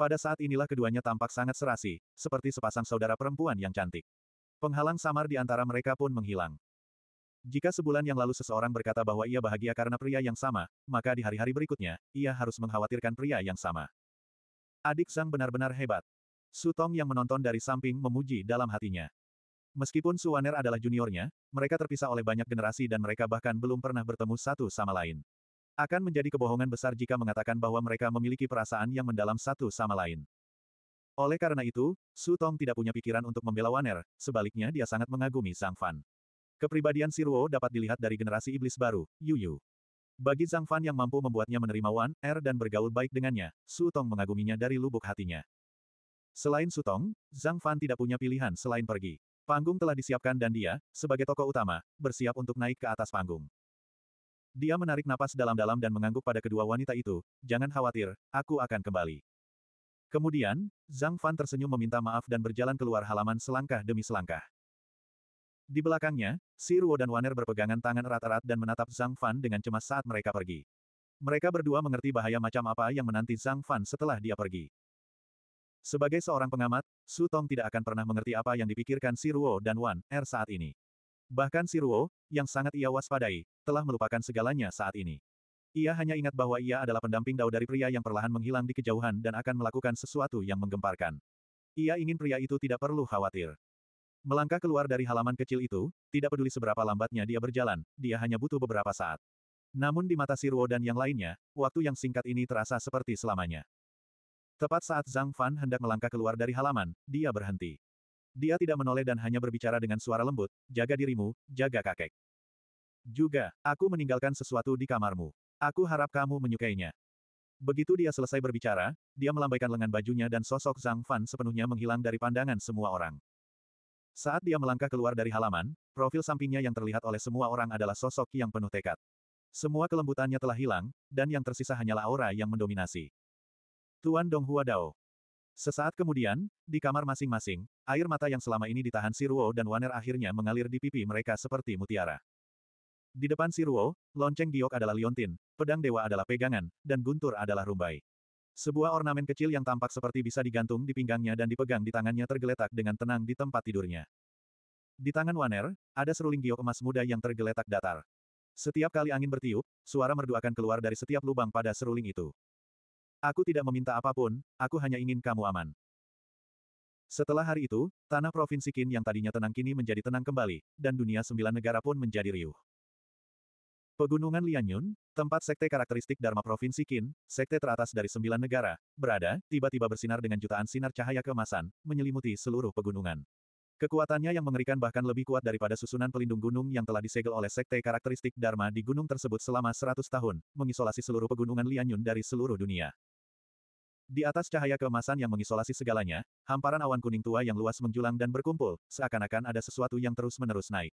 Pada saat inilah keduanya tampak sangat serasi, seperti sepasang saudara perempuan yang cantik. Penghalang samar di antara mereka pun menghilang. Jika sebulan yang lalu seseorang berkata bahwa ia bahagia karena pria yang sama, maka di hari-hari berikutnya, ia harus mengkhawatirkan pria yang sama. Adik Zhang benar-benar hebat. Su Tong yang menonton dari samping memuji dalam hatinya. Meskipun Su Waner adalah juniornya, mereka terpisah oleh banyak generasi dan mereka bahkan belum pernah bertemu satu sama lain. Akan menjadi kebohongan besar jika mengatakan bahwa mereka memiliki perasaan yang mendalam satu sama lain. Oleh karena itu, Su Tong tidak punya pikiran untuk membela Waner, sebaliknya dia sangat mengagumi Zhang Fan. Kepribadian Si Ruo dapat dilihat dari generasi iblis baru, Yu Yu. Bagi Zhang Fan yang mampu membuatnya menerima Wan Er dan bergaul baik dengannya, Su Tong mengaguminya dari lubuk hatinya. Selain Su Tong, Zhang Fan tidak punya pilihan selain pergi. Panggung telah disiapkan dan dia, sebagai tokoh utama, bersiap untuk naik ke atas panggung. Dia menarik napas dalam-dalam dan mengangguk pada kedua wanita itu, jangan khawatir, aku akan kembali. Kemudian, Zhang Fan tersenyum meminta maaf dan berjalan keluar halaman selangkah demi selangkah. Di belakangnya, Si Ruo dan Waner berpegangan tangan erat-erat dan menatap Zhang Fan dengan cemas saat mereka pergi. Mereka berdua mengerti bahaya macam apa yang menanti Zhang Fan setelah dia pergi. Sebagai seorang pengamat, Su Tong tidak akan pernah mengerti apa yang dipikirkan Si Ruo dan Wan Er saat ini. Bahkan Si Ruo, yang sangat ia waspadai, telah melupakan segalanya saat ini. Ia hanya ingat bahwa ia adalah pendamping Dao dari pria yang perlahan menghilang di kejauhan dan akan melakukan sesuatu yang menggemparkan. Ia ingin pria itu tidak perlu khawatir. Melangkah keluar dari halaman kecil itu, tidak peduli seberapa lambatnya dia berjalan, dia hanya butuh beberapa saat. Namun di mata Sirwo dan yang lainnya, waktu yang singkat ini terasa seperti selamanya. Tepat saat Zhang Fan hendak melangkah keluar dari halaman, dia berhenti. Dia tidak menoleh dan hanya berbicara dengan suara lembut, jaga dirimu, jaga kakek. Juga, aku meninggalkan sesuatu di kamarmu. Aku harap kamu menyukainya. Begitu dia selesai berbicara, dia melambaikan lengan bajunya dan sosok Zhang Fan sepenuhnya menghilang dari pandangan semua orang. Saat dia melangkah keluar dari halaman, profil sampingnya yang terlihat oleh semua orang adalah sosok yang penuh tekad. Semua kelembutannya telah hilang, dan yang tersisa hanyalah aura yang mendominasi. Tuan Donghua Dao. Sesaat kemudian, di kamar masing-masing, air mata yang selama ini ditahan Si Ruo dan Waner akhirnya mengalir di pipi mereka seperti mutiara. Di depan Si Ruo, lonceng giok adalah liontin, pedang dewa adalah pegangan, dan guntur adalah rumbai. Sebuah ornamen kecil yang tampak seperti bisa digantung di pinggangnya dan dipegang di tangannya tergeletak dengan tenang di tempat tidurnya. Di tangan Waner, ada seruling giok emas muda yang tergeletak datar. Setiap kali angin bertiup, suara merdu akan keluar dari setiap lubang pada seruling itu. Aku tidak meminta apa pun, aku hanya ingin kamu aman. Setelah hari itu, tanah Provinsi Qin yang tadinya tenang kini menjadi tenang kembali, dan dunia sembilan negara pun menjadi riuh. Pegunungan Lianyun, tempat sekte karakteristik Dharma Provinsi Qin, sekte teratas dari sembilan negara, berada, tiba-tiba bersinar dengan jutaan sinar cahaya keemasan, menyelimuti seluruh pegunungan. Kekuatannya yang mengerikan bahkan lebih kuat daripada susunan pelindung gunung yang telah disegel oleh sekte karakteristik Dharma di gunung tersebut selama seratus tahun, mengisolasi seluruh pegunungan Lianyun dari seluruh dunia. Di atas cahaya keemasan yang mengisolasi segalanya, hamparan awan kuning tua yang luas menjulang dan berkumpul, seakan-akan ada sesuatu yang terus-menerus naik.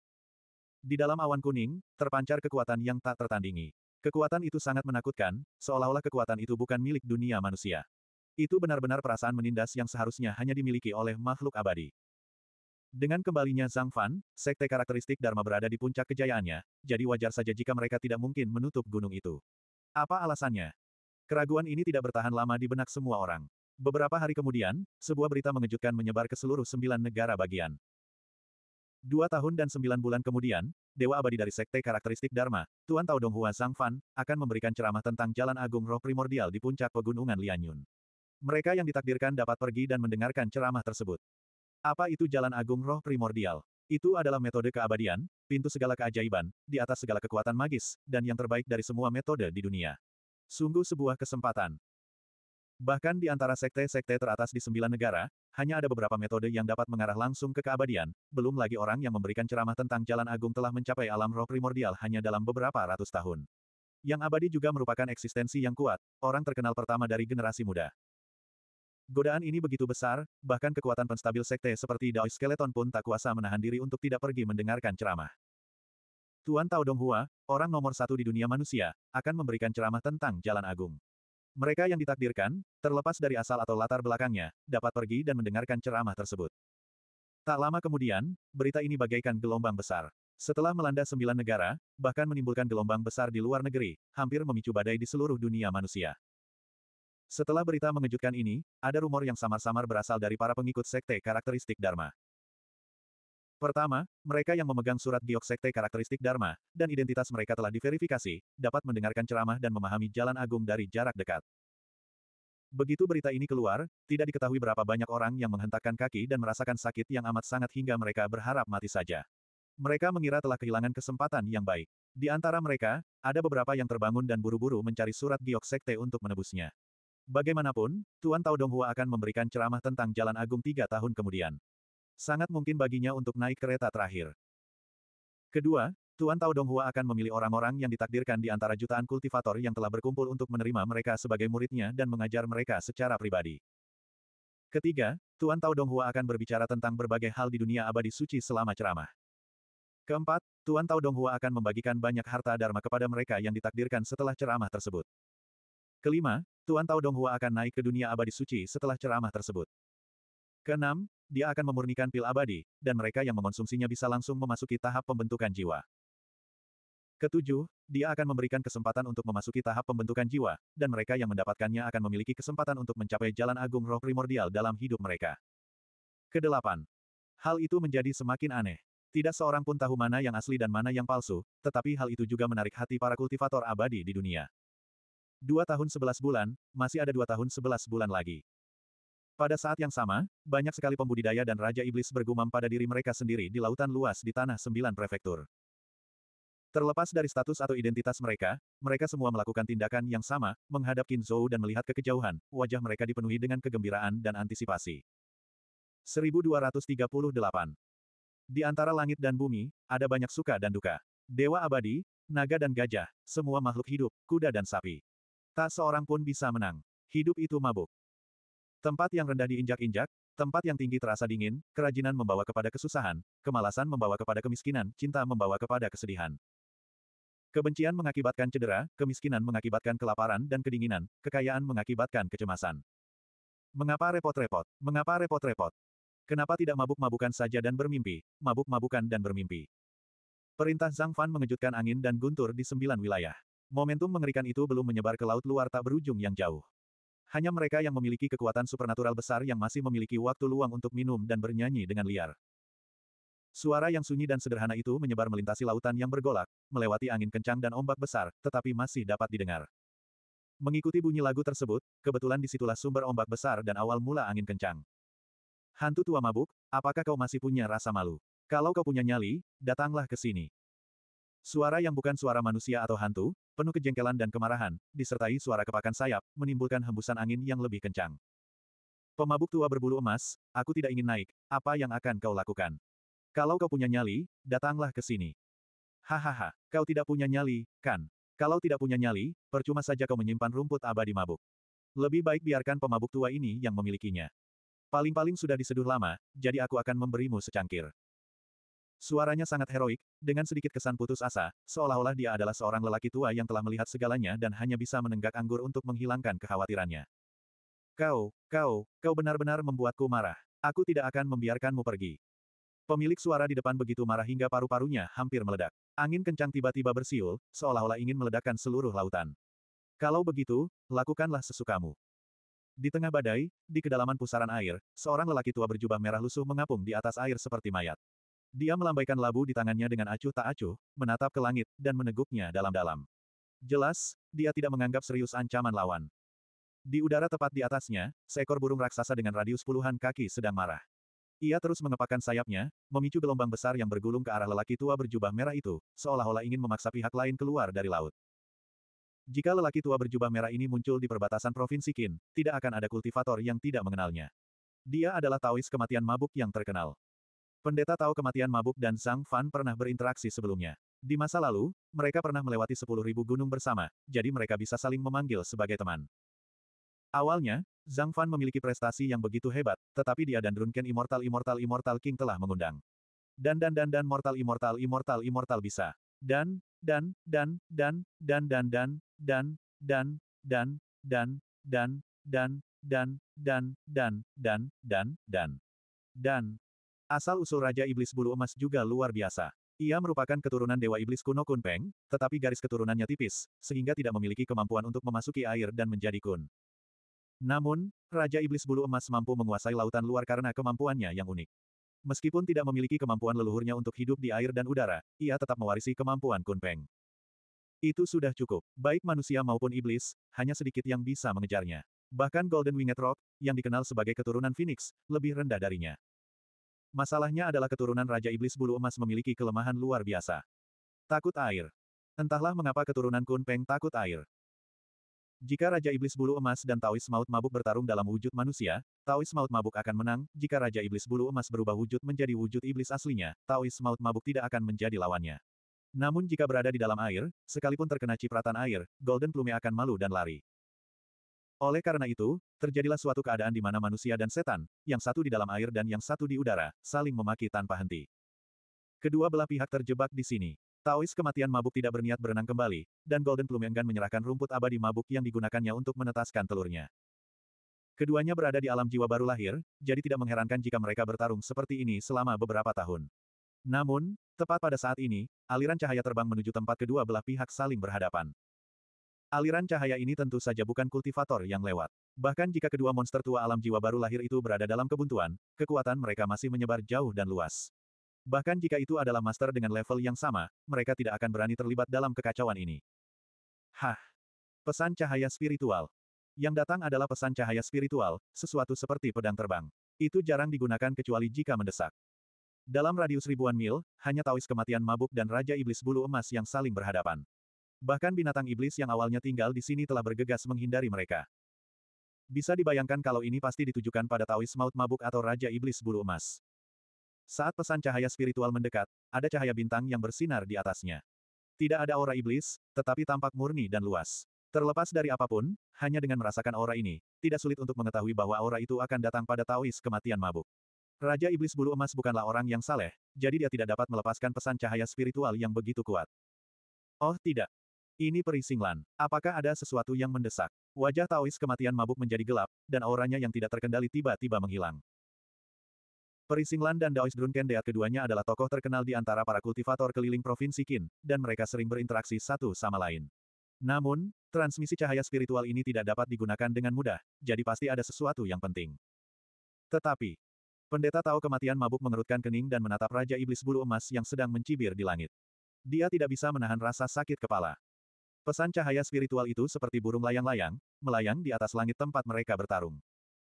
Di dalam awan kuning, terpancar kekuatan yang tak tertandingi. Kekuatan itu sangat menakutkan, seolah-olah kekuatan itu bukan milik dunia manusia. Itu benar-benar perasaan menindas yang seharusnya hanya dimiliki oleh makhluk abadi. Dengan kembalinya Zhang Fan, sekte karakteristik Dharma berada di puncak kejayaannya, jadi wajar saja jika mereka tidak mungkin menutup gunung itu. Apa alasannya? Keraguan ini tidak bertahan lama di benak semua orang. Beberapa hari kemudian, sebuah berita mengejutkan menyebar ke seluruh sembilan negara bagian. Dua tahun dan sembilan bulan kemudian, Dewa Abadi dari Sekte Karakteristik Dharma, Tuan Tao Donghua Zhang Fan, akan memberikan ceramah tentang Jalan Agung Roh Primordial di puncak Pegunungan Lianyun. Mereka yang ditakdirkan dapat pergi dan mendengarkan ceramah tersebut. Apa itu Jalan Agung Roh Primordial? Itu adalah metode keabadian, pintu segala keajaiban, di atas segala kekuatan magis, dan yang terbaik dari semua metode di dunia. Sungguh sebuah kesempatan. Bahkan di antara sekte-sekte teratas di sembilan negara, hanya ada beberapa metode yang dapat mengarah langsung ke keabadian, belum lagi orang yang memberikan ceramah tentang jalan agung telah mencapai alam roh primordial hanya dalam beberapa ratus tahun. Yang abadi juga merupakan eksistensi yang kuat, orang terkenal pertama dari generasi muda. Godaan ini begitu besar, bahkan kekuatan penstabil sekte seperti Dao Skeleton pun tak kuasa menahan diri untuk tidak pergi mendengarkan ceramah. Tuan Tao Donghua, orang nomor satu di dunia manusia, akan memberikan ceramah tentang jalan agung. Mereka yang ditakdirkan, terlepas dari asal atau latar belakangnya, dapat pergi dan mendengarkan ceramah tersebut. Tak lama kemudian, berita ini bagaikan gelombang besar. Setelah melanda sembilan negara, bahkan menimbulkan gelombang besar di luar negeri, hampir memicu badai di seluruh dunia manusia. Setelah berita mengejutkan ini, ada rumor yang samar-samar berasal dari para pengikut sekte karakteristik Dharma. Pertama, mereka yang memegang surat giok sekte karakteristik Dharma, dan identitas mereka telah diverifikasi, dapat mendengarkan ceramah dan memahami jalan agung dari jarak dekat. Begitu berita ini keluar, tidak diketahui berapa banyak orang yang menghentakkan kaki dan merasakan sakit yang amat sangat hingga mereka berharap mati saja. Mereka mengira telah kehilangan kesempatan yang baik. Di antara mereka, ada beberapa yang terbangun dan buru-buru mencari surat giok sekte untuk menebusnya. Bagaimanapun, Tuan Tao Donghua akan memberikan ceramah tentang Jalan Agung tiga tahun kemudian. Sangat mungkin baginya untuk naik kereta terakhir. Kedua, Tuan Tao Donghua akan memilih orang-orang yang ditakdirkan di antara jutaan kultivator yang telah berkumpul untuk menerima mereka sebagai muridnya dan mengajar mereka secara pribadi. Ketiga, Tuan Tao Donghua akan berbicara tentang berbagai hal di dunia abadi suci selama ceramah. Keempat, Tuan Tao Donghua akan membagikan banyak harta dharma kepada mereka yang ditakdirkan setelah ceramah tersebut. Kelima, Tuan Tao Donghua akan naik ke dunia abadi suci setelah ceramah tersebut. Keenam, dia akan memurnikan pil abadi, dan mereka yang mengonsumsinya bisa langsung memasuki tahap pembentukan jiwa. Ketujuh, dia akan memberikan kesempatan untuk memasuki tahap pembentukan jiwa, dan mereka yang mendapatkannya akan memiliki kesempatan untuk mencapai jalan agung roh primordial dalam hidup mereka. Kedelapan. Hal itu menjadi semakin aneh. Tidak seorang pun tahu mana yang asli dan mana yang palsu, tetapi hal itu juga menarik hati para kultivator abadi di dunia. Dua tahun sebelas bulan, masih ada dua tahun sebelas bulan lagi. Pada saat yang sama, banyak sekali pembudidaya dan Raja Iblis bergumam pada diri mereka sendiri di lautan luas di tanah sembilan prefektur. Terlepas dari status atau identitas mereka, mereka semua melakukan tindakan yang sama, menghadap Qin Zhou dan melihat ke kejauhan, wajah mereka dipenuhi dengan kegembiraan dan antisipasi. 1238. Di antara langit dan bumi, ada banyak suka dan duka. Dewa abadi, naga dan gajah, semua makhluk hidup, kuda dan sapi. Tak seorang pun bisa menang. Hidup itu mabuk. Tempat yang rendah diinjak-injak, tempat yang tinggi terasa dingin, kerajinan membawa kepada kesusahan, kemalasan membawa kepada kemiskinan, cinta membawa kepada kesedihan. Kebencian mengakibatkan cedera, kemiskinan mengakibatkan kelaparan dan kedinginan, kekayaan mengakibatkan kecemasan. Mengapa repot-repot? Mengapa repot-repot? Kenapa tidak mabuk-mabukan saja dan bermimpi, mabuk-mabukan dan bermimpi? Perintah Zhang Fan mengejutkan angin dan guntur di sembilan wilayah. Momentum mengerikan itu belum menyebar ke laut luar tak berujung yang jauh. Hanya mereka yang memiliki kekuatan supernatural besar yang masih memiliki waktu luang untuk minum dan bernyanyi dengan liar. Suara yang sunyi dan sederhana itu menyebar melintasi lautan yang bergolak, melewati angin kencang dan ombak besar, tetapi masih dapat didengar. Mengikuti bunyi lagu tersebut, kebetulan di situlah sumber ombak besar dan awal mula angin kencang. Hantu tua mabuk, apakah kau masih punya rasa malu? Kalau kau punya nyali, datanglah ke sini. Suara yang bukan suara manusia atau hantu, penuh kejengkelan dan kemarahan, disertai suara kepakan sayap, menimbulkan hembusan angin yang lebih kencang. Pemabuk tua berbulu emas, aku tidak ingin naik, apa yang akan kau lakukan? Kalau kau punya nyali, datanglah ke sini. Hahaha, kau tidak punya nyali, kan? Kalau tidak punya nyali, percuma saja kau menyimpan rumput abadi mabuk. Lebih baik biarkan pemabuk tua ini yang memilikinya. Paling-paling sudah diseduh lama, jadi aku akan memberimu secangkir. Suaranya sangat heroik, dengan sedikit kesan putus asa, seolah-olah dia adalah seorang lelaki tua yang telah melihat segalanya dan hanya bisa menenggak anggur untuk menghilangkan kekhawatirannya. Kau, kau, kau benar-benar membuatku marah. Aku tidak akan membiarkanmu pergi. Pemilik suara di depan begitu marah hingga paru-parunya hampir meledak. Angin kencang tiba-tiba bersiul, seolah-olah ingin meledakkan seluruh lautan. Kalau begitu, lakukanlah sesukamu. Di tengah badai, di kedalaman pusaran air, seorang lelaki tua berjubah merah lusuh mengapung di atas air seperti mayat. Dia melambaikan labu di tangannya dengan acuh tak acuh, menatap ke langit, dan meneguknya dalam-dalam. Jelas, dia tidak menganggap serius ancaman lawan. Di udara tepat di atasnya, seekor burung raksasa dengan radius puluhan kaki sedang marah. Ia terus mengepakkan sayapnya, memicu gelombang besar yang bergulung ke arah lelaki tua berjubah merah itu, seolah-olah ingin memaksa pihak lain keluar dari laut. Jika lelaki tua berjubah merah ini muncul di perbatasan Provinsi Qin, tidak akan ada kultivator yang tidak mengenalnya. Dia adalah Taois kematian mabuk yang terkenal. Pendeta tahu kematian mabuk dan Zhang Fan pernah berinteraksi sebelumnya. Di masa lalu, mereka pernah melewati 10.000 gunung bersama, jadi mereka bisa saling memanggil sebagai teman. Awalnya, Zhang Fan memiliki prestasi yang begitu hebat, tetapi dia dan Drunken Immortal Immortal Immortal King telah mengundang. Dan dan dan dan Mortal Immortal Immortal Immortal bisa. Dan, dan, dan, dan, dan dan dan, dan, dan, dan, dan, dan, dan, dan, dan, dan, dan, dan, dan, dan. Asal-usul Raja Iblis Bulu Emas juga luar biasa. Ia merupakan keturunan Dewa Iblis kuno Kun Peng, tetapi garis keturunannya tipis, sehingga tidak memiliki kemampuan untuk memasuki air dan menjadi kun. Namun, Raja Iblis Bulu Emas mampu menguasai lautan luar karena kemampuannya yang unik. Meskipun tidak memiliki kemampuan leluhurnya untuk hidup di air dan udara, ia tetap mewarisi kemampuan Kun Peng. Itu sudah cukup. Baik manusia maupun iblis, hanya sedikit yang bisa mengejarnya. Bahkan Golden Winged Rock, yang dikenal sebagai keturunan Phoenix, lebih rendah darinya. Masalahnya adalah keturunan Raja Iblis Bulu Emas memiliki kelemahan luar biasa. Takut air. Entahlah mengapa keturunan Kun Peng takut air. Jika Raja Iblis Bulu Emas dan Taois Maut Mabuk bertarung dalam wujud manusia, Taois Maut Mabuk akan menang, jika Raja Iblis Bulu Emas berubah wujud menjadi wujud iblis aslinya, Taois Maut Mabuk tidak akan menjadi lawannya. Namun jika berada di dalam air, sekalipun terkena cipratan air, Golden Plume akan malu dan lari. Oleh karena itu, terjadilah suatu keadaan di mana manusia dan setan, yang satu di dalam air dan yang satu di udara, saling memaki tanpa henti. Kedua belah pihak terjebak di sini. Taois kematian mabuk tidak berniat berenang kembali, dan Golden Plume enggan menyerahkan rumput abadi mabuk yang digunakannya untuk menetaskan telurnya. Keduanya berada di alam jiwa baru lahir, jadi tidak mengherankan jika mereka bertarung seperti ini selama beberapa tahun. Namun, tepat pada saat ini, aliran cahaya terbang menuju tempat kedua belah pihak saling berhadapan. Aliran cahaya ini tentu saja bukan kultivator yang lewat. Bahkan jika kedua monster tua alam jiwa baru lahir itu berada dalam kebuntuan, kekuatan mereka masih menyebar jauh dan luas. Bahkan jika itu adalah master dengan level yang sama, mereka tidak akan berani terlibat dalam kekacauan ini. Hah! Pesan cahaya spiritual. Yang datang adalah pesan cahaya spiritual, sesuatu seperti pedang terbang. Itu jarang digunakan kecuali jika mendesak. Dalam radius ribuan mil, hanya Taois kematian mabuk dan Raja Iblis Bulu Emas yang saling berhadapan. Bahkan binatang iblis yang awalnya tinggal di sini telah bergegas menghindari mereka. Bisa dibayangkan kalau ini pasti ditujukan pada Taois Maut Mabuk atau Raja Iblis Bulu Emas. Saat pesan cahaya spiritual mendekat, ada cahaya bintang yang bersinar di atasnya. Tidak ada aura iblis, tetapi tampak murni dan luas. Terlepas dari apa pun, hanya dengan merasakan aura ini, tidak sulit untuk mengetahui bahwa aura itu akan datang pada Taois kematian mabuk. Raja Iblis Bulu Emas bukanlah orang yang saleh, jadi dia tidak dapat melepaskan pesan cahaya spiritual yang begitu kuat. Oh tidak. Ini Peri Singlan. Apakah ada sesuatu yang mendesak? Wajah Taois kematian mabuk menjadi gelap, dan auranya yang tidak terkendali tiba-tiba menghilang. Perisinglan dan Daois Drunkendeat keduanya adalah tokoh terkenal di antara para kultivator keliling Provinsi Qin, dan mereka sering berinteraksi satu sama lain. Namun, transmisi cahaya spiritual ini tidak dapat digunakan dengan mudah, jadi pasti ada sesuatu yang penting. Tetapi, pendeta tahu kematian mabuk mengerutkan kening dan menatap Raja Iblis Bulu Emas yang sedang mencibir di langit. Dia tidak bisa menahan rasa sakit kepala. Pesan cahaya spiritual itu seperti burung layang-layang, melayang di atas langit tempat mereka bertarung.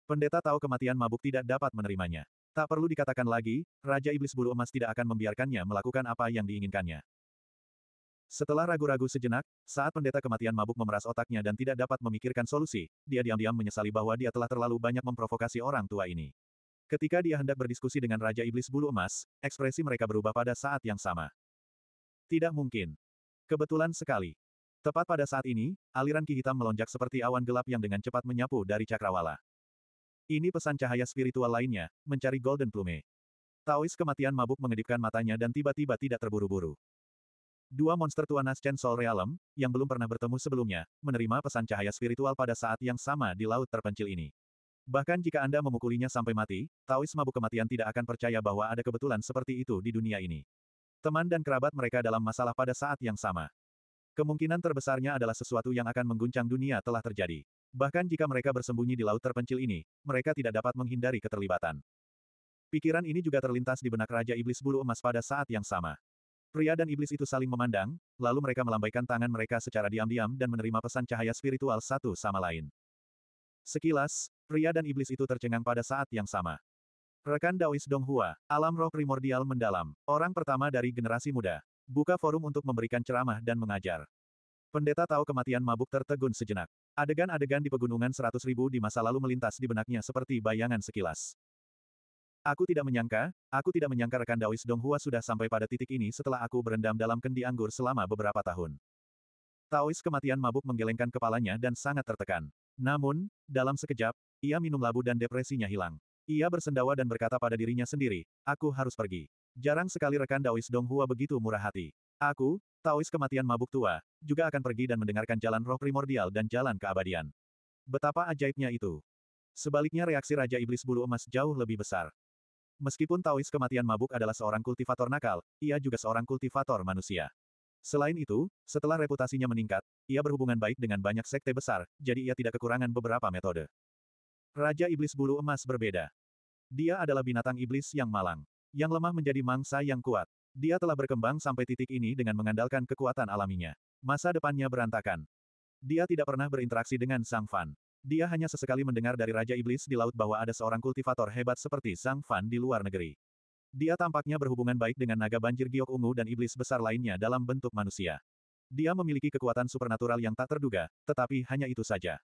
Pendeta tahu kematian mabuk tidak dapat menerimanya. Tak perlu dikatakan lagi, Raja Iblis Bulu Emas tidak akan membiarkannya melakukan apa yang diinginkannya. Setelah ragu-ragu sejenak, saat pendeta kematian mabuk memeras otaknya dan tidak dapat memikirkan solusi, dia diam-diam menyesali bahwa dia telah terlalu banyak memprovokasi orang tua ini. Ketika dia hendak berdiskusi dengan Raja Iblis Bulu Emas, ekspresi mereka berubah pada saat yang sama. Tidak mungkin. Kebetulan sekali. Tepat pada saat ini, aliran ki hitam melonjak seperti awan gelap yang dengan cepat menyapu dari cakrawala. Ini pesan cahaya spiritual lainnya, mencari Golden Plume. Taois kematian mabuk mengedipkan matanya dan tiba-tiba tidak terburu-buru. Dua monster tua Naschen Soul Realm, yang belum pernah bertemu sebelumnya, menerima pesan cahaya spiritual pada saat yang sama di laut terpencil ini. Bahkan jika Anda memukulinya sampai mati, Taois mabuk kematian tidak akan percaya bahwa ada kebetulan seperti itu di dunia ini. Teman dan kerabat mereka dalam masalah pada saat yang sama. Kemungkinan terbesarnya adalah sesuatu yang akan mengguncang dunia telah terjadi. Bahkan jika mereka bersembunyi di laut terpencil ini, mereka tidak dapat menghindari keterlibatan. Pikiran ini juga terlintas di benak Raja Iblis Bulu Emas pada saat yang sama. Pria dan iblis itu saling memandang, lalu mereka melambaikan tangan mereka secara diam-diam dan menerima pesan cahaya spiritual satu sama lain. Sekilas, pria dan iblis itu tercengang pada saat yang sama. Rekan Daois Donghua, alam roh primordial mendalam, orang pertama dari generasi muda. Buka forum untuk memberikan ceramah dan mengajar. Pendeta tahu kematian mabuk tertegun sejenak. Adegan-adegan di pegunungan seratus ribu di masa lalu melintas di benaknya seperti bayangan sekilas. Aku tidak menyangka, aku tidak menyangka rekan Daois Donghua sudah sampai pada titik ini setelah aku berendam dalam kendi anggur selama beberapa tahun. Taois kematian mabuk menggelengkan kepalanya dan sangat tertekan. Namun, dalam sekejap, ia minum labu dan depresinya hilang. Ia bersendawa dan berkata pada dirinya sendiri, aku harus pergi. Jarang sekali rekan Daois Donghua begitu murah hati. Aku, Taois kematian mabuk tua, juga akan pergi dan mendengarkan jalan roh primordial dan jalan keabadian. Betapa ajaibnya itu. Sebaliknya reaksi Raja Iblis Bulu Emas jauh lebih besar. Meskipun Taois kematian mabuk adalah seorang kultivator nakal, ia juga seorang kultivator manusia. Selain itu, setelah reputasinya meningkat, ia berhubungan baik dengan banyak sekte besar, jadi ia tidak kekurangan beberapa metode. Raja Iblis Bulu Emas berbeda. Dia adalah binatang iblis yang malang. Yang lemah menjadi mangsa yang kuat. Dia telah berkembang sampai titik ini dengan mengandalkan kekuatan alaminya. Masa depannya berantakan. Dia tidak pernah berinteraksi dengan Sang Fan. Dia hanya sesekali mendengar dari Raja Iblis di laut bahwa ada seorang kultivator hebat seperti Sang Fan di luar negeri. Dia tampaknya berhubungan baik dengan naga banjir giok ungu dan iblis besar lainnya dalam bentuk manusia. Dia memiliki kekuatan supernatural yang tak terduga, tetapi hanya itu saja.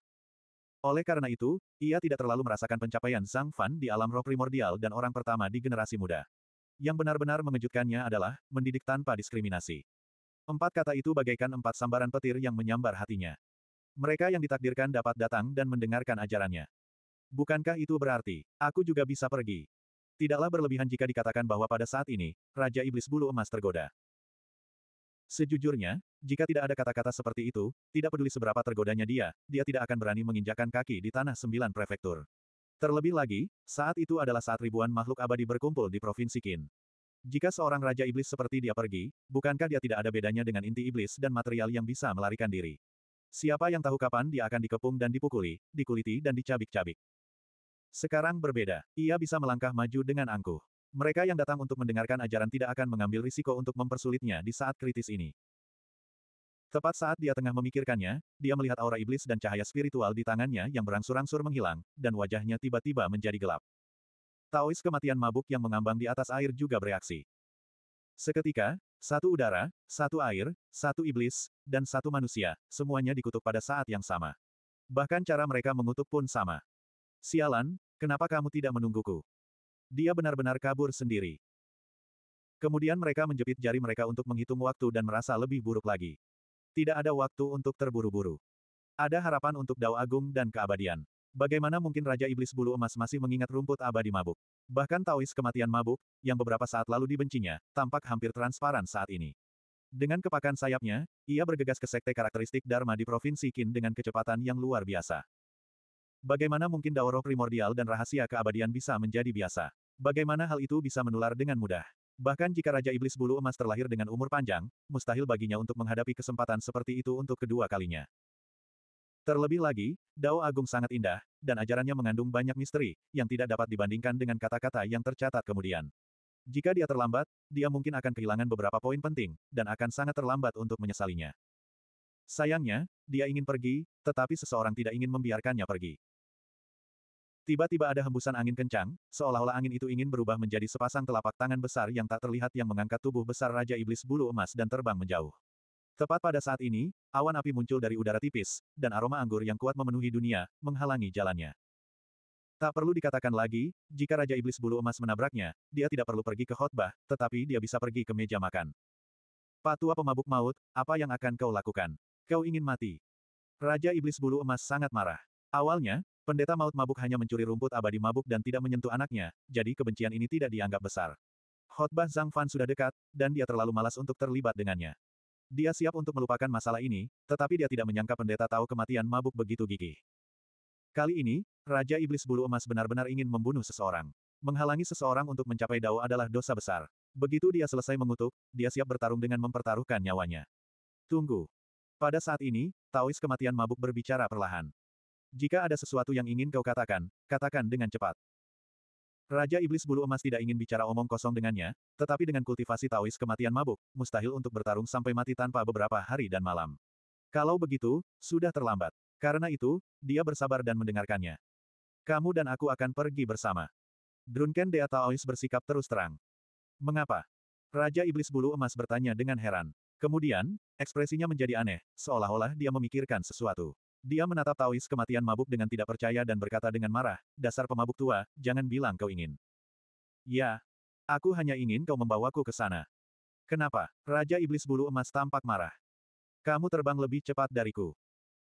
Oleh karena itu, ia tidak terlalu merasakan pencapaian Zhang Fan di alam roh primordial dan orang pertama di generasi muda. Yang benar-benar mengejutkannya adalah, mendidik tanpa diskriminasi. Empat kata itu bagaikan empat sambaran petir yang menyambar hatinya. Mereka yang ditakdirkan dapat datang dan mendengarkan ajarannya. Bukankah itu berarti, aku juga bisa pergi? Tidaklah berlebihan jika dikatakan bahwa pada saat ini, Raja Iblis Bulu Emas tergoda. Sejujurnya, jika tidak ada kata-kata seperti itu, tidak peduli seberapa tergodanya dia, dia tidak akan berani menginjakan kaki di tanah sembilan prefektur. Terlebih lagi, saat itu adalah saat ribuan makhluk abadi berkumpul di Provinsi Qin. Jika seorang Raja Iblis seperti dia pergi, bukankah dia tidak ada bedanya dengan inti iblis dan material yang bisa melarikan diri? Siapa yang tahu kapan dia akan dikepung dan dipukuli, dikuliti dan dicabik-cabik. Sekarang berbeda, ia bisa melangkah maju dengan angkuh. Mereka yang datang untuk mendengarkan ajaran tidak akan mengambil risiko untuk mempersulitnya di saat kritis ini. Tepat saat dia tengah memikirkannya, dia melihat aura iblis dan cahaya spiritual di tangannya yang berangsur-angsur menghilang, dan wajahnya tiba-tiba menjadi gelap. Taois kematian mabuk yang mengambang di atas air juga bereaksi. Seketika, satu udara, satu air, satu iblis, dan satu manusia, semuanya dikutuk pada saat yang sama. Bahkan cara mereka mengutuk pun sama. Sialan, kenapa kamu tidak menungguku? Dia benar-benar kabur sendiri. Kemudian mereka menjepit jari mereka untuk menghitung waktu dan merasa lebih buruk lagi. Tidak ada waktu untuk terburu-buru. Ada harapan untuk Dao Agung dan keabadian. Bagaimana mungkin Raja Iblis Bulu Emas masih mengingat rumput abadi mabuk? Bahkan Taois kematian mabuk, yang beberapa saat lalu dibencinya, tampak hampir transparan saat ini. Dengan kepakan sayapnya, ia bergegas ke sekte karakteristik Dharma di Provinsi Qin dengan kecepatan yang luar biasa. Bagaimana mungkin daurah primordial dan rahasia keabadian bisa menjadi biasa? Bagaimana hal itu bisa menular dengan mudah? Bahkan jika Raja Iblis Bulu Emas terlahir dengan umur panjang, mustahil baginya untuk menghadapi kesempatan seperti itu untuk kedua kalinya. Terlebih lagi, Dao Agung sangat indah, dan ajarannya mengandung banyak misteri, yang tidak dapat dibandingkan dengan kata-kata yang tercatat kemudian. Jika dia terlambat, dia mungkin akan kehilangan beberapa poin penting, dan akan sangat terlambat untuk menyesalinya. Sayangnya, dia ingin pergi, tetapi seseorang tidak ingin membiarkannya pergi. Tiba-tiba ada hembusan angin kencang, seolah-olah angin itu ingin berubah menjadi sepasang telapak tangan besar yang tak terlihat yang mengangkat tubuh besar Raja Iblis Bulu Emas dan terbang menjauh. Tepat pada saat ini, awan api muncul dari udara tipis, dan aroma anggur yang kuat memenuhi dunia, menghalangi jalannya. Tak perlu dikatakan lagi, jika Raja Iblis Bulu Emas menabraknya, dia tidak perlu pergi ke khotbah, tetapi dia bisa pergi ke meja makan. Patua pemabuk maut, apa yang akan kau lakukan? Kau ingin mati. Raja Iblis Bulu Emas sangat marah. Awalnya, pendeta maut mabuk hanya mencuri rumput abadi mabuk dan tidak menyentuh anaknya, jadi kebencian ini tidak dianggap besar. Khotbah Zhang Fan sudah dekat, dan dia terlalu malas untuk terlibat dengannya. Dia siap untuk melupakan masalah ini, tetapi dia tidak menyangka pendeta tahu kematian mabuk begitu gigih. Kali ini, Raja Iblis Bulu Emas benar-benar ingin membunuh seseorang. Menghalangi seseorang untuk mencapai Dao adalah dosa besar. Begitu dia selesai mengutuk, dia siap bertarung dengan mempertaruhkan nyawanya. Tunggu. Pada saat ini, Taois kematian mabuk berbicara perlahan. Jika ada sesuatu yang ingin kau katakan, katakan dengan cepat. Raja Iblis Bulu Emas tidak ingin bicara omong kosong dengannya, tetapi dengan kultivasi Taois kematian mabuk, mustahil untuk bertarung sampai mati tanpa beberapa hari dan malam. Kalau begitu, sudah terlambat. Karena itu, dia bersabar dan mendengarkannya. Kamu dan aku akan pergi bersama. Drunken Dea Taois bersikap terus terang. Mengapa? Raja Iblis Bulu Emas bertanya dengan heran. Kemudian, ekspresinya menjadi aneh, seolah-olah dia memikirkan sesuatu. Dia menatap Taois kematian mabuk dengan tidak percaya dan berkata dengan marah, dasar pemabuk tua, jangan bilang kau ingin. Ya, aku hanya ingin kau membawaku ke sana. Kenapa? Raja Iblis Bulu Emas tampak marah. Kamu terbang lebih cepat dariku.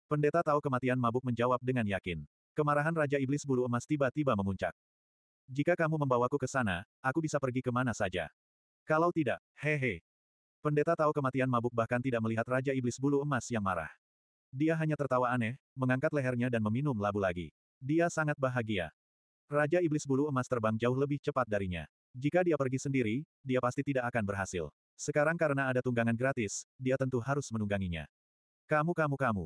Pendeta tahu kematian mabuk menjawab dengan yakin. Kemarahan Raja Iblis Bulu Emas tiba-tiba memuncak. Jika kamu membawaku ke sana, aku bisa pergi ke mana saja. Kalau tidak, hehe. Pendeta tahu kematian mabuk bahkan tidak melihat Raja Iblis Bulu Emas yang marah. Dia hanya tertawa aneh, mengangkat lehernya dan meminum labu lagi. Dia sangat bahagia. Raja Iblis Bulu Emas terbang jauh lebih cepat darinya. Jika dia pergi sendiri, dia pasti tidak akan berhasil. Sekarang karena ada tunggangan gratis, dia tentu harus menungganginya. Kamu kamu kamu.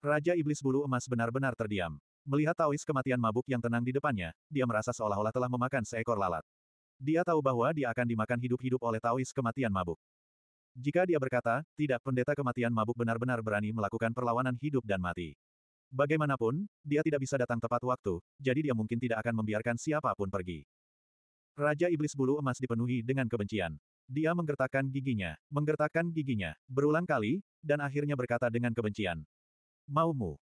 Raja Iblis Bulu Emas benar-benar terdiam. Melihat Taois kematian mabuk yang tenang di depannya, dia merasa seolah-olah telah memakan seekor lalat. Dia tahu bahwa dia akan dimakan hidup-hidup oleh Taois kematian mabuk. Jika dia berkata, tidak pendeta kematian mabuk benar-benar berani melakukan perlawanan hidup dan mati. Bagaimanapun, dia tidak bisa datang tepat waktu, jadi dia mungkin tidak akan membiarkan siapa pun pergi. Raja Iblis Bulu Emas dipenuhi dengan kebencian. Dia menggertakkan giginya, menggertakkan giginya, berulang kali, dan akhirnya berkata dengan kebencian. Maumu.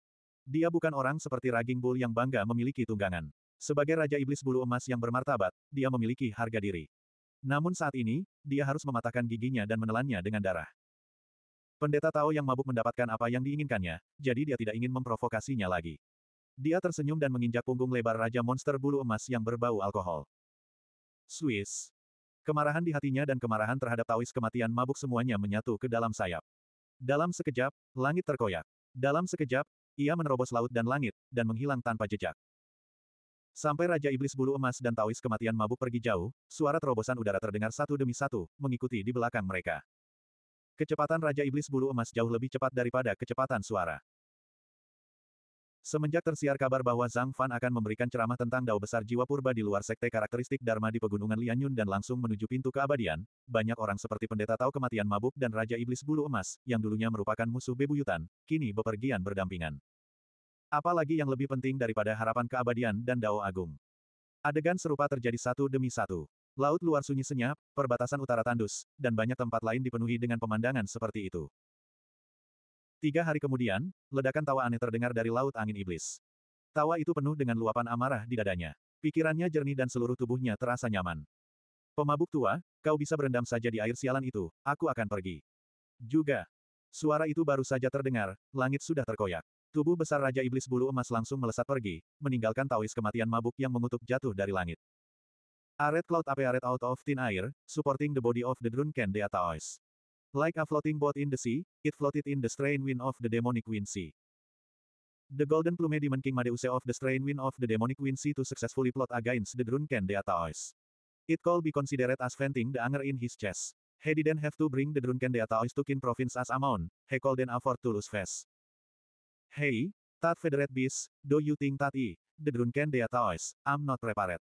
Dia bukan orang seperti Raging Bull yang bangga memiliki tunggangan. Sebagai Raja Iblis Bulu Emas yang bermartabat, dia memiliki harga diri. Namun saat ini, dia harus mematahkan giginya dan menelannya dengan darah. Pendeta Tao yang mabuk mendapatkan apa yang diinginkannya, jadi dia tidak ingin memprovokasinya lagi. Dia tersenyum dan menginjak punggung lebar Raja Monster Bulu Emas yang berbau alkohol. Swiss. Kemarahan di hatinya dan kemarahan terhadap Taois kematian mabuk semuanya menyatu ke dalam sayap. Dalam sekejap, langit terkoyak. Dalam sekejap, ia menerobos laut dan langit, dan menghilang tanpa jejak. Sampai Raja Iblis Bulu Emas dan Taois kematian mabuk pergi jauh, suara terobosan udara terdengar satu demi satu, mengikuti di belakang mereka. Kecepatan Raja Iblis Bulu Emas jauh lebih cepat daripada kecepatan suara. Semenjak tersiar kabar bahwa Zhang Fan akan memberikan ceramah tentang Dao Besar Jiwa Purba di luar sekte karakteristik Dharma di Pegunungan Lianyun dan langsung menuju pintu keabadian, banyak orang seperti pendeta tahu kematian mabuk dan Raja Iblis Bulu Emas, yang dulunya merupakan musuh bebuyutan, kini bepergian berdampingan. Apalagi yang lebih penting daripada harapan keabadian dan Dao Agung. Adegan serupa terjadi satu demi satu. Laut luar sunyi senyap, perbatasan utara tandus, dan banyak tempat lain dipenuhi dengan pemandangan seperti itu. Tiga hari kemudian, ledakan tawa aneh terdengar dari laut angin iblis. Tawa itu penuh dengan luapan amarah di dadanya. Pikirannya jernih dan seluruh tubuhnya terasa nyaman. Pemabuk tua, kau bisa berendam saja di air sialan itu, aku akan pergi. Juga. Suara itu baru saja terdengar, langit sudah terkoyak. Tubuh besar Raja Iblis Bulu Emas langsung melesat pergi, meninggalkan Tawis kematian mabuk yang mengutuk jatuh dari langit. A red cloud appeared out of thin air, supporting the body of the drunken Deataois. Like a floating boat in the sea, it floated in the strain wind of the demonic wind sea. The golden plume demon king Madeuse of the strain wind of the demonic wind sea to successfully plot against the drunken Deataois. It could be considered as venting the anger in his chest. He didn't have to bring the drunken Deataois to Kin province as amount, he couldn't afford to lose face. Hey, that federate beast, do you think that he, the drunken Deataois, I'm not prepared.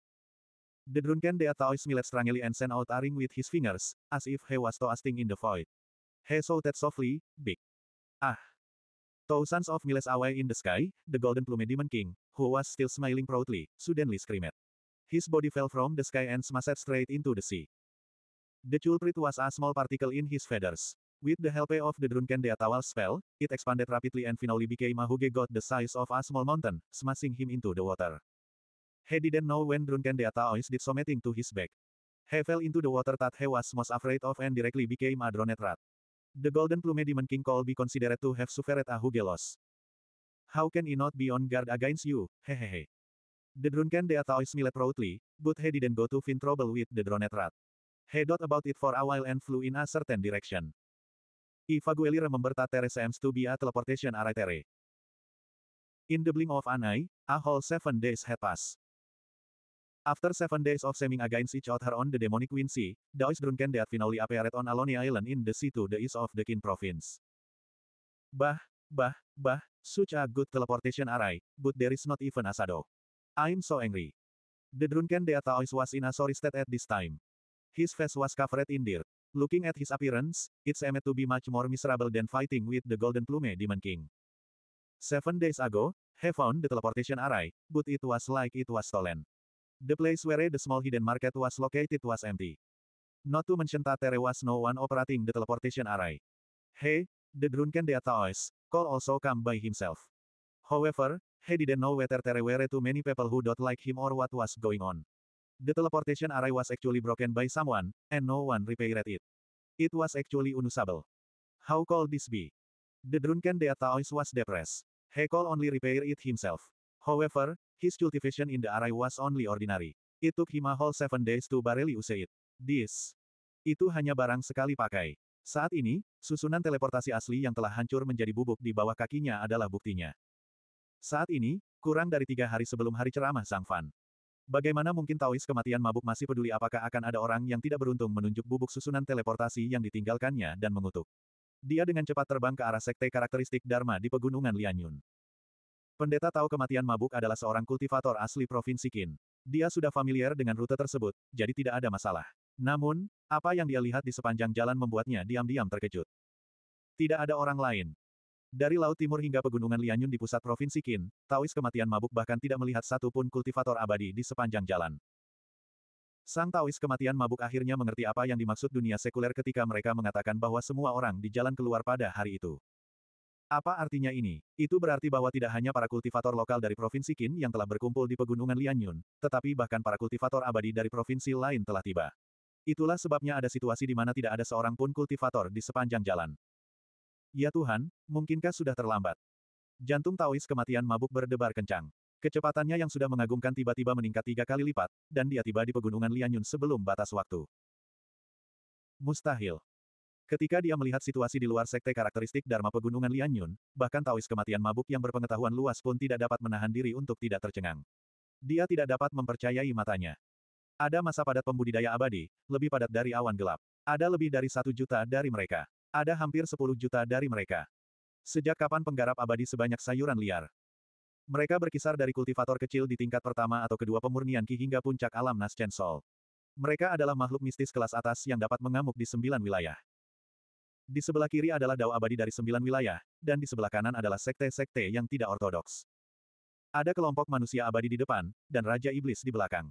The drunken Deataois smiled strangely and sent out a ring with his fingers, as if he was toasting in the void. He shouted softly, big. Ah! Thousands of miles away in the sky, the golden plume demon king, who was still smiling proudly, suddenly screamed. His body fell from the sky and smashed straight into the sea. The culprit was a small particle in his feathers. With the help of the drunken Deatawal spell, it expanded rapidly and finally became a huge god the size of a small mountain, smashing him into the water. He didn't know when drunken Deataois did something to his back. He fell into the water that he was most afraid of and directly became a drowned rat. The golden plume demon king could be considered to have suffered a huge loss. How can he not be on guard against you, hehehe. The drunken Deataois smiled proudly, but he didn't go to find trouble with the drowned rat. He thought about it for a while and flew in a certain direction. Ivagueli remembered that there seems to be a teleportation array. In the blink of an eye, a whole seven days had passed. After seven days of seeming against each other on the demonic wind sea, Daoist drunken death finally appeared on Aloni Island in the sea to the east of the Qin province. Bah, bah, bah, such a good teleportation array, but there is not even a shadow. I'm so angry. The drunken Deataois was in a sorry state at this time. His face was covered in dirt. Looking at his appearance, it seemed to be much more miserable than fighting with the Golden Plume Demon King. Seven days ago, he found the teleportation array, but it was like it was stolen. The place where the small hidden market was located was empty. Not to mention that there was no one operating the teleportation array. Hey, the drunken Deataois, could also come by himself. However, he didn't know whether there were too many people who don't like him or what was going on. The teleportation array was actually broken by someone, and no one repaired it. It was actually unusable. How could this be? The drunken Deataois was depressed. He could only repair it himself. However, his cultivation in the array was only ordinary. It took him a whole seven days to barely use it. This. Itu hanya barang sekali pakai. Saat ini, susunan teleportasi asli yang telah hancur menjadi bubuk di bawah kakinya adalah buktinya. Saat ini, kurang dari tiga hari sebelum hari ceramah Zhang Fan. Bagaimana mungkin Taois kematian mabuk masih peduli apakah akan ada orang yang tidak beruntung menunjuk bubuk susunan teleportasi yang ditinggalkannya dan mengutuk. Dia dengan cepat terbang ke arah sekte karakteristik Dharma di pegunungan Lianyun. Pendeta tahu kematian mabuk adalah seorang kultivator asli Provinsi Qin. Dia sudah familiar dengan rute tersebut, jadi tidak ada masalah. Namun, apa yang dia lihat di sepanjang jalan membuatnya diam-diam terkejut. Tidak ada orang lain. Dari Laut Timur hingga Pegunungan Lianyun di pusat Provinsi Qin, Taois kematian mabuk bahkan tidak melihat satu pun kultivator abadi di sepanjang jalan. Sang Taois kematian mabuk akhirnya mengerti apa yang dimaksud dunia sekuler ketika mereka mengatakan bahwa semua orang di jalan keluar pada hari itu. Apa artinya ini? Itu berarti bahwa tidak hanya para kultivator lokal dari Provinsi Qin yang telah berkumpul di pegunungan Lianyun, tetapi bahkan para kultivator abadi dari provinsi lain telah tiba. Itulah sebabnya ada situasi di mana tidak ada seorang pun kultivator di sepanjang jalan. Ya Tuhan, mungkinkah sudah terlambat? Jantung Taois kematian mabuk berdebar kencang. Kecepatannya yang sudah mengagumkan tiba-tiba meningkat tiga kali lipat, dan dia tiba di pegunungan Lianyun sebelum batas waktu. Mustahil. Ketika dia melihat situasi di luar sekte karakteristik Dharma Pegunungan Lianyun, bahkan Taois kematian mabuk yang berpengetahuan luas pun tidak dapat menahan diri untuk tidak tercengang. Dia tidak dapat mempercayai matanya. Ada masa padat pembudidaya abadi, lebih padat dari awan gelap. Ada lebih dari satu juta dari mereka. Ada hampir sepuluh juta dari mereka. Sejak kapan penggarap abadi sebanyak sayuran liar? Mereka berkisar dari kultivator kecil di tingkat pertama atau kedua pemurnian Ki hingga puncak alam Naschen Sol. Mereka adalah makhluk mistis kelas atas yang dapat mengamuk di sembilan wilayah. Di sebelah kiri adalah dao abadi dari sembilan wilayah, dan di sebelah kanan adalah sekte-sekte yang tidak ortodoks. Ada kelompok manusia abadi di depan, dan Raja Iblis di belakang.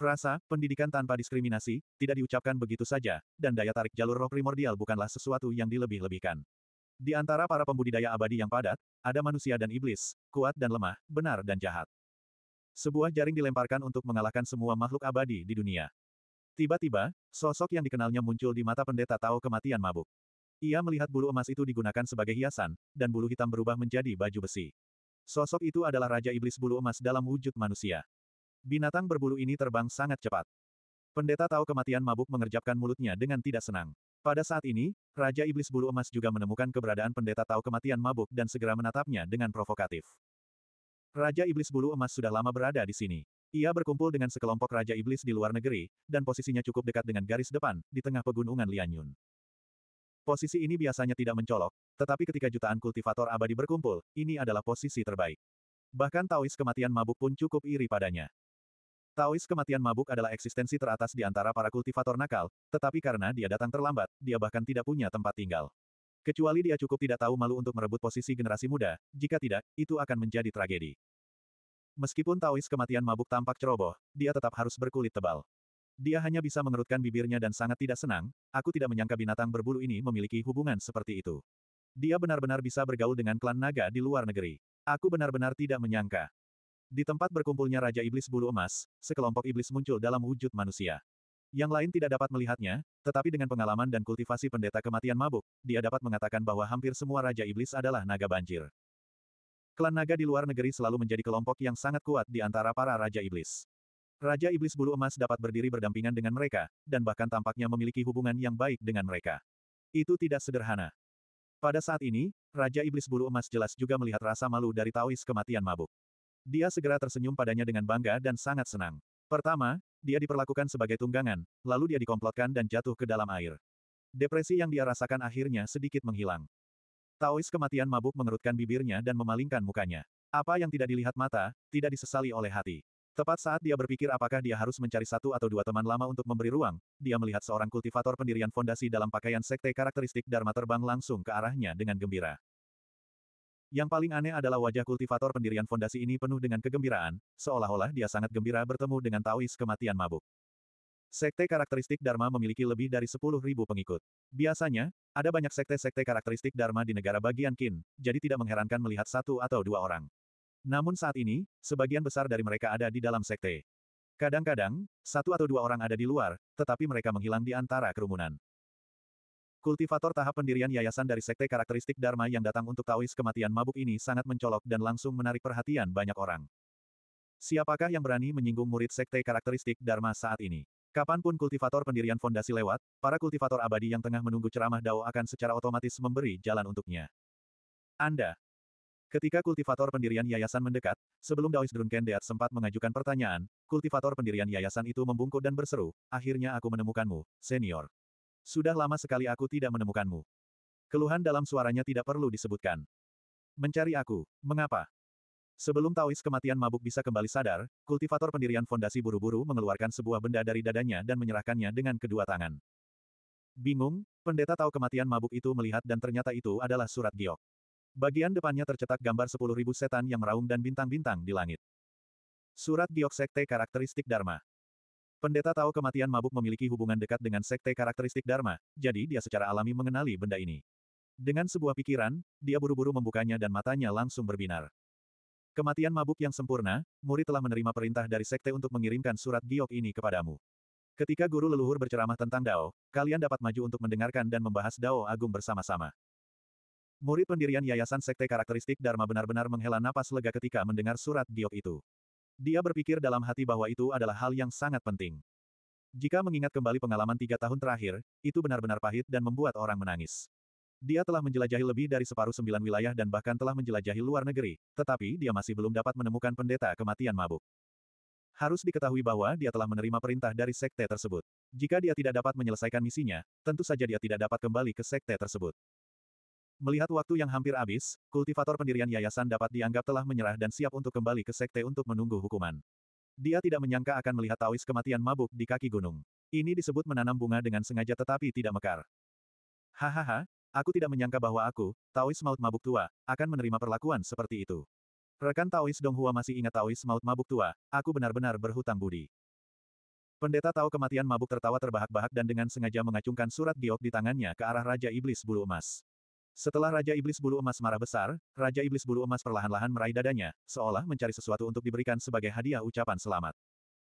Frasa, pendidikan tanpa diskriminasi, tidak diucapkan begitu saja, dan daya tarik jalur roh primordial bukanlah sesuatu yang dilebih-lebihkan. Di antara para pembudidaya abadi yang padat, ada manusia dan iblis, kuat dan lemah, benar dan jahat. Sebuah jaring dilemparkan untuk mengalahkan semua makhluk abadi di dunia. Tiba-tiba, sosok yang dikenalnya muncul di mata pendeta tahu kematian mabuk. Ia melihat bulu emas itu digunakan sebagai hiasan, dan bulu hitam berubah menjadi baju besi. Sosok itu adalah Raja Iblis Bulu Emas dalam wujud manusia. Binatang berbulu ini terbang sangat cepat. Pendeta tahu kematian mabuk mengerjapkan mulutnya dengan tidak senang. Pada saat ini, Raja Iblis Bulu Emas juga menemukan keberadaan pendeta tahu kematian mabuk dan segera menatapnya dengan provokatif. Raja Iblis Bulu Emas sudah lama berada di sini. Ia berkumpul dengan sekelompok Raja Iblis di luar negeri, dan posisinya cukup dekat dengan garis depan, di tengah pegunungan Lianyun. Posisi ini biasanya tidak mencolok, tetapi ketika jutaan kultivator abadi berkumpul, ini adalah posisi terbaik. Bahkan Taois kematian mabuk pun cukup iri padanya. Taois kematian mabuk adalah eksistensi teratas di antara para kultivator nakal, tetapi karena dia datang terlambat, dia bahkan tidak punya tempat tinggal. Kecuali dia cukup tidak tahu malu untuk merebut posisi generasi muda, jika tidak, itu akan menjadi tragedi. Meskipun Taois kematian mabuk tampak ceroboh, dia tetap harus berkulit tebal. Dia hanya bisa mengerutkan bibirnya dan sangat tidak senang, aku tidak menyangka binatang berbulu ini memiliki hubungan seperti itu. Dia benar-benar bisa bergaul dengan klan naga di luar negeri. Aku benar-benar tidak menyangka. Di tempat berkumpulnya Raja Iblis Bulu Emas, sekelompok iblis muncul dalam wujud manusia. Yang lain tidak dapat melihatnya, tetapi dengan pengalaman dan kultivasi pendeta kematian mabuk, dia dapat mengatakan bahwa hampir semua Raja Iblis adalah naga banjir. Klan naga di luar negeri selalu menjadi kelompok yang sangat kuat di antara para Raja Iblis. Raja Iblis Bulu Emas dapat berdiri berdampingan dengan mereka, dan bahkan tampaknya memiliki hubungan yang baik dengan mereka. Itu tidak sederhana. Pada saat ini, Raja Iblis Bulu Emas jelas juga melihat rasa malu dari Taois kematian mabuk. Dia segera tersenyum padanya dengan bangga dan sangat senang. Pertama, dia diperlakukan sebagai tunggangan, lalu dia dikomplotkan dan jatuh ke dalam air. Depresi yang dia rasakan akhirnya sedikit menghilang. Taois kematian mabuk mengerutkan bibirnya dan memalingkan mukanya. Apa yang tidak dilihat mata, tidak disesali oleh hati. Tepat saat dia berpikir apakah dia harus mencari satu atau dua teman lama untuk memberi ruang, dia melihat seorang kultivator pendirian fondasi dalam pakaian sekte karakteristik Dharma terbang langsung ke arahnya dengan gembira. Yang paling aneh adalah wajah kultivator pendirian fondasi ini penuh dengan kegembiraan, seolah-olah dia sangat gembira bertemu dengan Taois kematian mabuk. Sekte karakteristik Dharma memiliki lebih dari 10.000 pengikut. Biasanya, ada banyak sekte-sekte karakteristik Dharma di negara bagian Qin, jadi tidak mengherankan melihat satu atau dua orang. Namun saat ini, sebagian besar dari mereka ada di dalam sekte. Kadang-kadang, satu atau dua orang ada di luar, tetapi mereka menghilang di antara kerumunan. Kultivator tahap pendirian yayasan dari sekte karakteristik Dharma yang datang untuk Taois kematian mabuk ini sangat mencolok dan langsung menarik perhatian banyak orang. Siapakah yang berani menyinggung murid sekte karakteristik Dharma saat ini? Kapan pun kultivator pendirian fondasi lewat, para kultivator abadi yang tengah menunggu ceramah Dao akan secara otomatis memberi jalan untuknya. Anda. Ketika kultivator pendirian yayasan mendekat, sebelum Daois Drunkendeat sempat mengajukan pertanyaan, kultivator pendirian yayasan itu membungkuk dan berseru, akhirnya aku menemukanmu, senior. Sudah lama sekali aku tidak menemukanmu. Keluhan dalam suaranya tidak perlu disebutkan. Mencari aku, mengapa? Sebelum Taois kematian mabuk bisa kembali sadar, kultivator pendirian fondasi buru-buru mengeluarkan sebuah benda dari dadanya dan menyerahkannya dengan kedua tangan. Bingung, pendeta tahu kematian mabuk itu melihat dan ternyata itu adalah surat giok. Bagian depannya tercetak gambar 10.000 setan yang meraung dan bintang-bintang di langit. Surat giok sekte karakteristik Dharma. Pendeta tahu kematian mabuk memiliki hubungan dekat dengan sekte karakteristik Dharma, jadi dia secara alami mengenali benda ini. Dengan sebuah pikiran, dia buru-buru membukanya dan matanya langsung berbinar. Kematian mabuk yang sempurna, murid telah menerima perintah dari sekte untuk mengirimkan surat giok ini kepadamu. Ketika guru leluhur berceramah tentang Dao, kalian dapat maju untuk mendengarkan dan membahas Dao Agung bersama-sama. Murid pendirian Yayasan Sekte Karakteristik Dharma benar-benar menghela napas lega ketika mendengar surat giok itu. Dia berpikir dalam hati bahwa itu adalah hal yang sangat penting. Jika mengingat kembali pengalaman tiga tahun terakhir, itu benar-benar pahit dan membuat orang menangis. Dia telah menjelajahi lebih dari separuh sembilan wilayah dan bahkan telah menjelajahi luar negeri, tetapi dia masih belum dapat menemukan pendeta kematian mabuk. Harus diketahui bahwa dia telah menerima perintah dari sekte tersebut. Jika dia tidak dapat menyelesaikan misinya, tentu saja dia tidak dapat kembali ke sekte tersebut. Melihat waktu yang hampir habis, kultivator pendirian yayasan dapat dianggap telah menyerah dan siap untuk kembali ke sekte untuk menunggu hukuman. Dia tidak menyangka akan melihat Taois kematian mabuk di kaki gunung. Ini disebut menanam bunga dengan sengaja tetapi tidak mekar. Hahaha, aku tidak menyangka bahwa aku, Taois maut mabuk tua, akan menerima perlakuan seperti itu. Rekan Taois Donghua masih ingat Taois maut mabuk tua, aku benar-benar berhutang budi. Pendeta tahu kematian mabuk tertawa terbahak-bahak dan dengan sengaja mengacungkan surat giok di tangannya ke arah Raja Iblis Bulu Emas. Setelah Raja Iblis Bulu Emas marah besar, Raja Iblis Bulu Emas perlahan-lahan meraih dadanya, seolah mencari sesuatu untuk diberikan sebagai hadiah ucapan selamat.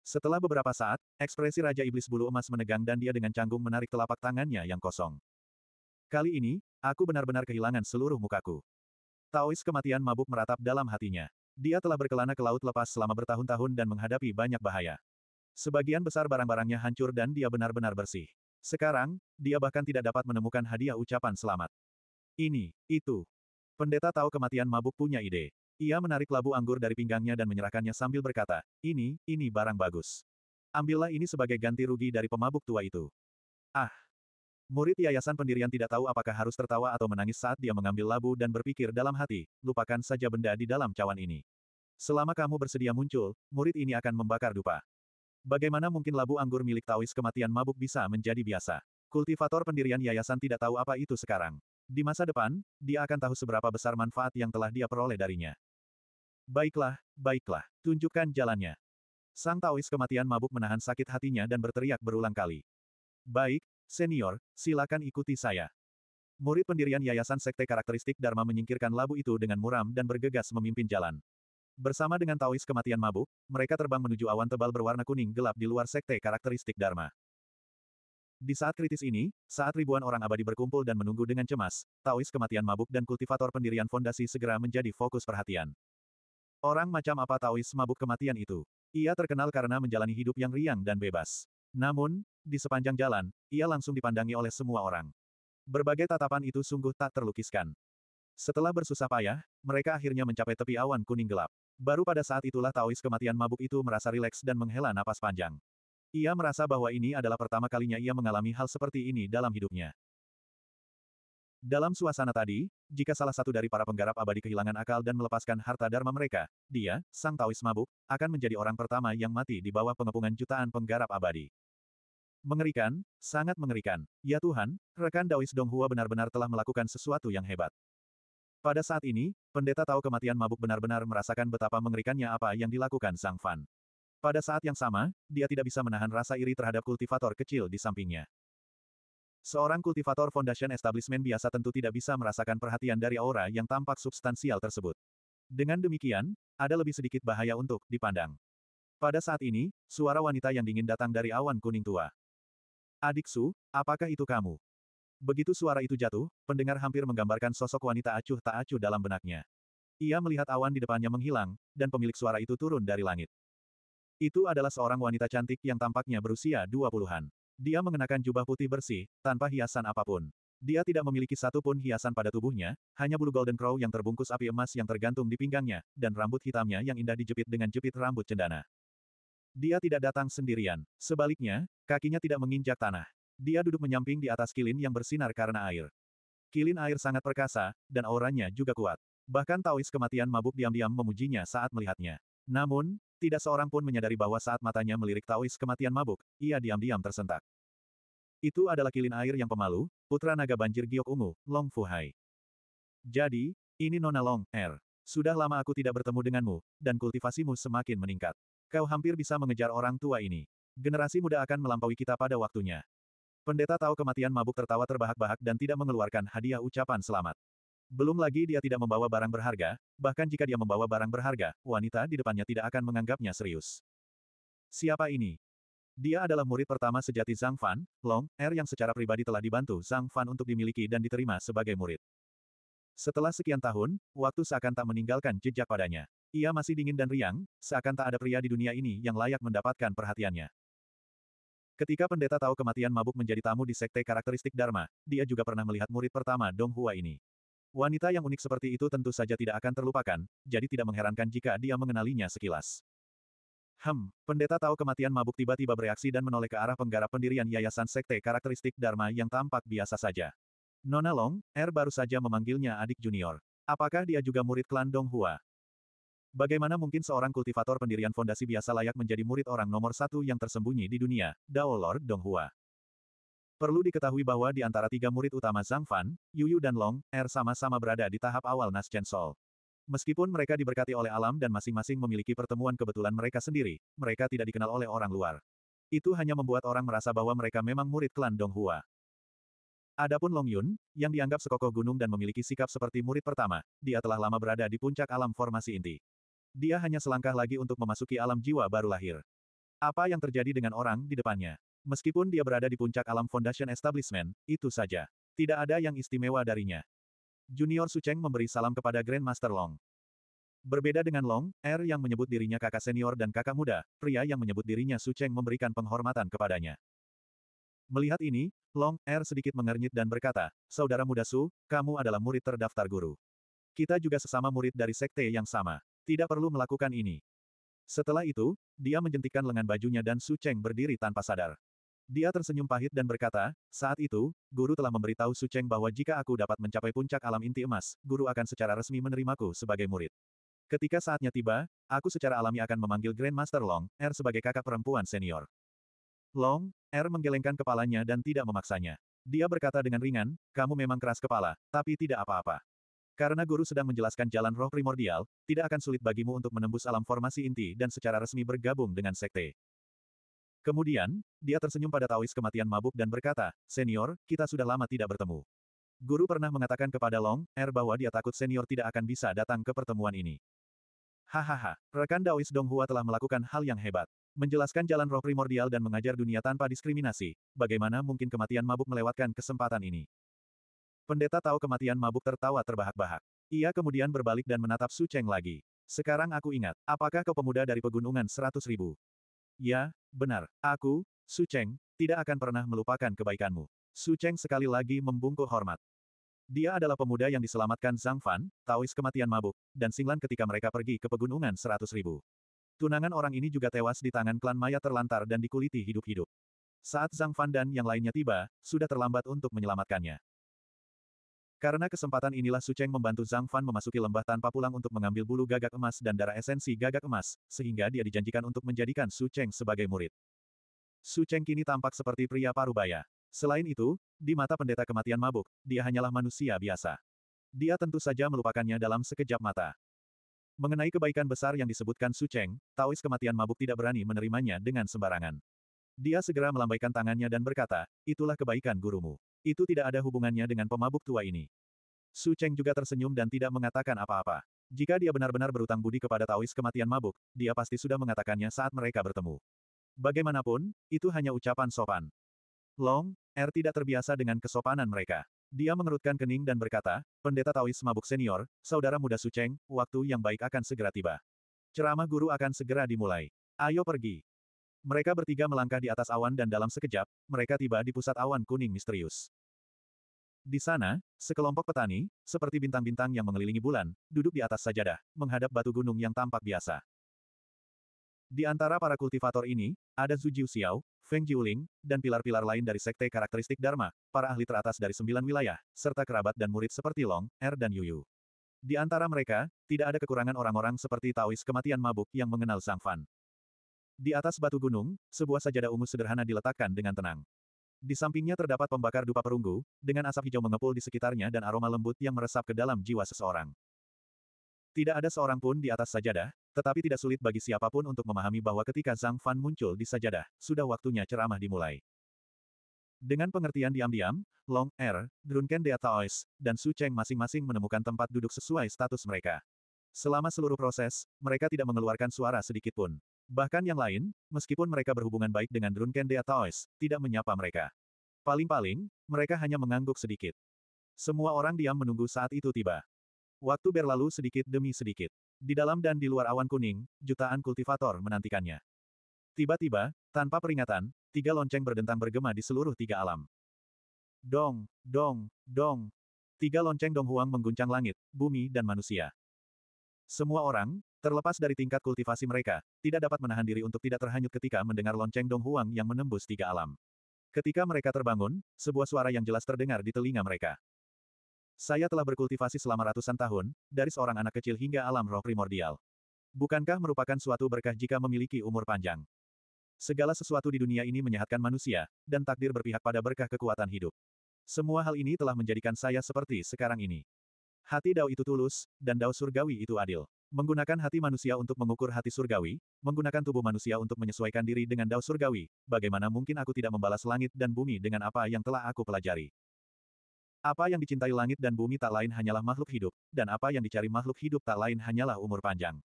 Setelah beberapa saat, ekspresi Raja Iblis Bulu Emas menegang dan dia dengan canggung menarik telapak tangannya yang kosong. Kali ini, aku benar-benar kehilangan seluruh mukaku. Taois kematian mabuk meratap dalam hatinya. Dia telah berkelana ke laut lepas selama bertahun-tahun dan menghadapi banyak bahaya. Sebagian besar barang-barangnya hancur dan dia benar-benar bersih. Sekarang, dia bahkan tidak dapat menemukan hadiah ucapan selamat. Ini, itu. Pendeta tahu kematian mabuk punya ide. Ia menarik labu anggur dari pinggangnya dan menyerahkannya sambil berkata, ini, ini barang bagus. Ambillah ini sebagai ganti rugi dari pemabuk tua itu. Ah, Murid yayasan pendirian tidak tahu apakah harus tertawa atau menangis saat dia mengambil labu dan berpikir dalam hati, lupakan saja benda di dalam cawan ini. Selama kamu bersedia muncul, murid ini akan membakar dupa. Bagaimana mungkin labu anggur milik Tawis kematian mabuk bisa menjadi biasa? Kultivator pendirian yayasan tidak tahu apa itu sekarang. Di masa depan, dia akan tahu seberapa besar manfaat yang telah dia peroleh darinya. Baiklah, baiklah, tunjukkan jalannya. Sang Tawis kematian mabuk menahan sakit hatinya dan berteriak berulang kali. Baik, Senior, silakan ikuti saya. Murid pendirian Yayasan Sekte Karakteristik Dharma menyingkirkan labu itu dengan muram dan bergegas memimpin jalan. Bersama dengan Taois kematian mabuk, mereka terbang menuju awan tebal berwarna kuning gelap di luar Sekte Karakteristik Dharma. Di saat kritis ini, saat ribuan orang abadi berkumpul dan menunggu dengan cemas, Taois kematian mabuk dan kultivator pendirian fondasi segera menjadi fokus perhatian. Orang macam apa Taois mabuk kematian itu? Ia terkenal karena menjalani hidup yang riang dan bebas. Namun, di sepanjang jalan, ia langsung dipandangi oleh semua orang. Berbagai tatapan itu sungguh tak terlukiskan. Setelah bersusah payah, mereka akhirnya mencapai tepi awan kuning gelap. Baru pada saat itulah Taois kematian mabuk itu merasa rileks dan menghela napas panjang. Ia merasa bahwa ini adalah pertama kalinya ia mengalami hal seperti ini dalam hidupnya. Dalam suasana tadi, jika salah satu dari para penggarap abadi kehilangan akal dan melepaskan harta dharma mereka, dia, sang Taois mabuk, akan menjadi orang pertama yang mati di bawah pengepungan jutaan penggarap abadi. Mengerikan, sangat mengerikan. Ya Tuhan, rekan Dawis Donghua benar-benar telah melakukan sesuatu yang hebat. Pada saat ini, pendeta tahu kematian mabuk benar-benar merasakan betapa mengerikannya apa yang dilakukan Sang Fan. Pada saat yang sama, dia tidak bisa menahan rasa iri terhadap kultivator kecil di sampingnya. Seorang kultivator Foundation Establishment biasa tentu tidak bisa merasakan perhatian dari aura yang tampak substansial tersebut. Dengan demikian, ada lebih sedikit bahaya untuk dipandang. Pada saat ini, suara wanita yang dingin datang dari awan kuning tua. Adik Su, apakah itu kamu? Begitu suara itu jatuh, pendengar hampir menggambarkan sosok wanita acuh tak acuh dalam benaknya. Ia melihat awan di depannya menghilang, dan pemilik suara itu turun dari langit. Itu adalah seorang wanita cantik yang tampaknya berusia dua puluhan. Dia mengenakan jubah putih bersih, tanpa hiasan apa pun. Dia tidak memiliki satu pun hiasan pada tubuhnya, hanya bulu golden crow yang terbungkus api emas yang tergantung di pinggangnya, dan rambut hitamnya yang indah dijepit dengan jepit rambut cendana. Dia tidak datang sendirian. Sebaliknya, kakinya tidak menginjak tanah. Dia duduk menyamping di atas kilin yang bersinar karena air. Kilin air sangat perkasa, dan auranya juga kuat. Bahkan Taois kematian mabuk diam-diam memujinya saat melihatnya. Namun, tidak seorang pun menyadari bahwa saat matanya melirik Taois kematian mabuk, ia diam-diam tersentak. Itu adalah kilin air yang pemalu, putra naga banjir giok ungu, Long Fuhai. Jadi, ini Nona Long, Er. Sudah lama aku tidak bertemu denganmu, dan kultivasimu semakin meningkat. Kau hampir bisa mengejar orang tua ini. Generasi muda akan melampaui kita pada waktunya. Pendeta tahu kematian mabuk tertawa terbahak-bahak dan tidak mengeluarkan hadiah ucapan selamat. Belum lagi dia tidak membawa barang berharga, bahkan jika dia membawa barang berharga, wanita di depannya tidak akan menganggapnya serius. Siapa ini? Dia adalah murid pertama sejati Zhang Fan, Long, Er yang secara pribadi telah dibantu Zhang Fan untuk dimiliki dan diterima sebagai murid. Setelah sekian tahun, waktu seakan tak meninggalkan jejak padanya. Ia masih dingin dan riang, seakan tak ada pria di dunia ini yang layak mendapatkan perhatiannya. Ketika pendeta tahu kematian mabuk menjadi tamu di sekte karakteristik Dharma, dia juga pernah melihat murid pertama Dong Hua ini. Wanita yang unik seperti itu tentu saja tidak akan terlupakan, jadi tidak mengherankan jika dia mengenalinya sekilas. Hem, pendeta tahu kematian mabuk tiba-tiba bereaksi dan menoleh ke arah penggarap pendirian Yayasan Sekte Karakteristik Dharma yang tampak biasa saja. Nona Long, Er baru saja memanggilnya adik junior. Apakah dia juga murid klan Dong Hua? Bagaimana mungkin seorang kultivator pendirian fondasi biasa layak menjadi murid orang nomor satu yang tersembunyi di dunia, Dao Lord Dong Hua? Perlu diketahui bahwa di antara tiga murid utama Zhang Fan, Yu Yu dan Long, Er sama-sama berada di tahap awal Naschen Sol. Meskipun mereka diberkati oleh alam dan masing-masing memiliki pertemuan kebetulan mereka sendiri, mereka tidak dikenal oleh orang luar. Itu hanya membuat orang merasa bahwa mereka memang murid klan Dong Hua. Adapun Long Yun, yang dianggap sekokoh gunung dan memiliki sikap seperti murid pertama, dia telah lama berada di puncak alam formasi inti. Dia hanya selangkah lagi untuk memasuki alam jiwa baru lahir. Apa yang terjadi dengan orang di depannya? Meskipun dia berada di puncak alam Foundation Establishment, itu saja. Tidak ada yang istimewa darinya. Junior Su Cheng memberi salam kepada Grandmaster Long. Berbeda dengan Long, Er yang menyebut dirinya kakak senior dan kakak muda, pria yang menyebut dirinya Su Cheng memberikan penghormatan kepadanya. Melihat ini, Long, Er sedikit mengernyit dan berkata, Saudara muda Su, kamu adalah murid terdaftar guru. Kita juga sesama murid dari sekte yang sama. Tidak perlu melakukan ini. Setelah itu, dia menjentikkan lengan bajunya dan Su Cheng berdiri tanpa sadar. Dia tersenyum pahit dan berkata, saat itu, guru telah memberitahu Su Cheng bahwa jika aku dapat mencapai puncak alam inti emas, guru akan secara resmi menerimaku sebagai murid. Ketika saatnya tiba, aku secara alami akan memanggil Grandmaster Long, Er sebagai kakak perempuan senior. Long, Er menggelengkan kepalanya dan tidak memaksanya. Dia berkata dengan ringan, kamu memang keras kepala, tapi tidak apa-apa. Karena guru sedang menjelaskan jalan roh primordial, tidak akan sulit bagimu untuk menembus alam formasi inti dan secara resmi bergabung dengan sekte. Kemudian, dia tersenyum pada Taois kematian mabuk dan berkata, Senior, kita sudah lama tidak bertemu. Guru pernah mengatakan kepada Long, Er bahwa dia takut senior tidak akan bisa datang ke pertemuan ini. Hahaha, rekan Daois Donghua telah melakukan hal yang hebat. Menjelaskan jalan roh primordial dan mengajar dunia tanpa diskriminasi, bagaimana mungkin kematian mabuk melewatkan kesempatan ini? Pendeta tahu kematian mabuk tertawa terbahak-bahak. Ia kemudian berbalik dan menatap Su Cheng lagi. Sekarang aku ingat, apakah kau pemuda dari pegunungan seratus ribu? Ya, benar. Aku, Su Cheng, tidak akan pernah melupakan kebaikanmu. Su Cheng sekali lagi membungkuk hormat. Dia adalah pemuda yang diselamatkan Zhang Fan, Taois kematian mabuk, dan Singlan ketika mereka pergi ke pegunungan seratus ribu. Tunangan orang ini juga tewas di tangan klan Maya terlantar dan dikuliti hidup-hidup. Saat Zhang Fan dan yang lainnya tiba, sudah terlambat untuk menyelamatkannya. Karena kesempatan inilah Su Cheng membantu Zhang Fan memasuki lembah tanpa pulang untuk mengambil bulu gagak emas dan darah esensi gagak emas, sehingga dia dijanjikan untuk menjadikan Su Cheng sebagai murid. Su Cheng kini tampak seperti pria parubaya. Selain itu, di mata pendeta kematian mabuk, dia hanyalah manusia biasa. Dia tentu saja melupakannya dalam sekejap mata. Mengenai kebaikan besar yang disebutkan Su Cheng, Taois kematian mabuk tidak berani menerimanya dengan sembarangan. Dia segera melambaikan tangannya dan berkata, itulah kebaikan gurumu. Itu tidak ada hubungannya dengan pemabuk tua ini. Su Cheng juga tersenyum dan tidak mengatakan apa-apa. Jika dia benar-benar berutang budi kepada Taois kematian mabuk, dia pasti sudah mengatakannya saat mereka bertemu. Bagaimanapun, itu hanya ucapan sopan. Long, Er tidak terbiasa dengan kesopanan mereka. Dia mengerutkan kening dan berkata, Pendeta Taois Mabuk Senior, Saudara Muda Su Cheng, waktu yang baik akan segera tiba. Ceramah guru akan segera dimulai. Ayo pergi. Mereka bertiga melangkah di atas awan dan dalam sekejap, mereka tiba di pusat awan kuning misterius. Di sana, sekelompok petani, seperti bintang-bintang yang mengelilingi bulan, duduk di atas sajadah, menghadap batu gunung yang tampak biasa. Di antara para kultivator ini, ada Zhu Jiu Xiao, Feng Jiuling, dan pilar-pilar lain dari Sekte Karakteristik Dharma, para ahli teratas dari sembilan wilayah, serta kerabat dan murid seperti Long, Er dan Yu Yu. Di antara mereka, tidak ada kekurangan orang-orang seperti Taois kematian mabuk yang mengenal Zhang Fan. Di atas batu gunung, sebuah sajadah ungu sederhana diletakkan dengan tenang. Di sampingnya terdapat pembakar dupa perunggu, dengan asap hijau mengepul di sekitarnya dan aroma lembut yang meresap ke dalam jiwa seseorang. Tidak ada seorang pun di atas sajadah, tetapi tidak sulit bagi siapa pun untuk memahami bahwa ketika Zhang Fan muncul di sajadah, sudah waktunya ceramah dimulai. Dengan pengertian diam-diam, Long, Er, Drunken Dea Taois, dan Su Cheng masing-masing menemukan tempat duduk sesuai status mereka. Selama seluruh proses, mereka tidak mengeluarkan suara sedikit pun. Bahkan yang lain, meskipun mereka berhubungan baik dengan Drunken Taoist, tidak menyapa mereka. Paling-paling, mereka hanya mengangguk sedikit. Semua orang diam menunggu saat itu tiba. Waktu berlalu sedikit demi sedikit. Di dalam dan di luar awan kuning, jutaan kultivator menantikannya. Tiba-tiba, tanpa peringatan, tiga lonceng berdentang bergema di seluruh tiga alam. Dong, dong, dong. Tiga lonceng Dong Huang mengguncang langit, bumi dan manusia. Semua orang, terlepas dari tingkat kultivasi mereka, tidak dapat menahan diri untuk tidak terhanyut ketika mendengar lonceng Dong Huang yang menembus tiga alam. Ketika mereka terbangun, sebuah suara yang jelas terdengar di telinga mereka. Saya telah berkultivasi selama ratusan tahun, dari seorang anak kecil hingga alam roh primordial. Bukankah merupakan suatu berkah jika memiliki umur panjang? Segala sesuatu di dunia ini menyehatkan manusia, dan takdir berpihak pada berkah kekuatan hidup. Semua hal ini telah menjadikan saya seperti sekarang ini. Hati Dao itu tulus, dan Dao surgawi itu adil. Menggunakan hati manusia untuk mengukur hati surgawi, menggunakan tubuh manusia untuk menyesuaikan diri dengan Dao surgawi, bagaimana mungkin aku tidak membalas langit dan bumi dengan apa yang telah aku pelajari? Apa yang dicintai langit dan bumi tak lain hanyalah makhluk hidup, dan apa yang dicari makhluk hidup tak lain hanyalah umur panjang.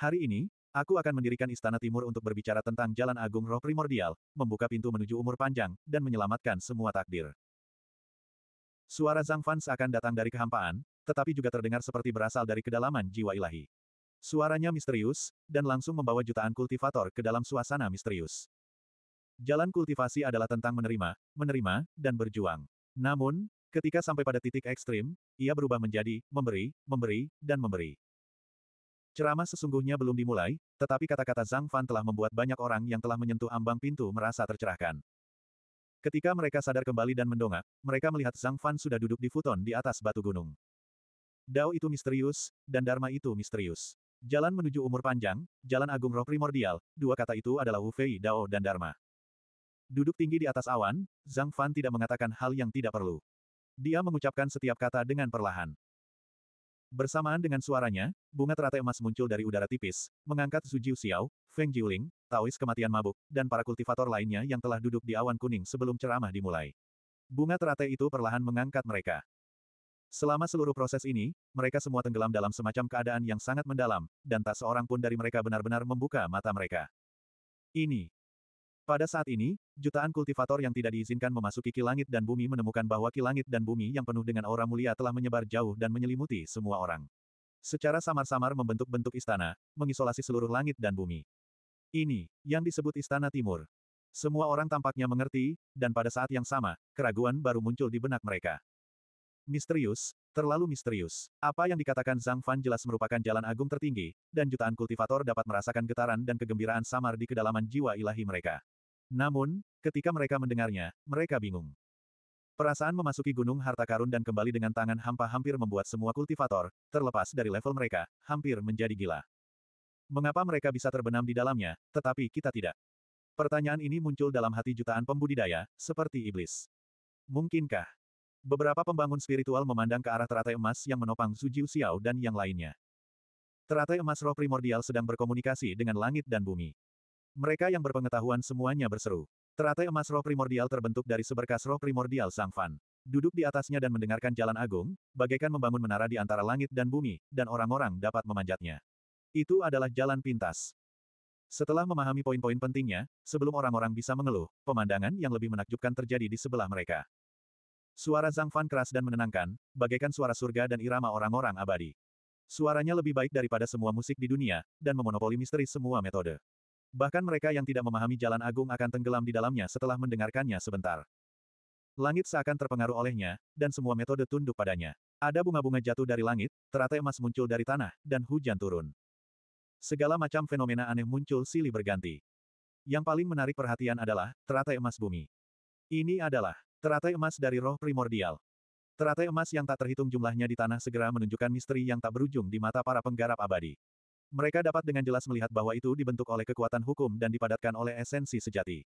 Hari ini, aku akan mendirikan Istana Timur untuk berbicara tentang Jalan Agung Roh Primordial, membuka pintu menuju umur panjang, dan menyelamatkan semua takdir. Suara Zhang Fan seakan datang dari kehampaan, tetapi juga terdengar seperti berasal dari kedalaman jiwa ilahi. Suaranya misterius, dan langsung membawa jutaan kultivator ke dalam suasana misterius. Jalan kultivasi adalah tentang menerima, menerima, dan berjuang. Namun, ketika sampai pada titik ekstrim, ia berubah menjadi memberi, memberi, dan memberi. Ceramah sesungguhnya belum dimulai, tetapi kata-kata Zhang Fan telah membuat banyak orang yang telah menyentuh ambang pintu merasa tercerahkan. Ketika mereka sadar kembali dan mendongak, mereka melihat Zhang Fan sudah duduk di futon di atas batu gunung. Dao itu misterius, dan Dharma itu misterius. Jalan menuju umur panjang, jalan agung roh primordial, dua kata itu adalah Wu Fei Dao dan Dharma. Duduk tinggi di atas awan, Zhang Fan tidak mengatakan hal yang tidak perlu. Dia mengucapkan setiap kata dengan perlahan. Bersamaan dengan suaranya, bunga teratai emas muncul dari udara tipis, mengangkat Zhu Jiu Xiao, Feng Jiuling, Taois kematian mabuk, dan para kultivator lainnya yang telah duduk di awan kuning sebelum ceramah dimulai. Bunga teratai itu perlahan mengangkat mereka. Selama seluruh proses ini, mereka semua tenggelam dalam semacam keadaan yang sangat mendalam, dan tak seorang pun dari mereka benar-benar membuka mata mereka. Ini, pada saat ini, jutaan kultivator yang tidak diizinkan memasuki ki langit dan bumi menemukan bahwa ki langit dan bumi yang penuh dengan aura mulia telah menyebar jauh dan menyelimuti semua orang. Secara samar-samar membentuk-bentuk istana, mengisolasi seluruh langit dan bumi. Ini, yang disebut Istana Timur. Semua orang tampaknya mengerti, dan pada saat yang sama, keraguan baru muncul di benak mereka. Misterius, terlalu misterius. Apa yang dikatakan Zhang Fan jelas merupakan jalan agung tertinggi, dan jutaan kultivator dapat merasakan getaran dan kegembiraan samar di kedalaman jiwa ilahi mereka. Namun, ketika mereka mendengarnya, mereka bingung. Perasaan memasuki gunung harta karun dan kembali dengan tangan hampa hampir membuat semua kultivator, terlepas dari level mereka, hampir menjadi gila. Mengapa mereka bisa terbenam di dalamnya, tetapi kita tidak? Pertanyaan ini muncul dalam hati jutaan pembudidaya, seperti iblis. Mungkinkah? Beberapa pembangun spiritual memandang ke arah teratai emas yang menopang Sujiu Xiao dan yang lainnya. Teratai emas roh primordial sedang berkomunikasi dengan langit dan bumi. Mereka yang berpengetahuan semuanya berseru. Teratai emas roh primordial terbentuk dari seberkas roh primordial Sang Fan. Duduk di atasnya dan mendengarkan jalan agung, bagaikan membangun menara di antara langit dan bumi, dan orang-orang dapat memanjatnya. Itu adalah jalan pintas. Setelah memahami poin-poin pentingnya, sebelum orang-orang bisa mengeluh, pemandangan yang lebih menakjubkan terjadi di sebelah mereka. Suara Zhang Fan keras dan menenangkan, bagaikan suara surga dan irama orang-orang abadi. Suaranya lebih baik daripada semua musik di dunia, dan memonopoli misteri semua metode. Bahkan mereka yang tidak memahami jalan agung akan tenggelam di dalamnya setelah mendengarkannya sebentar. Langit seakan terpengaruh olehnya, dan semua metode tunduk padanya. Ada bunga-bunga jatuh dari langit, teratai emas muncul dari tanah, dan hujan turun. Segala macam fenomena aneh muncul silih berganti. Yang paling menarik perhatian adalah, teratai emas bumi. Ini adalah, teratai emas dari roh primordial. Teratai emas yang tak terhitung jumlahnya di tanah segera menunjukkan misteri yang tak berujung di mata para penggarap abadi. Mereka dapat dengan jelas melihat bahwa itu dibentuk oleh kekuatan hukum dan dipadatkan oleh esensi sejati.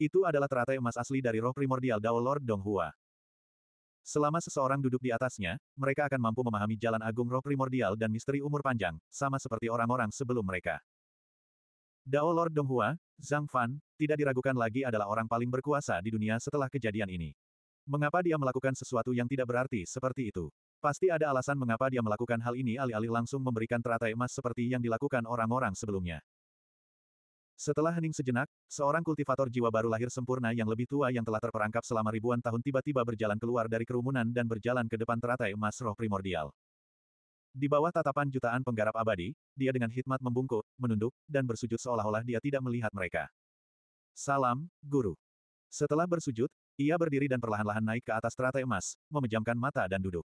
Itu adalah teratai emas asli dari roh primordial Dao Lord Donghua. Selama seseorang duduk di atasnya, mereka akan mampu memahami jalan agung roh primordial dan misteri umur panjang, sama seperti orang-orang sebelum mereka. Dao Lord Donghua, Zhang Fan, tidak diragukan lagi adalah orang paling berkuasa di dunia setelah kejadian ini. Mengapa dia melakukan sesuatu yang tidak berarti seperti itu? Pasti ada alasan mengapa dia melakukan hal ini alih-alih langsung memberikan teratai emas seperti yang dilakukan orang-orang sebelumnya. Setelah hening sejenak, seorang kultivator jiwa baru lahir sempurna yang lebih tua yang telah terperangkap selama ribuan tahun tiba-tiba berjalan keluar dari kerumunan dan berjalan ke depan teratai emas roh primordial. Di bawah tatapan jutaan penggarap abadi, dia dengan hikmat membungkuk, menunduk, dan bersujud seolah-olah dia tidak melihat mereka. Salam, Guru. Setelah bersujud, ia berdiri dan perlahan-lahan naik ke atas teratai emas, memejamkan mata dan duduk.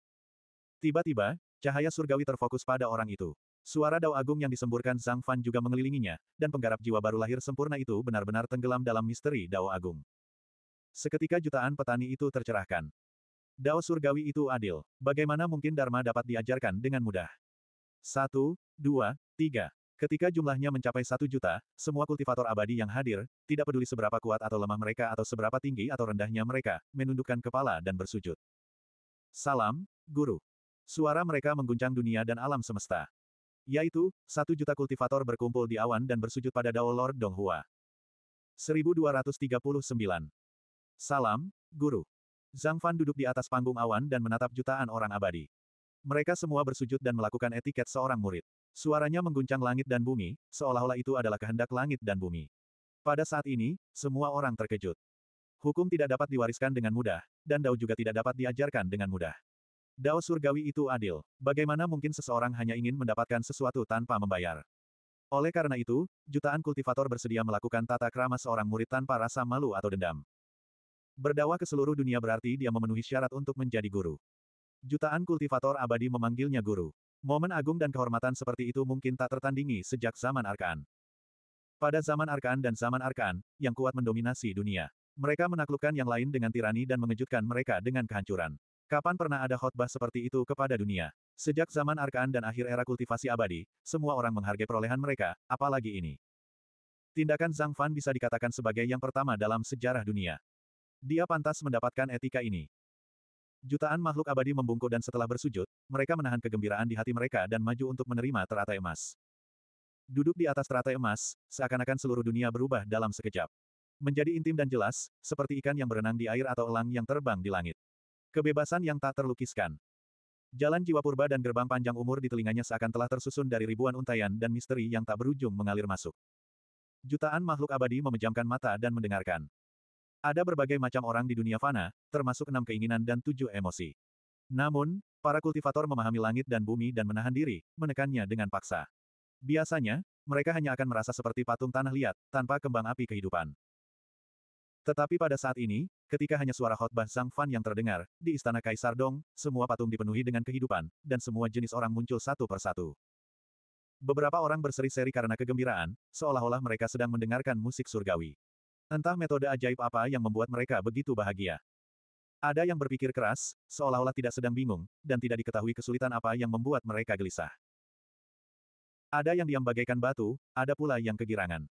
Tiba-tiba, cahaya surgawi terfokus pada orang itu. Suara dao agung yang disemburkan Zhang Fan juga mengelilinginya, dan penggarap jiwa baru lahir sempurna itu benar-benar tenggelam dalam misteri dao agung. Seketika jutaan petani itu tercerahkan. Dao surgawi itu adil. Bagaimana mungkin Dharma dapat diajarkan dengan mudah? Satu, dua, tiga. Ketika jumlahnya mencapai satu juta, semua kultivator abadi yang hadir, tidak peduli seberapa kuat atau lemah mereka atau seberapa tinggi atau rendahnya mereka, menundukkan kepala dan bersujud. Salam, Guru. Suara mereka mengguncang dunia dan alam semesta. Yaitu, satu juta kultivator berkumpul di awan dan bersujud pada Dao Lord Donghua. 1239. Salam, Guru. Zhang Fan duduk di atas panggung awan dan menatap jutaan orang abadi. Mereka semua bersujud dan melakukan etiket seorang murid. Suaranya mengguncang langit dan bumi, seolah-olah itu adalah kehendak langit dan bumi. Pada saat ini, semua orang terkejut. Hukum tidak dapat diwariskan dengan mudah, dan Dao juga tidak dapat diajarkan dengan mudah. Dao surgawi itu adil. Bagaimana mungkin seseorang hanya ingin mendapatkan sesuatu tanpa membayar? Oleh karena itu, jutaan kultivator bersedia melakukan tata krama seorang murid tanpa rasa malu atau dendam. Berdakwah ke seluruh dunia berarti dia memenuhi syarat untuk menjadi guru. Jutaan kultivator abadi memanggilnya guru. Momen agung dan kehormatan seperti itu mungkin tak tertandingi sejak zaman Arkaan. Pada zaman Arkaan dan zaman Arkaan, yang kuat mendominasi dunia. Mereka menaklukkan yang lain dengan tirani dan mengejutkan mereka dengan kehancuran. Kapan pernah ada khotbah seperti itu kepada dunia? Sejak zaman Arkaan dan akhir era kultivasi abadi, semua orang menghargai perolehan mereka, apalagi ini. Tindakan Zhang Fan bisa dikatakan sebagai yang pertama dalam sejarah dunia. Dia pantas mendapatkan etika ini. Jutaan makhluk abadi membungkuk dan setelah bersujud, mereka menahan kegembiraan di hati mereka dan maju untuk menerima teratai emas. Duduk di atas teratai emas, seakan-akan seluruh dunia berubah dalam sekejap. Menjadi intim dan jelas, seperti ikan yang berenang di air atau elang yang terbang di langit. Kebebasan yang tak terlukiskan. Jalan jiwa purba dan gerbang panjang umur di telinganya seakan telah tersusun dari ribuan untayan dan misteri yang tak berujung mengalir masuk. Jutaan makhluk abadi memejamkan mata dan mendengarkan. Ada berbagai macam orang di dunia fana, termasuk enam keinginan dan tujuh emosi. Namun, para kultivator memahami langit dan bumi dan menahan diri, menekannya dengan paksa. Biasanya, mereka hanya akan merasa seperti patung tanah liat, tanpa kembang api kehidupan. Tetapi pada saat ini, ketika hanya suara khotbah Zhang Fan yang terdengar, di istana Kaisar Dong, semua patung dipenuhi dengan kehidupan, dan semua jenis orang muncul satu persatu. Beberapa orang berseri-seri karena kegembiraan, seolah-olah mereka sedang mendengarkan musik surgawi. Entah metode ajaib apa yang membuat mereka begitu bahagia. Ada yang berpikir keras, seolah-olah tidak sedang bingung, dan tidak diketahui kesulitan apa yang membuat mereka gelisah. Ada yang diam bagaikan batu, ada pula yang kegirangan.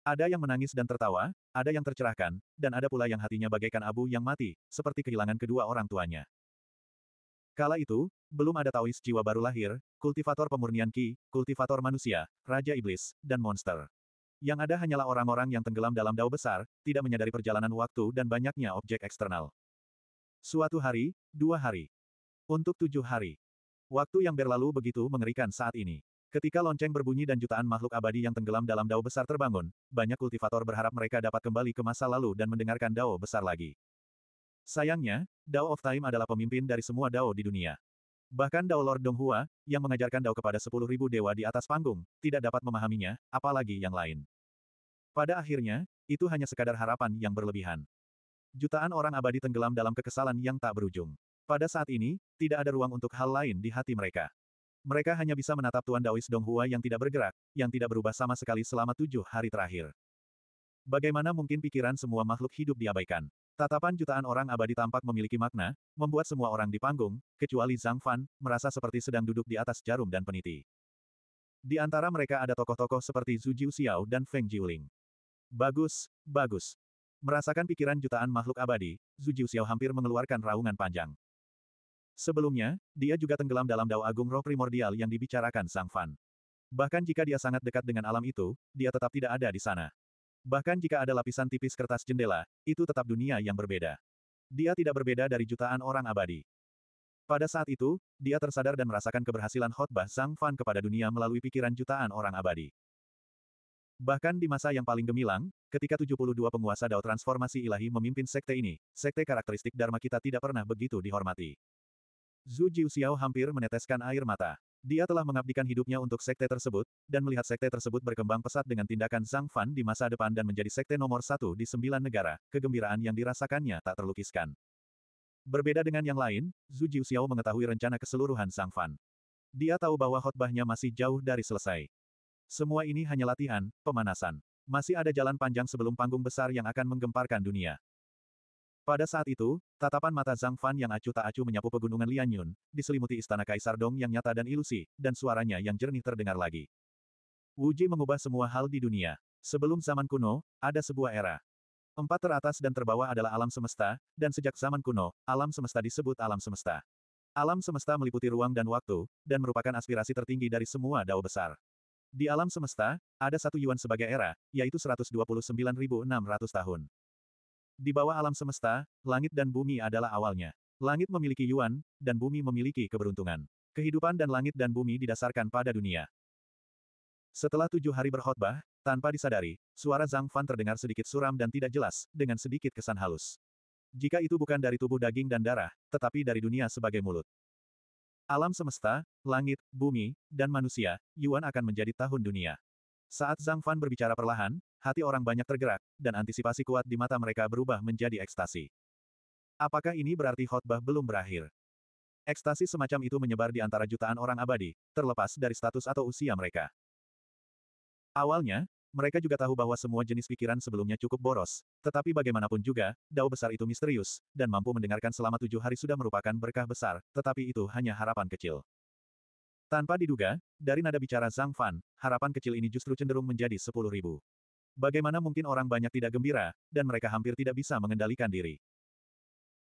Ada yang menangis dan tertawa, ada yang tercerahkan, dan ada pula yang hatinya bagaikan abu yang mati, seperti kehilangan kedua orang tuanya. Kala itu, belum ada Taois jiwa baru lahir, kultivator pemurnian Ki, kultivator manusia, Raja Iblis, dan monster. Yang ada hanyalah orang-orang yang tenggelam dalam dao besar, tidak menyadari perjalanan waktu dan banyaknya objek eksternal. Suatu hari, dua hari. Untuk tujuh hari. Waktu yang berlalu begitu mengerikan saat ini. Ketika lonceng berbunyi dan jutaan makhluk abadi yang tenggelam dalam dao besar terbangun, banyak kultivator berharap mereka dapat kembali ke masa lalu dan mendengarkan dao besar lagi. Sayangnya, Dao of Time adalah pemimpin dari semua dao di dunia. Bahkan Dao Lord Donghua, yang mengajarkan dao kepada 10.000 dewa di atas panggung, tidak dapat memahaminya, apalagi yang lain. Pada akhirnya, itu hanya sekadar harapan yang berlebihan. Jutaan orang abadi tenggelam dalam kekesalan yang tak berujung. Pada saat ini, tidak ada ruang untuk hal lain di hati mereka. Mereka hanya bisa menatap Tuan Daois Donghua yang tidak bergerak, yang tidak berubah sama sekali selama tujuh hari terakhir. Bagaimana mungkin pikiran semua makhluk hidup diabaikan? Tatapan jutaan orang abadi tampak memiliki makna, membuat semua orang di panggung, kecuali Zhang Fan, merasa seperti sedang duduk di atas jarum dan peniti. Di antara mereka ada tokoh-tokoh seperti Zhu Jiu Xiao dan Feng Jiuling. Bagus, bagus. Merasakan pikiran jutaan makhluk abadi, Zhu Jiu Xiao hampir mengeluarkan raungan panjang. Sebelumnya, dia juga tenggelam dalam dao agung roh primordial yang dibicarakan Sang Fan. Bahkan jika dia sangat dekat dengan alam itu, dia tetap tidak ada di sana. Bahkan jika ada lapisan tipis kertas jendela, itu tetap dunia yang berbeda. Dia tidak berbeda dari jutaan orang abadi. Pada saat itu, dia tersadar dan merasakan keberhasilan khotbah Sang Fan kepada dunia melalui pikiran jutaan orang abadi. Bahkan di masa yang paling gemilang, ketika 72 penguasa Dao Transformasi Ilahi memimpin sekte ini, sekte karakteristik Dharma kita tidak pernah begitu dihormati. Zhu Jiuxiao hampir meneteskan air mata. Dia telah mengabdikan hidupnya untuk sekte tersebut, dan melihat sekte tersebut berkembang pesat dengan tindakan Zhang Fan di masa depan dan menjadi sekte nomor satu di sembilan negara, kegembiraan yang dirasakannya tak terlukiskan. Berbeda dengan yang lain, Zhu Jiuxiao mengetahui rencana keseluruhan Zhang Fan. Dia tahu bahwa khotbahnya masih jauh dari selesai. Semua ini hanya latihan, pemanasan. Masih ada jalan panjang sebelum panggung besar yang akan menggemparkan dunia. Pada saat itu, tatapan mata Zhang Fan yang acuh tak acuh menyapu pegunungan Lianyun, diselimuti istana Kaisar Dong yang nyata dan ilusi, dan suaranya yang jernih terdengar lagi. Wuji mengubah semua hal di dunia. Sebelum zaman kuno, ada sebuah era. Empat teratas dan terbawah adalah alam semesta, dan sejak zaman kuno, alam semesta disebut alam semesta. Alam semesta meliputi ruang dan waktu, dan merupakan aspirasi tertinggi dari semua dao besar. Di alam semesta, ada satu Yuan sebagai era, yaitu 129.600 tahun. Di bawah alam semesta, langit dan bumi adalah awalnya. Langit memiliki Yuan, dan bumi memiliki keberuntungan. Kehidupan dan langit dan bumi didasarkan pada dunia. Setelah tujuh hari berkhotbah, tanpa disadari, suara Zhang Fan terdengar sedikit suram dan tidak jelas, dengan sedikit kesan halus. Jika itu bukan dari tubuh daging dan darah, tetapi dari dunia sebagai mulut. Alam semesta, langit, bumi, dan manusia, Yuan akan menjadi tahun dunia. Saat Zhang Fan berbicara perlahan, hati orang banyak tergerak, dan antisipasi kuat di mata mereka berubah menjadi ekstasi. Apakah ini berarti khotbah belum berakhir? Ekstasi semacam itu menyebar di antara jutaan orang abadi, terlepas dari status atau usia mereka. Awalnya, mereka juga tahu bahwa semua jenis pikiran sebelumnya cukup boros, tetapi bagaimanapun juga, dao besar itu misterius, dan mampu mendengarkan selama tujuh hari sudah merupakan berkah besar, tetapi itu hanya harapan kecil. Tanpa diduga, dari nada bicara Zhang Fan, harapan kecil ini justru cenderung menjadi sepuluh ribu. Bagaimana mungkin orang banyak tidak gembira, dan mereka hampir tidak bisa mengendalikan diri.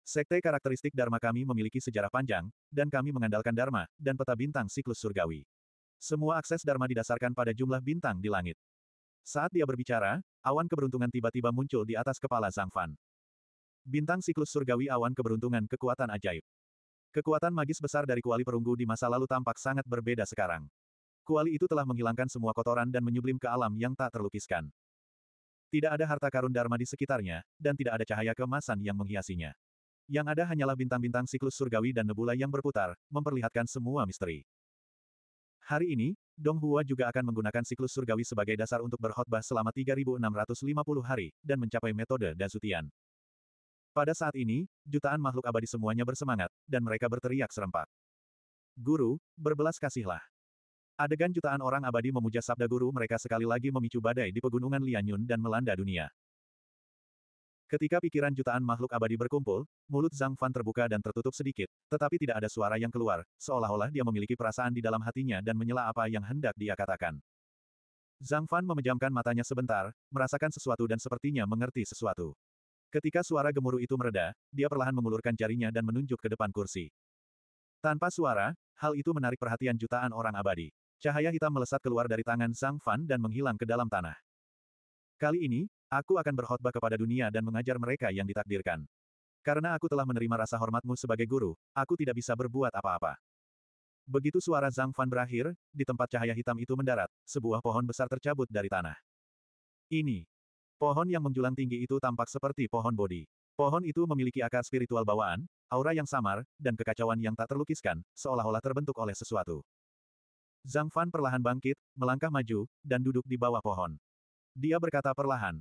Sekte karakteristik Dharma kami memiliki sejarah panjang, dan kami mengandalkan Dharma, dan peta bintang siklus surgawi. Semua akses Dharma didasarkan pada jumlah bintang di langit. Saat dia berbicara, awan keberuntungan tiba-tiba muncul di atas kepala Zhang Fan. Bintang siklus surgawi awan keberuntungan kekuatan ajaib. Kekuatan magis besar dari kuali perunggu di masa lalu tampak sangat berbeda sekarang. Kuali itu telah menghilangkan semua kotoran dan menyublim ke alam yang tak terlukiskan. Tidak ada harta karun Dharma di sekitarnya, dan tidak ada cahaya kemasan yang menghiasinya. Yang ada hanyalah bintang-bintang siklus surgawi dan nebula yang berputar, memperlihatkan semua misteri. Hari ini, Dong Hua juga akan menggunakan siklus surgawi sebagai dasar untuk berkhotbah selama 3650 hari, dan mencapai metode Dazutian. Pada saat ini, jutaan makhluk abadi semuanya bersemangat, dan mereka berteriak serempak. Guru, berbelas kasihlah. Adegan jutaan orang abadi memuja sabda guru mereka sekali lagi memicu badai di pegunungan Lianyun dan melanda dunia. Ketika pikiran jutaan makhluk abadi berkumpul, mulut Zhang Fan terbuka dan tertutup sedikit, tetapi tidak ada suara yang keluar, seolah-olah dia memiliki perasaan di dalam hatinya dan menyela apa yang hendak dia katakan. Zhang Fan memejamkan matanya sebentar, merasakan sesuatu dan sepertinya mengerti sesuatu. Ketika suara gemuruh itu mereda, dia perlahan mengulurkan jarinya dan menunjuk ke depan kursi. Tanpa suara, hal itu menarik perhatian jutaan orang abadi. Cahaya hitam melesat keluar dari tangan Zhang Fan dan menghilang ke dalam tanah. Kali ini, aku akan berkhotbah kepada dunia dan mengajar mereka yang ditakdirkan. Karena aku telah menerima rasa hormatmu sebagai guru, aku tidak bisa berbuat apa-apa. Begitu suara Zhang Fan berakhir, di tempat cahaya hitam itu mendarat, sebuah pohon besar tercabut dari tanah. Ini. Pohon yang menjulang tinggi itu tampak seperti pohon bodi. Pohon itu memiliki akar spiritual bawaan, aura yang samar, dan kekacauan yang tak terlukiskan, seolah-olah terbentuk oleh sesuatu. Zhang Fan perlahan bangkit, melangkah maju, dan duduk di bawah pohon. Dia berkata perlahan.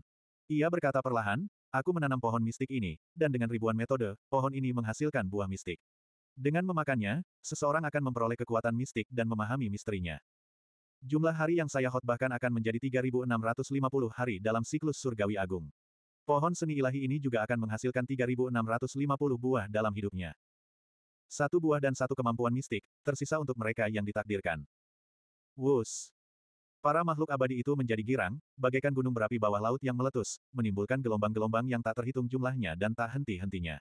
Ia berkata perlahan, aku menanam pohon mistik ini, dan dengan ribuan metode, pohon ini menghasilkan buah mistik. Dengan memakannya, seseorang akan memperoleh kekuatan mistik dan memahami misterinya. Jumlah hari yang saya khotbahkan akan menjadi 3650 hari dalam siklus surgawi agung. Pohon seni ilahi ini juga akan menghasilkan 3650 buah dalam hidupnya. Satu buah dan satu kemampuan mistik, tersisa untuk mereka yang ditakdirkan. Wus. Para makhluk abadi itu menjadi girang, bagaikan gunung berapi bawah laut yang meletus, menimbulkan gelombang-gelombang yang tak terhitung jumlahnya dan tak henti-hentinya.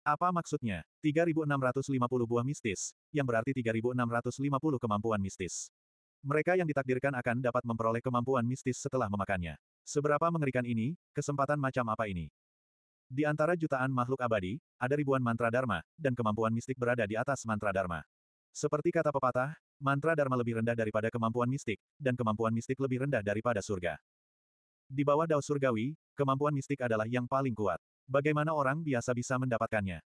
Apa maksudnya? 3650 buah mistis, yang berarti 3650 kemampuan mistis. Mereka yang ditakdirkan akan dapat memperoleh kemampuan mistis setelah memakannya. Seberapa mengerikan ini, kesempatan macam apa ini? Di antara jutaan makhluk abadi, ada ribuan mantra dharma, dan kemampuan mistik berada di atas mantra dharma. Seperti kata pepatah, mantra Dharma lebih rendah daripada kemampuan mistik, dan kemampuan mistik lebih rendah daripada surga. Di bawah dao surgawi, kemampuan mistik adalah yang paling kuat. Bagaimana orang biasa bisa mendapatkannya?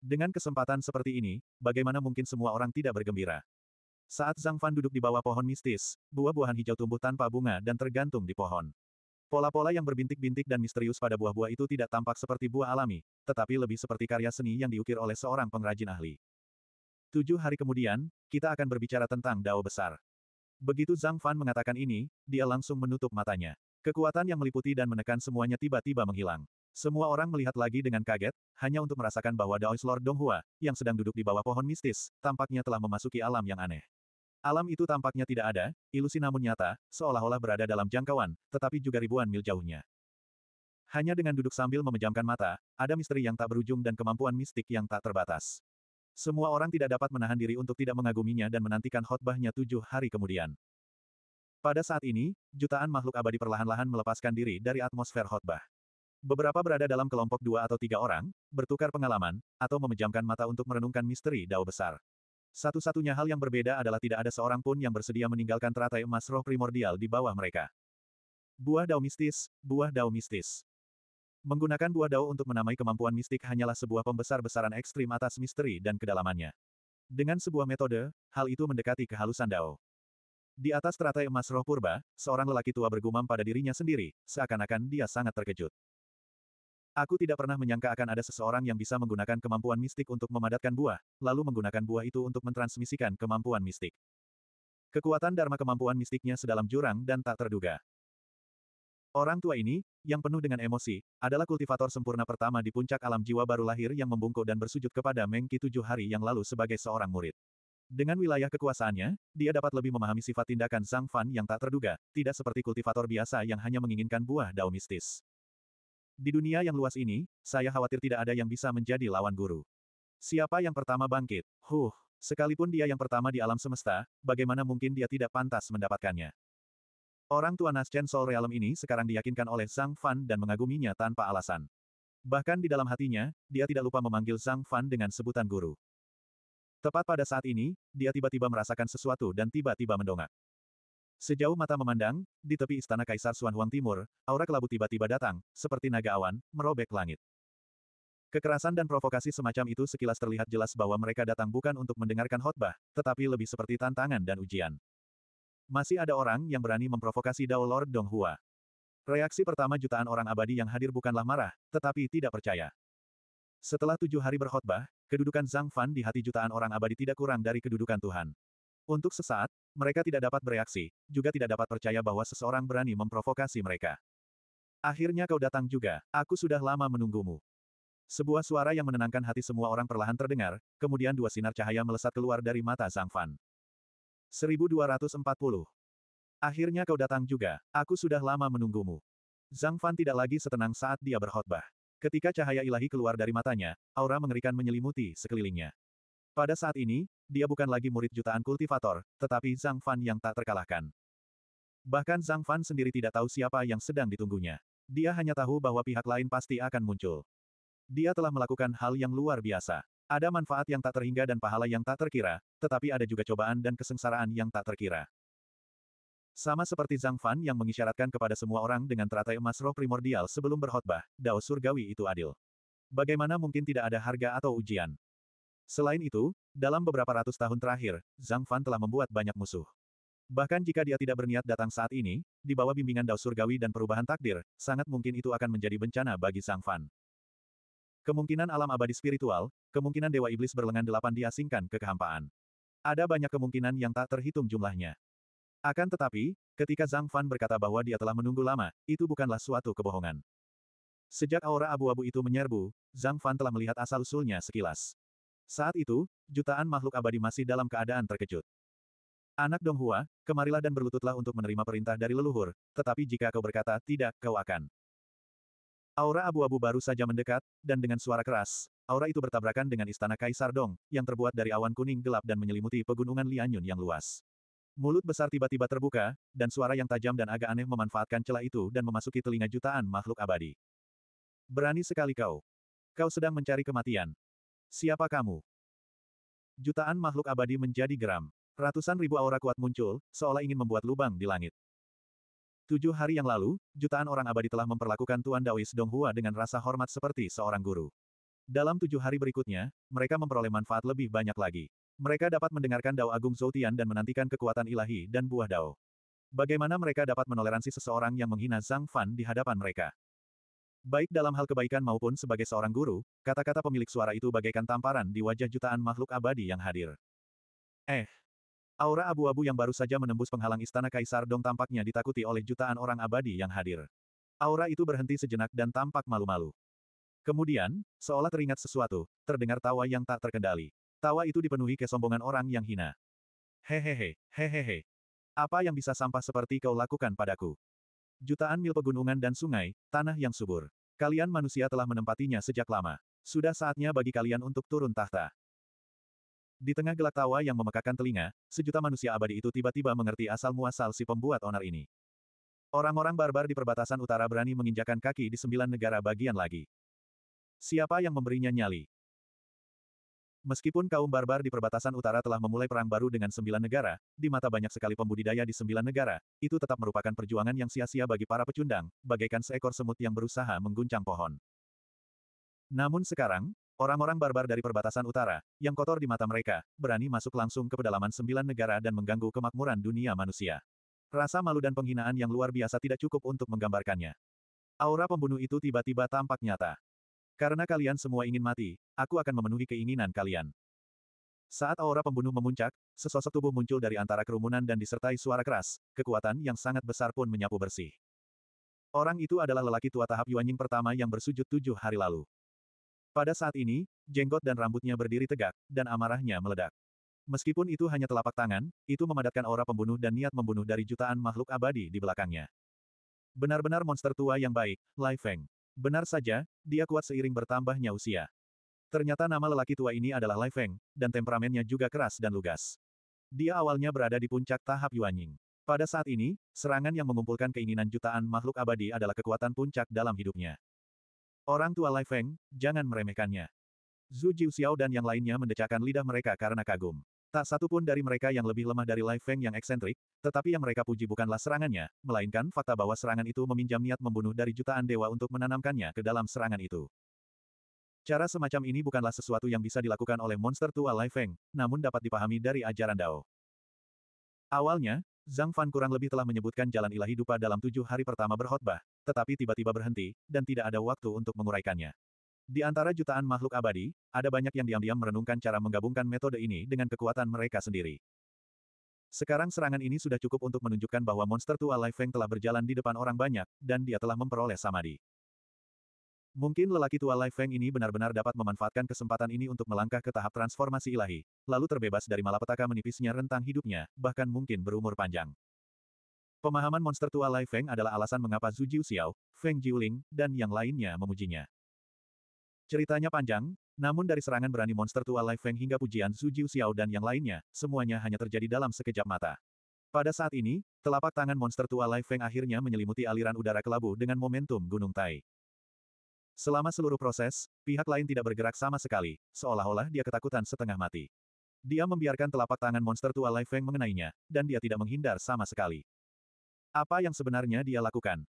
Dengan kesempatan seperti ini, bagaimana mungkin semua orang tidak bergembira? Saat Zhang Fan duduk di bawah pohon mistis, buah-buahan hijau tumbuh tanpa bunga dan tergantung di pohon. Pola-pola yang berbintik-bintik dan misterius pada buah-buah itu tidak tampak seperti buah alami, tetapi lebih seperti karya seni yang diukir oleh seorang pengrajin ahli. Tujuh hari kemudian, kita akan berbicara tentang Dao besar. Begitu Zhang Fan mengatakan ini, dia langsung menutup matanya. Kekuatan yang meliputi dan menekan semuanya tiba-tiba menghilang. Semua orang melihat lagi dengan kaget, hanya untuk merasakan bahwa Daois Lord Donghua, yang sedang duduk di bawah pohon mistis, tampaknya telah memasuki alam yang aneh. Alam itu tampaknya tidak ada, ilusi namun nyata, seolah-olah berada dalam jangkauan, tetapi juga ribuan mil jauhnya. Hanya dengan duduk sambil memejamkan mata, ada misteri yang tak berujung dan kemampuan mistik yang tak terbatas. Semua orang tidak dapat menahan diri untuk tidak mengaguminya dan menantikan khotbahnya tujuh hari kemudian. Pada saat ini, jutaan makhluk abadi perlahan-lahan melepaskan diri dari atmosfer khotbah. Beberapa berada dalam kelompok dua atau tiga orang, bertukar pengalaman, atau memejamkan mata untuk merenungkan misteri dao besar. Satu-satunya hal yang berbeda adalah tidak ada seorang pun yang bersedia meninggalkan teratai emas roh primordial di bawah mereka. Buah dao mistis, buah dao mistis. Menggunakan buah dao untuk menamai kemampuan mistik hanyalah sebuah pembesar-besaran ekstrim atas misteri dan kedalamannya. Dengan sebuah metode, hal itu mendekati kehalusan dao. Di atas teratai emas roh purba, seorang lelaki tua bergumam pada dirinya sendiri, seakan-akan dia sangat terkejut. Aku tidak pernah menyangka akan ada seseorang yang bisa menggunakan kemampuan mistik untuk memadatkan buah, lalu menggunakan buah itu untuk mentransmisikan kemampuan mistik. Kekuatan Dharma kemampuan mistiknya sedalam jurang dan tak terduga. Orang tua ini, yang penuh dengan emosi, adalah kultivator sempurna pertama di puncak alam jiwa baru lahir yang membungkuk dan bersujud kepada Mengki tujuh hari yang lalu sebagai seorang murid. Dengan wilayah kekuasaannya, dia dapat lebih memahami sifat tindakan Zhang Fan yang tak terduga, tidak seperti kultivator biasa yang hanya menginginkan buah dao mistis. Di dunia yang luas ini, saya khawatir tidak ada yang bisa menjadi lawan guru. Siapa yang pertama bangkit? Huh, sekalipun dia yang pertama di alam semesta, bagaimana mungkin dia tidak pantas mendapatkannya? Orang tua Naschen Soul Realm ini sekarang diyakinkan oleh Zhang Fan dan mengaguminya tanpa alasan. Bahkan di dalam hatinya, dia tidak lupa memanggil Zhang Fan dengan sebutan guru. Tepat pada saat ini, dia tiba-tiba merasakan sesuatu dan tiba-tiba mendongak. Sejauh mata memandang, di tepi istana Kaisar Suan Huang Timur, aura kelabu tiba-tiba datang, seperti naga awan, merobek langit. Kekerasan dan provokasi semacam itu sekilas terlihat jelas bahwa mereka datang bukan untuk mendengarkan khotbah, tetapi lebih seperti tantangan dan ujian. Masih ada orang yang berani memprovokasi Dao Lord Dong Hua. Reaksi pertama jutaan orang abadi yang hadir bukanlah marah, tetapi tidak percaya. Setelah tujuh hari berkhotbah, kedudukan Zhang Fan di hati jutaan orang abadi tidak kurang dari kedudukan Tuhan. Untuk sesaat, mereka tidak dapat bereaksi, juga tidak dapat percaya bahwa seseorang berani memprovokasi mereka. Akhirnya kau datang juga, aku sudah lama menunggumu. Sebuah suara yang menenangkan hati semua orang perlahan terdengar, kemudian dua sinar cahaya melesat keluar dari mata Zhang Fan. 1240. Akhirnya kau datang juga, aku sudah lama menunggumu. Zhang Fan tidak lagi setenang saat dia berkhotbah. Ketika cahaya ilahi keluar dari matanya, aura mengerikan menyelimuti sekelilingnya. Pada saat ini, dia bukan lagi murid jutaan kultivator, tetapi Zhang Fan yang tak terkalahkan. Bahkan Zhang Fan sendiri tidak tahu siapa yang sedang ditunggunya. Dia hanya tahu bahwa pihak lain pasti akan muncul. Dia telah melakukan hal yang luar biasa. Ada manfaat yang tak terhingga dan pahala yang tak terkira, tetapi ada juga cobaan dan kesengsaraan yang tak terkira. Sama seperti Zhang Fan yang mengisyaratkan kepada semua orang dengan teratai emas roh primordial sebelum berkhotbah, dao surgawi itu adil. Bagaimana mungkin tidak ada harga atau ujian? Selain itu, dalam beberapa ratus tahun terakhir, Zhang Fan telah membuat banyak musuh. Bahkan jika dia tidak berniat datang saat ini, di bawah bimbingan Dao Surgawi dan perubahan takdir, sangat mungkin itu akan menjadi bencana bagi Zhang Fan. Kemungkinan alam abadi spiritual, kemungkinan Dewa Iblis berlengan delapan diasingkan ke kehampaan. Ada banyak kemungkinan yang tak terhitung jumlahnya. Akan tetapi, ketika Zhang Fan berkata bahwa dia telah menunggu lama, itu bukanlah suatu kebohongan. Sejak aura abu-abu itu menyerbu, Zhang Fan telah melihat asal-usulnya sekilas. Saat itu, jutaan makhluk abadi masih dalam keadaan terkejut. Anak Dong Hua, kemarilah dan berlututlah untuk menerima perintah dari leluhur, tetapi jika kau berkata tidak, kau akan. Aura abu-abu baru saja mendekat, dan dengan suara keras, aura itu bertabrakan dengan istana Kaisar Dong, yang terbuat dari awan kuning gelap dan menyelimuti pegunungan Lianyun yang luas. Mulut besar tiba-tiba terbuka, dan suara yang tajam dan agak aneh memanfaatkan celah itu dan memasuki telinga jutaan makhluk abadi. Berani sekali kau. Kau sedang mencari kematian. Siapa kamu? Jutaan makhluk abadi menjadi geram. Ratusan ribu aura kuat muncul, seolah ingin membuat lubang di langit. Tujuh hari yang lalu, jutaan orang abadi telah memperlakukan Tuan Daois Donghua dengan rasa hormat seperti seorang guru. Dalam tujuh hari berikutnya, mereka memperoleh manfaat lebih banyak lagi. Mereka dapat mendengarkan Dao Agung Zoutian dan menantikan kekuatan ilahi dan buah Dao. Bagaimana mereka dapat menoleransi seseorang yang menghina Zhang Fan di hadapan mereka? Baik dalam hal kebaikan maupun sebagai seorang guru, kata-kata pemilik suara itu bagaikan tamparan di wajah jutaan makhluk abadi yang hadir. Eh, Aura abu-abu yang baru saja menembus penghalang istana Kaisar Dong tampaknya ditakuti oleh jutaan orang abadi yang hadir. Aura itu berhenti sejenak dan tampak malu-malu. Kemudian, seolah teringat sesuatu, terdengar tawa yang tak terkendali. Tawa itu dipenuhi kesombongan orang yang hina. Hehehe, hehehe. Apa yang bisa sampah seperti kau lakukan padaku? Jutaan mil pegunungan dan sungai, tanah yang subur. Kalian manusia telah menempatinya sejak lama. Sudah saatnya bagi kalian untuk turun tahta. Di tengah gelak tawa yang memekakan telinga, sejuta manusia abadi itu tiba-tiba mengerti asal-muasal si pembuat onar ini. Orang-orang barbar di perbatasan utara berani menginjakan kaki di sembilan negara bagian lagi. Siapa yang memberinya nyali? Meskipun kaum barbar di perbatasan utara telah memulai perang baru dengan sembilan negara, di mata banyak sekali pembudidaya di sembilan negara, itu tetap merupakan perjuangan yang sia-sia bagi para pecundang, bagaikan seekor semut yang berusaha mengguncang pohon. Namun sekarang, Orang-orang barbar dari perbatasan utara, yang kotor di mata mereka, berani masuk langsung ke pedalaman sembilan negara dan mengganggu kemakmuran dunia manusia. Rasa malu dan penghinaan yang luar biasa tidak cukup untuk menggambarkannya. Aura pembunuh itu tiba-tiba tampak nyata. Karena kalian semua ingin mati, aku akan memenuhi keinginan kalian. Saat aura pembunuh memuncak, sesosok tubuh muncul dari antara kerumunan dan disertai suara keras, kekuatan yang sangat besar pun menyapu bersih. Orang itu adalah lelaki tua tahap Yuanying pertama yang bersujud tujuh hari lalu. Pada saat ini, jenggot dan rambutnya berdiri tegak, dan amarahnya meledak. Meskipun itu hanya telapak tangan, itu memadatkan aura pembunuh dan niat membunuh dari jutaan makhluk abadi di belakangnya. Benar-benar monster tua yang baik, Lai Feng. Benar saja, dia kuat seiring bertambahnya usia. Ternyata nama lelaki tua ini adalah Lai Feng, dan temperamennya juga keras dan lugas. Dia awalnya berada di puncak tahap Yuanying. Pada saat ini, serangan yang mengumpulkan keinginan jutaan makhluk abadi adalah kekuatan puncak dalam hidupnya. Orang tua Lai Feng, jangan meremehkannya. Zhu Jiuxiao dan yang lainnya mendecakkan lidah mereka karena kagum. Tak satu pun dari mereka yang lebih lemah dari Lai Feng yang eksentrik, tetapi yang mereka puji bukanlah serangannya, melainkan fakta bahwa serangan itu meminjam niat membunuh dari jutaan dewa untuk menanamkannya ke dalam serangan itu. Cara semacam ini bukanlah sesuatu yang bisa dilakukan oleh monster tua Lai Feng, namun dapat dipahami dari ajaran Dao. Awalnya, Zhang Fan kurang lebih telah menyebutkan jalan ilahi dupa dalam tujuh hari pertama berkhotbah, tetapi tiba-tiba berhenti, dan tidak ada waktu untuk menguraikannya. Di antara jutaan makhluk abadi, ada banyak yang diam-diam merenungkan cara menggabungkan metode ini dengan kekuatan mereka sendiri. Sekarang serangan ini sudah cukup untuk menunjukkan bahwa monster tua Lai Feng telah berjalan di depan orang banyak, dan dia telah memperoleh samadhi. Mungkin lelaki tua Lai Feng ini benar-benar dapat memanfaatkan kesempatan ini untuk melangkah ke tahap transformasi ilahi, lalu terbebas dari malapetaka menipisnya rentang hidupnya, bahkan mungkin berumur panjang. Pemahaman monster tua Lai Feng adalah alasan mengapa Zhu Jiuxiao, Feng Jiuling, dan yang lainnya memujinya. Ceritanya panjang, namun dari serangan berani monster tua Lai Feng hingga pujian Zhu Jiuxiao dan yang lainnya, semuanya hanya terjadi dalam sekejap mata. Pada saat ini, telapak tangan monster tua Lai Feng akhirnya menyelimuti aliran udara kelabu dengan momentum Gunung Tai. Selama seluruh proses, pihak lain tidak bergerak sama sekali, seolah-olah dia ketakutan setengah mati. Dia membiarkan telapak tangan monster tua Lai Feng mengenainya, dan dia tidak menghindar sama sekali. Apa yang sebenarnya dia lakukan?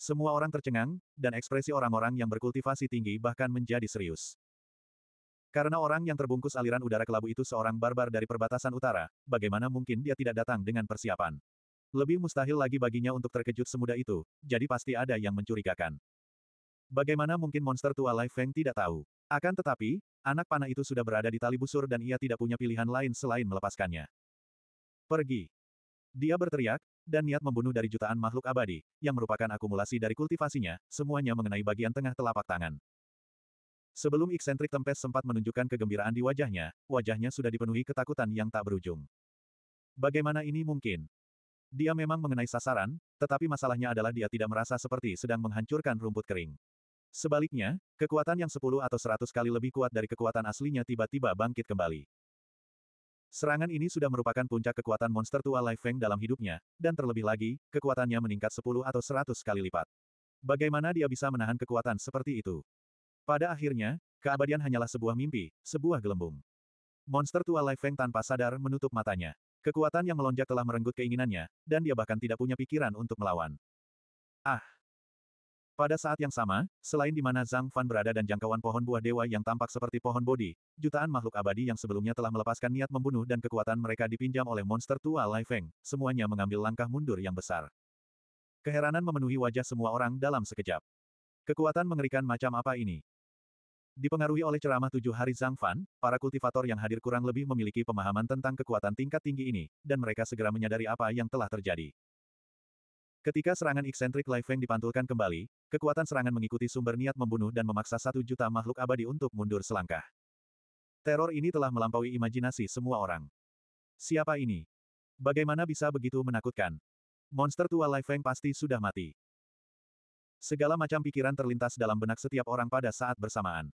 Semua orang tercengang, dan ekspresi orang-orang yang berkultivasi tinggi bahkan menjadi serius. Karena orang yang terbungkus aliran udara kelabu itu seorang barbar dari perbatasan utara, bagaimana mungkin dia tidak datang dengan persiapan? Lebih mustahil lagi baginya untuk terkejut semudah itu, jadi pasti ada yang mencurigakan. Bagaimana mungkin monster tua Lai Feng tidak tahu? Akan tetapi, anak panah itu sudah berada di tali busur dan ia tidak punya pilihan lain selain melepaskannya. Pergi. Dia berteriak, dan niat membunuh dari jutaan makhluk abadi, yang merupakan akumulasi dari kultivasinya, semuanya mengenai bagian tengah telapak tangan. Sebelum eksentrik Tempest sempat menunjukkan kegembiraan di wajahnya, wajahnya sudah dipenuhi ketakutan yang tak berujung. Bagaimana ini mungkin? Dia memang mengenai sasaran, tetapi masalahnya adalah dia tidak merasa seperti sedang menghancurkan rumput kering. Sebaliknya, kekuatan yang sepuluh atau seratus kali lebih kuat dari kekuatan aslinya tiba-tiba bangkit kembali. Serangan ini sudah merupakan puncak kekuatan monster tua Lai Feng dalam hidupnya, dan terlebih lagi, kekuatannya meningkat 10 atau 100 kali lipat. Bagaimana dia bisa menahan kekuatan seperti itu? Pada akhirnya, keabadian hanyalah sebuah mimpi, sebuah gelembung. Monster tua Lai Feng tanpa sadar menutup matanya. Kekuatan yang melonjak telah merenggut keinginannya, dan dia bahkan tidak punya pikiran untuk melawan. Ah! Pada saat yang sama, selain di mana Zhang Fan berada dan jangkauan pohon buah dewa yang tampak seperti pohon bodi, jutaan makhluk abadi yang sebelumnya telah melepaskan niat membunuh dan kekuatan mereka dipinjam oleh monster tua Lai Feng, semuanya mengambil langkah mundur yang besar. Keheranan memenuhi wajah semua orang dalam sekejap. Kekuatan mengerikan macam apa ini? Dipengaruhi oleh ceramah tujuh hari Zhang Fan, para kultivator yang hadir kurang lebih memiliki pemahaman tentang kekuatan tingkat tinggi ini, dan mereka segera menyadari apa yang telah terjadi. Ketika serangan eksentrik Lai Feng dipantulkan kembali, kekuatan serangan mengikuti sumber niat membunuh dan memaksa satu juta makhluk abadi untuk mundur selangkah. Teror ini telah melampaui imajinasi semua orang. Siapa ini? Bagaimana bisa begitu menakutkan? Monster tua Lai Feng pasti sudah mati. Segala macam pikiran terlintas dalam benak setiap orang pada saat bersamaan.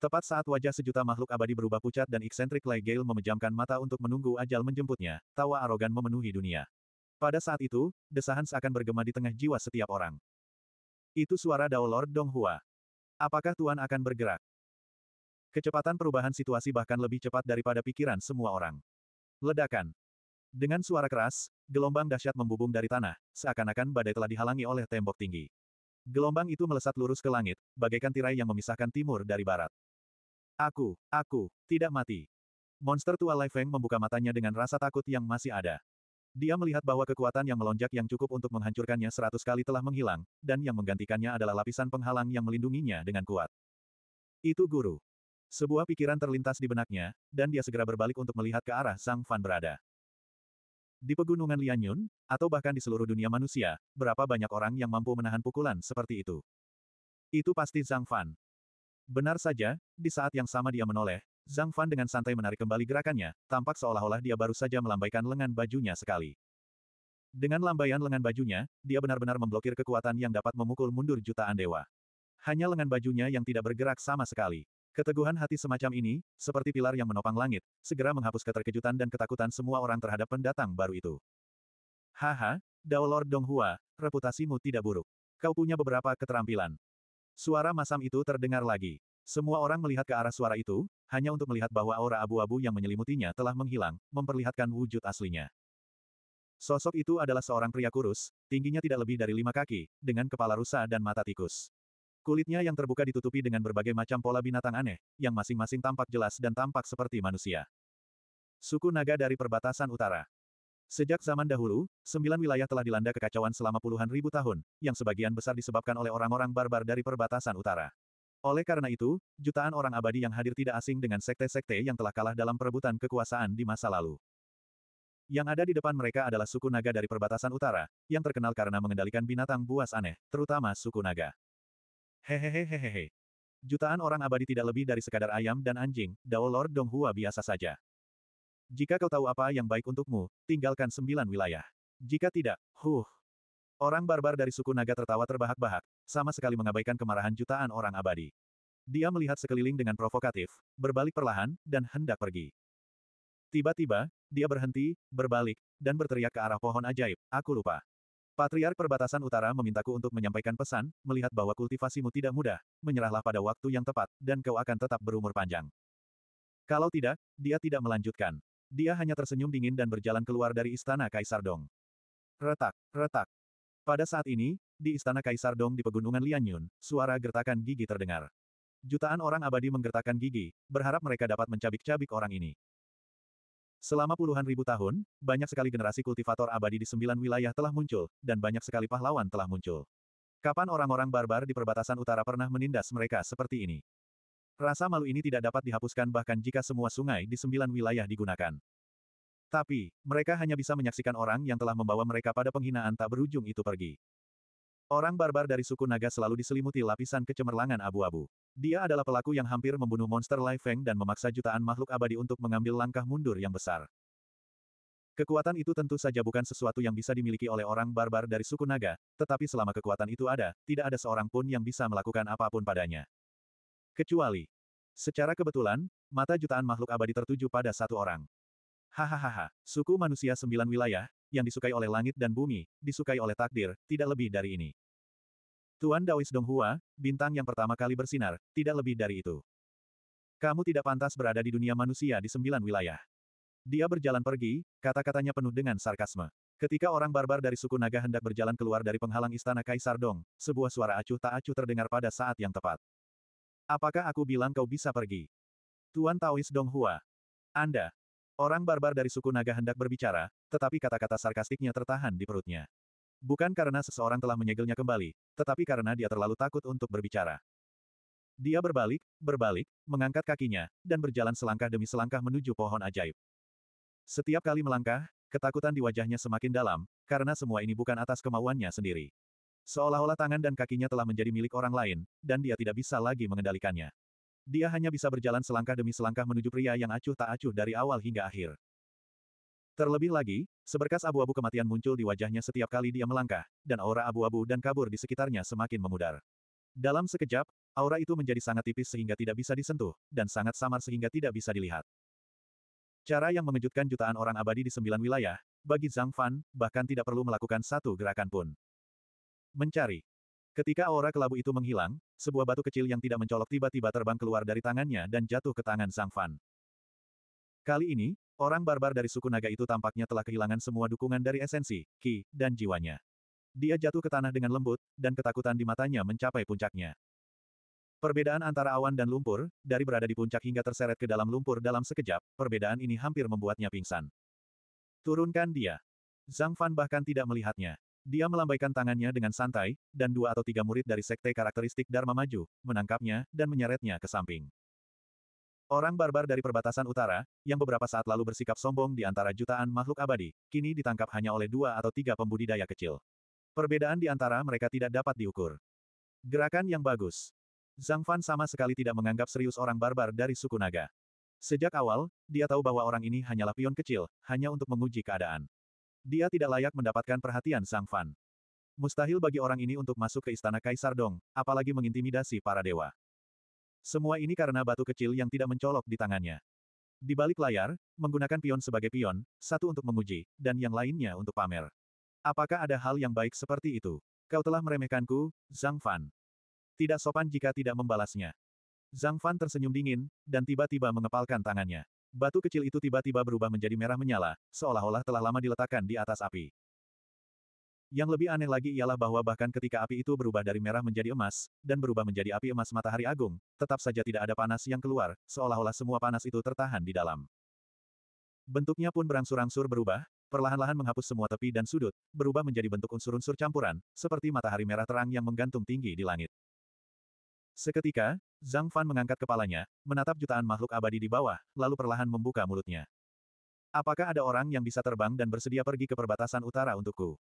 Tepat saat wajah sejuta makhluk abadi berubah pucat dan eksentrik Lai Gale memejamkan mata untuk menunggu ajal menjemputnya, tawa arogan memenuhi dunia. Pada saat itu, desahan seakan bergema di tengah jiwa setiap orang. Itu suara Dao Lord Dong Hua. Apakah Tuan akan bergerak? Kecepatan perubahan situasi bahkan lebih cepat daripada pikiran semua orang. Ledakan. Dengan suara keras, gelombang dahsyat membubung dari tanah, seakan-akan badai telah dihalangi oleh tembok tinggi. Gelombang itu melesat lurus ke langit, bagaikan tirai yang memisahkan timur dari barat. Aku, aku, tidak mati. Monster tua Lai Feng membuka matanya dengan rasa takut yang masih ada. Dia melihat bahwa kekuatan yang melonjak yang cukup untuk menghancurkannya seratus kali telah menghilang, dan yang menggantikannya adalah lapisan penghalang yang melindunginya dengan kuat. Itu guru. Sebuah pikiran terlintas di benaknya, dan dia segera berbalik untuk melihat ke arah Sang Fan berada. Di pegunungan Lianyun, atau bahkan di seluruh dunia manusia, berapa banyak orang yang mampu menahan pukulan seperti itu? Itu pasti Zhang Fan. Benar saja, di saat yang sama dia menoleh, Zhang Fan dengan santai menarik kembali gerakannya, tampak seolah-olah dia baru saja melambaikan lengan bajunya sekali. Dengan lambaian lengan bajunya, dia benar-benar memblokir kekuatan yang dapat memukul mundur jutaan dewa. Hanya lengan bajunya yang tidak bergerak sama sekali. Keteguhan hati semacam ini, seperti pilar yang menopang langit, segera menghapus keterkejutan dan ketakutan semua orang terhadap pendatang baru itu. Haha, Dao Lord Donghua, reputasimu tidak buruk. Kau punya beberapa keterampilan. Suara masam itu terdengar lagi. Semua orang melihat ke arah suara itu, hanya untuk melihat bahwa aura abu-abu yang menyelimutinya telah menghilang, memperlihatkan wujud aslinya. Sosok itu adalah seorang pria kurus, tingginya tidak lebih dari lima kaki, dengan kepala rusa dan mata tikus. Kulitnya yang terbuka ditutupi dengan berbagai macam pola binatang aneh, yang masing-masing tampak jelas dan tampak seperti manusia. Suku naga dari perbatasan utara. Sejak zaman dahulu, sembilan wilayah telah dilanda kekacauan selama puluhan ribu tahun, yang sebagian besar disebabkan oleh orang-orang barbar dari perbatasan utara. Oleh karena itu, jutaan orang abadi yang hadir tidak asing dengan sekte-sekte yang telah kalah dalam perebutan kekuasaan di masa lalu. Yang ada di depan mereka adalah suku naga dari perbatasan utara, yang terkenal karena mengendalikan binatang buas aneh, terutama suku naga. Hehehehehe. Jutaan orang abadi tidak lebih dari sekadar ayam dan anjing, Dao Lord Donghua biasa saja. Jika kau tahu apa yang baik untukmu, tinggalkan sembilan wilayah. Jika tidak, huh, Orang barbar dari suku naga tertawa terbahak-bahak, sama sekali mengabaikan kemarahan jutaan orang abadi. Dia melihat sekeliling dengan provokatif, berbalik perlahan, dan hendak pergi. Tiba-tiba, dia berhenti, berbalik, dan berteriak ke arah pohon ajaib, aku lupa. Patriark Perbatasan Utara memintaku untuk menyampaikan pesan, melihat bahwa kultivasimu tidak mudah, menyerahlah pada waktu yang tepat, dan kau akan tetap berumur panjang. Kalau tidak, dia tidak melanjutkan. Dia hanya tersenyum dingin dan berjalan keluar dari istana Kaisar Dong. Retak, retak, pada saat ini, di Istana Kaisar Dong di Pegunungan Lianyun, suara gertakan gigi terdengar. Jutaan orang abadi menggertakkan gigi, berharap mereka dapat mencabik-cabik orang ini. Selama puluhan ribu tahun, banyak sekali generasi kultivator abadi di sembilan wilayah telah muncul, dan banyak sekali pahlawan telah muncul. Kapan orang-orang barbar di perbatasan utara pernah menindas mereka seperti ini? Rasa malu ini tidak dapat dihapuskan bahkan jika semua sungai di sembilan wilayah digunakan. Tapi, mereka hanya bisa menyaksikan orang yang telah membawa mereka pada penghinaan tak berujung itu pergi. Orang barbar dari suku naga selalu diselimuti lapisan kecemerlangan abu-abu. Dia adalah pelaku yang hampir membunuh monster Lai Feng dan memaksa jutaan makhluk abadi untuk mengambil langkah mundur yang besar. Kekuatan itu tentu saja bukan sesuatu yang bisa dimiliki oleh orang barbar dari suku naga, tetapi selama kekuatan itu ada, tidak ada seorang pun yang bisa melakukan apa pun padanya. Kecuali, secara kebetulan, mata jutaan makhluk abadi tertuju pada satu orang. Hahaha, suku manusia sembilan wilayah, yang disukai oleh langit dan bumi, disukai oleh takdir, tidak lebih dari ini. Tuan Dawis Donghua, bintang yang pertama kali bersinar, tidak lebih dari itu. Kamu tidak pantas berada di dunia manusia di sembilan wilayah. Dia berjalan pergi, kata-katanya penuh dengan sarkasme. Ketika orang barbar dari suku naga hendak berjalan keluar dari penghalang istana Kaisar Dong, sebuah suara acuh tak acuh terdengar pada saat yang tepat. Apakah aku bilang kau bisa pergi? Tuan Taois Dong Hua. Anda. Orang barbar dari suku naga hendak berbicara, tetapi kata-kata sarkastiknya tertahan di perutnya. Bukan karena seseorang telah menyegelnya kembali, tetapi karena dia terlalu takut untuk berbicara. Dia berbalik, berbalik, mengangkat kakinya, dan berjalan selangkah demi selangkah menuju pohon ajaib. Setiap kali melangkah, ketakutan di wajahnya semakin dalam, karena semua ini bukan atas kemauannya sendiri. Seolah-olah tangan dan kakinya telah menjadi milik orang lain, dan dia tidak bisa lagi mengendalikannya. Dia hanya bisa berjalan selangkah demi selangkah menuju pria yang acuh tak acuh dari awal hingga akhir. Terlebih lagi, seberkas abu-abu kematian muncul di wajahnya setiap kali dia melangkah, dan aura abu-abu dan kabur di sekitarnya semakin memudar. Dalam sekejap, aura itu menjadi sangat tipis sehingga tidak bisa disentuh, dan sangat samar sehingga tidak bisa dilihat. Cara yang mengejutkan jutaan orang abadi di sembilan wilayah, bagi Zhang Fan, bahkan tidak perlu melakukan satu gerakan pun. Mencari. Ketika aura kelabu itu menghilang, sebuah batu kecil yang tidak mencolok tiba-tiba terbang keluar dari tangannya dan jatuh ke tangan Zhang Fan. Kali ini, orang barbar dari suku naga itu tampaknya telah kehilangan semua dukungan dari esensi, ki, dan jiwanya. Dia jatuh ke tanah dengan lembut, dan ketakutan di matanya mencapai puncaknya. Perbedaan antara awan dan lumpur, dari berada di puncak hingga terseret ke dalam lumpur dalam sekejap, perbedaan ini hampir membuatnya pingsan. Turunkan dia. Zhang Fan bahkan tidak melihatnya. Dia melambaikan tangannya dengan santai, dan dua atau tiga murid dari sekte karakteristik Dharma maju, menangkapnya, dan menyeretnya ke samping. Orang barbar dari perbatasan utara, yang beberapa saat lalu bersikap sombong di antara jutaan makhluk abadi, kini ditangkap hanya oleh dua atau tiga pembudidaya kecil. Perbedaan di antara mereka tidak dapat diukur. Gerakan yang bagus. Zhang Fan sama sekali tidak menganggap serius orang barbar dari suku naga. Sejak awal, dia tahu bahwa orang ini hanyalah pion kecil, hanya untuk menguji keadaan. Dia tidak layak mendapatkan perhatian Zhang Fan. Mustahil bagi orang ini untuk masuk ke istana Kaisar Dong, apalagi mengintimidasi para dewa. Semua ini karena batu kecil yang tidak mencolok di tangannya. Di balik layar, menggunakan pion sebagai pion, satu untuk menguji, dan yang lainnya untuk pamer. Apakah ada hal yang baik seperti itu? Kau telah meremehkanku, Zhang Fan. Tidak sopan jika tidak membalasnya. Zhang Fan tersenyum dingin, dan tiba-tiba mengepalkan tangannya. Batu kecil itu tiba-tiba berubah menjadi merah menyala, seolah-olah telah lama diletakkan di atas api. Yang lebih aneh lagi ialah bahwa bahkan ketika api itu berubah dari merah menjadi emas, dan berubah menjadi api emas matahari agung, tetap saja tidak ada panas yang keluar, seolah-olah semua panas itu tertahan di dalam. Bentuknya pun berangsur-angsur berubah, perlahan-lahan menghapus semua tepi dan sudut, berubah menjadi bentuk unsur-unsur campuran, seperti matahari merah terang yang menggantung tinggi di langit. Seketika, Zhang Fan mengangkat kepalanya, menatap jutaan makhluk abadi di bawah, lalu perlahan membuka mulutnya. Apakah ada orang yang bisa terbang dan bersedia pergi ke perbatasan utara untukku?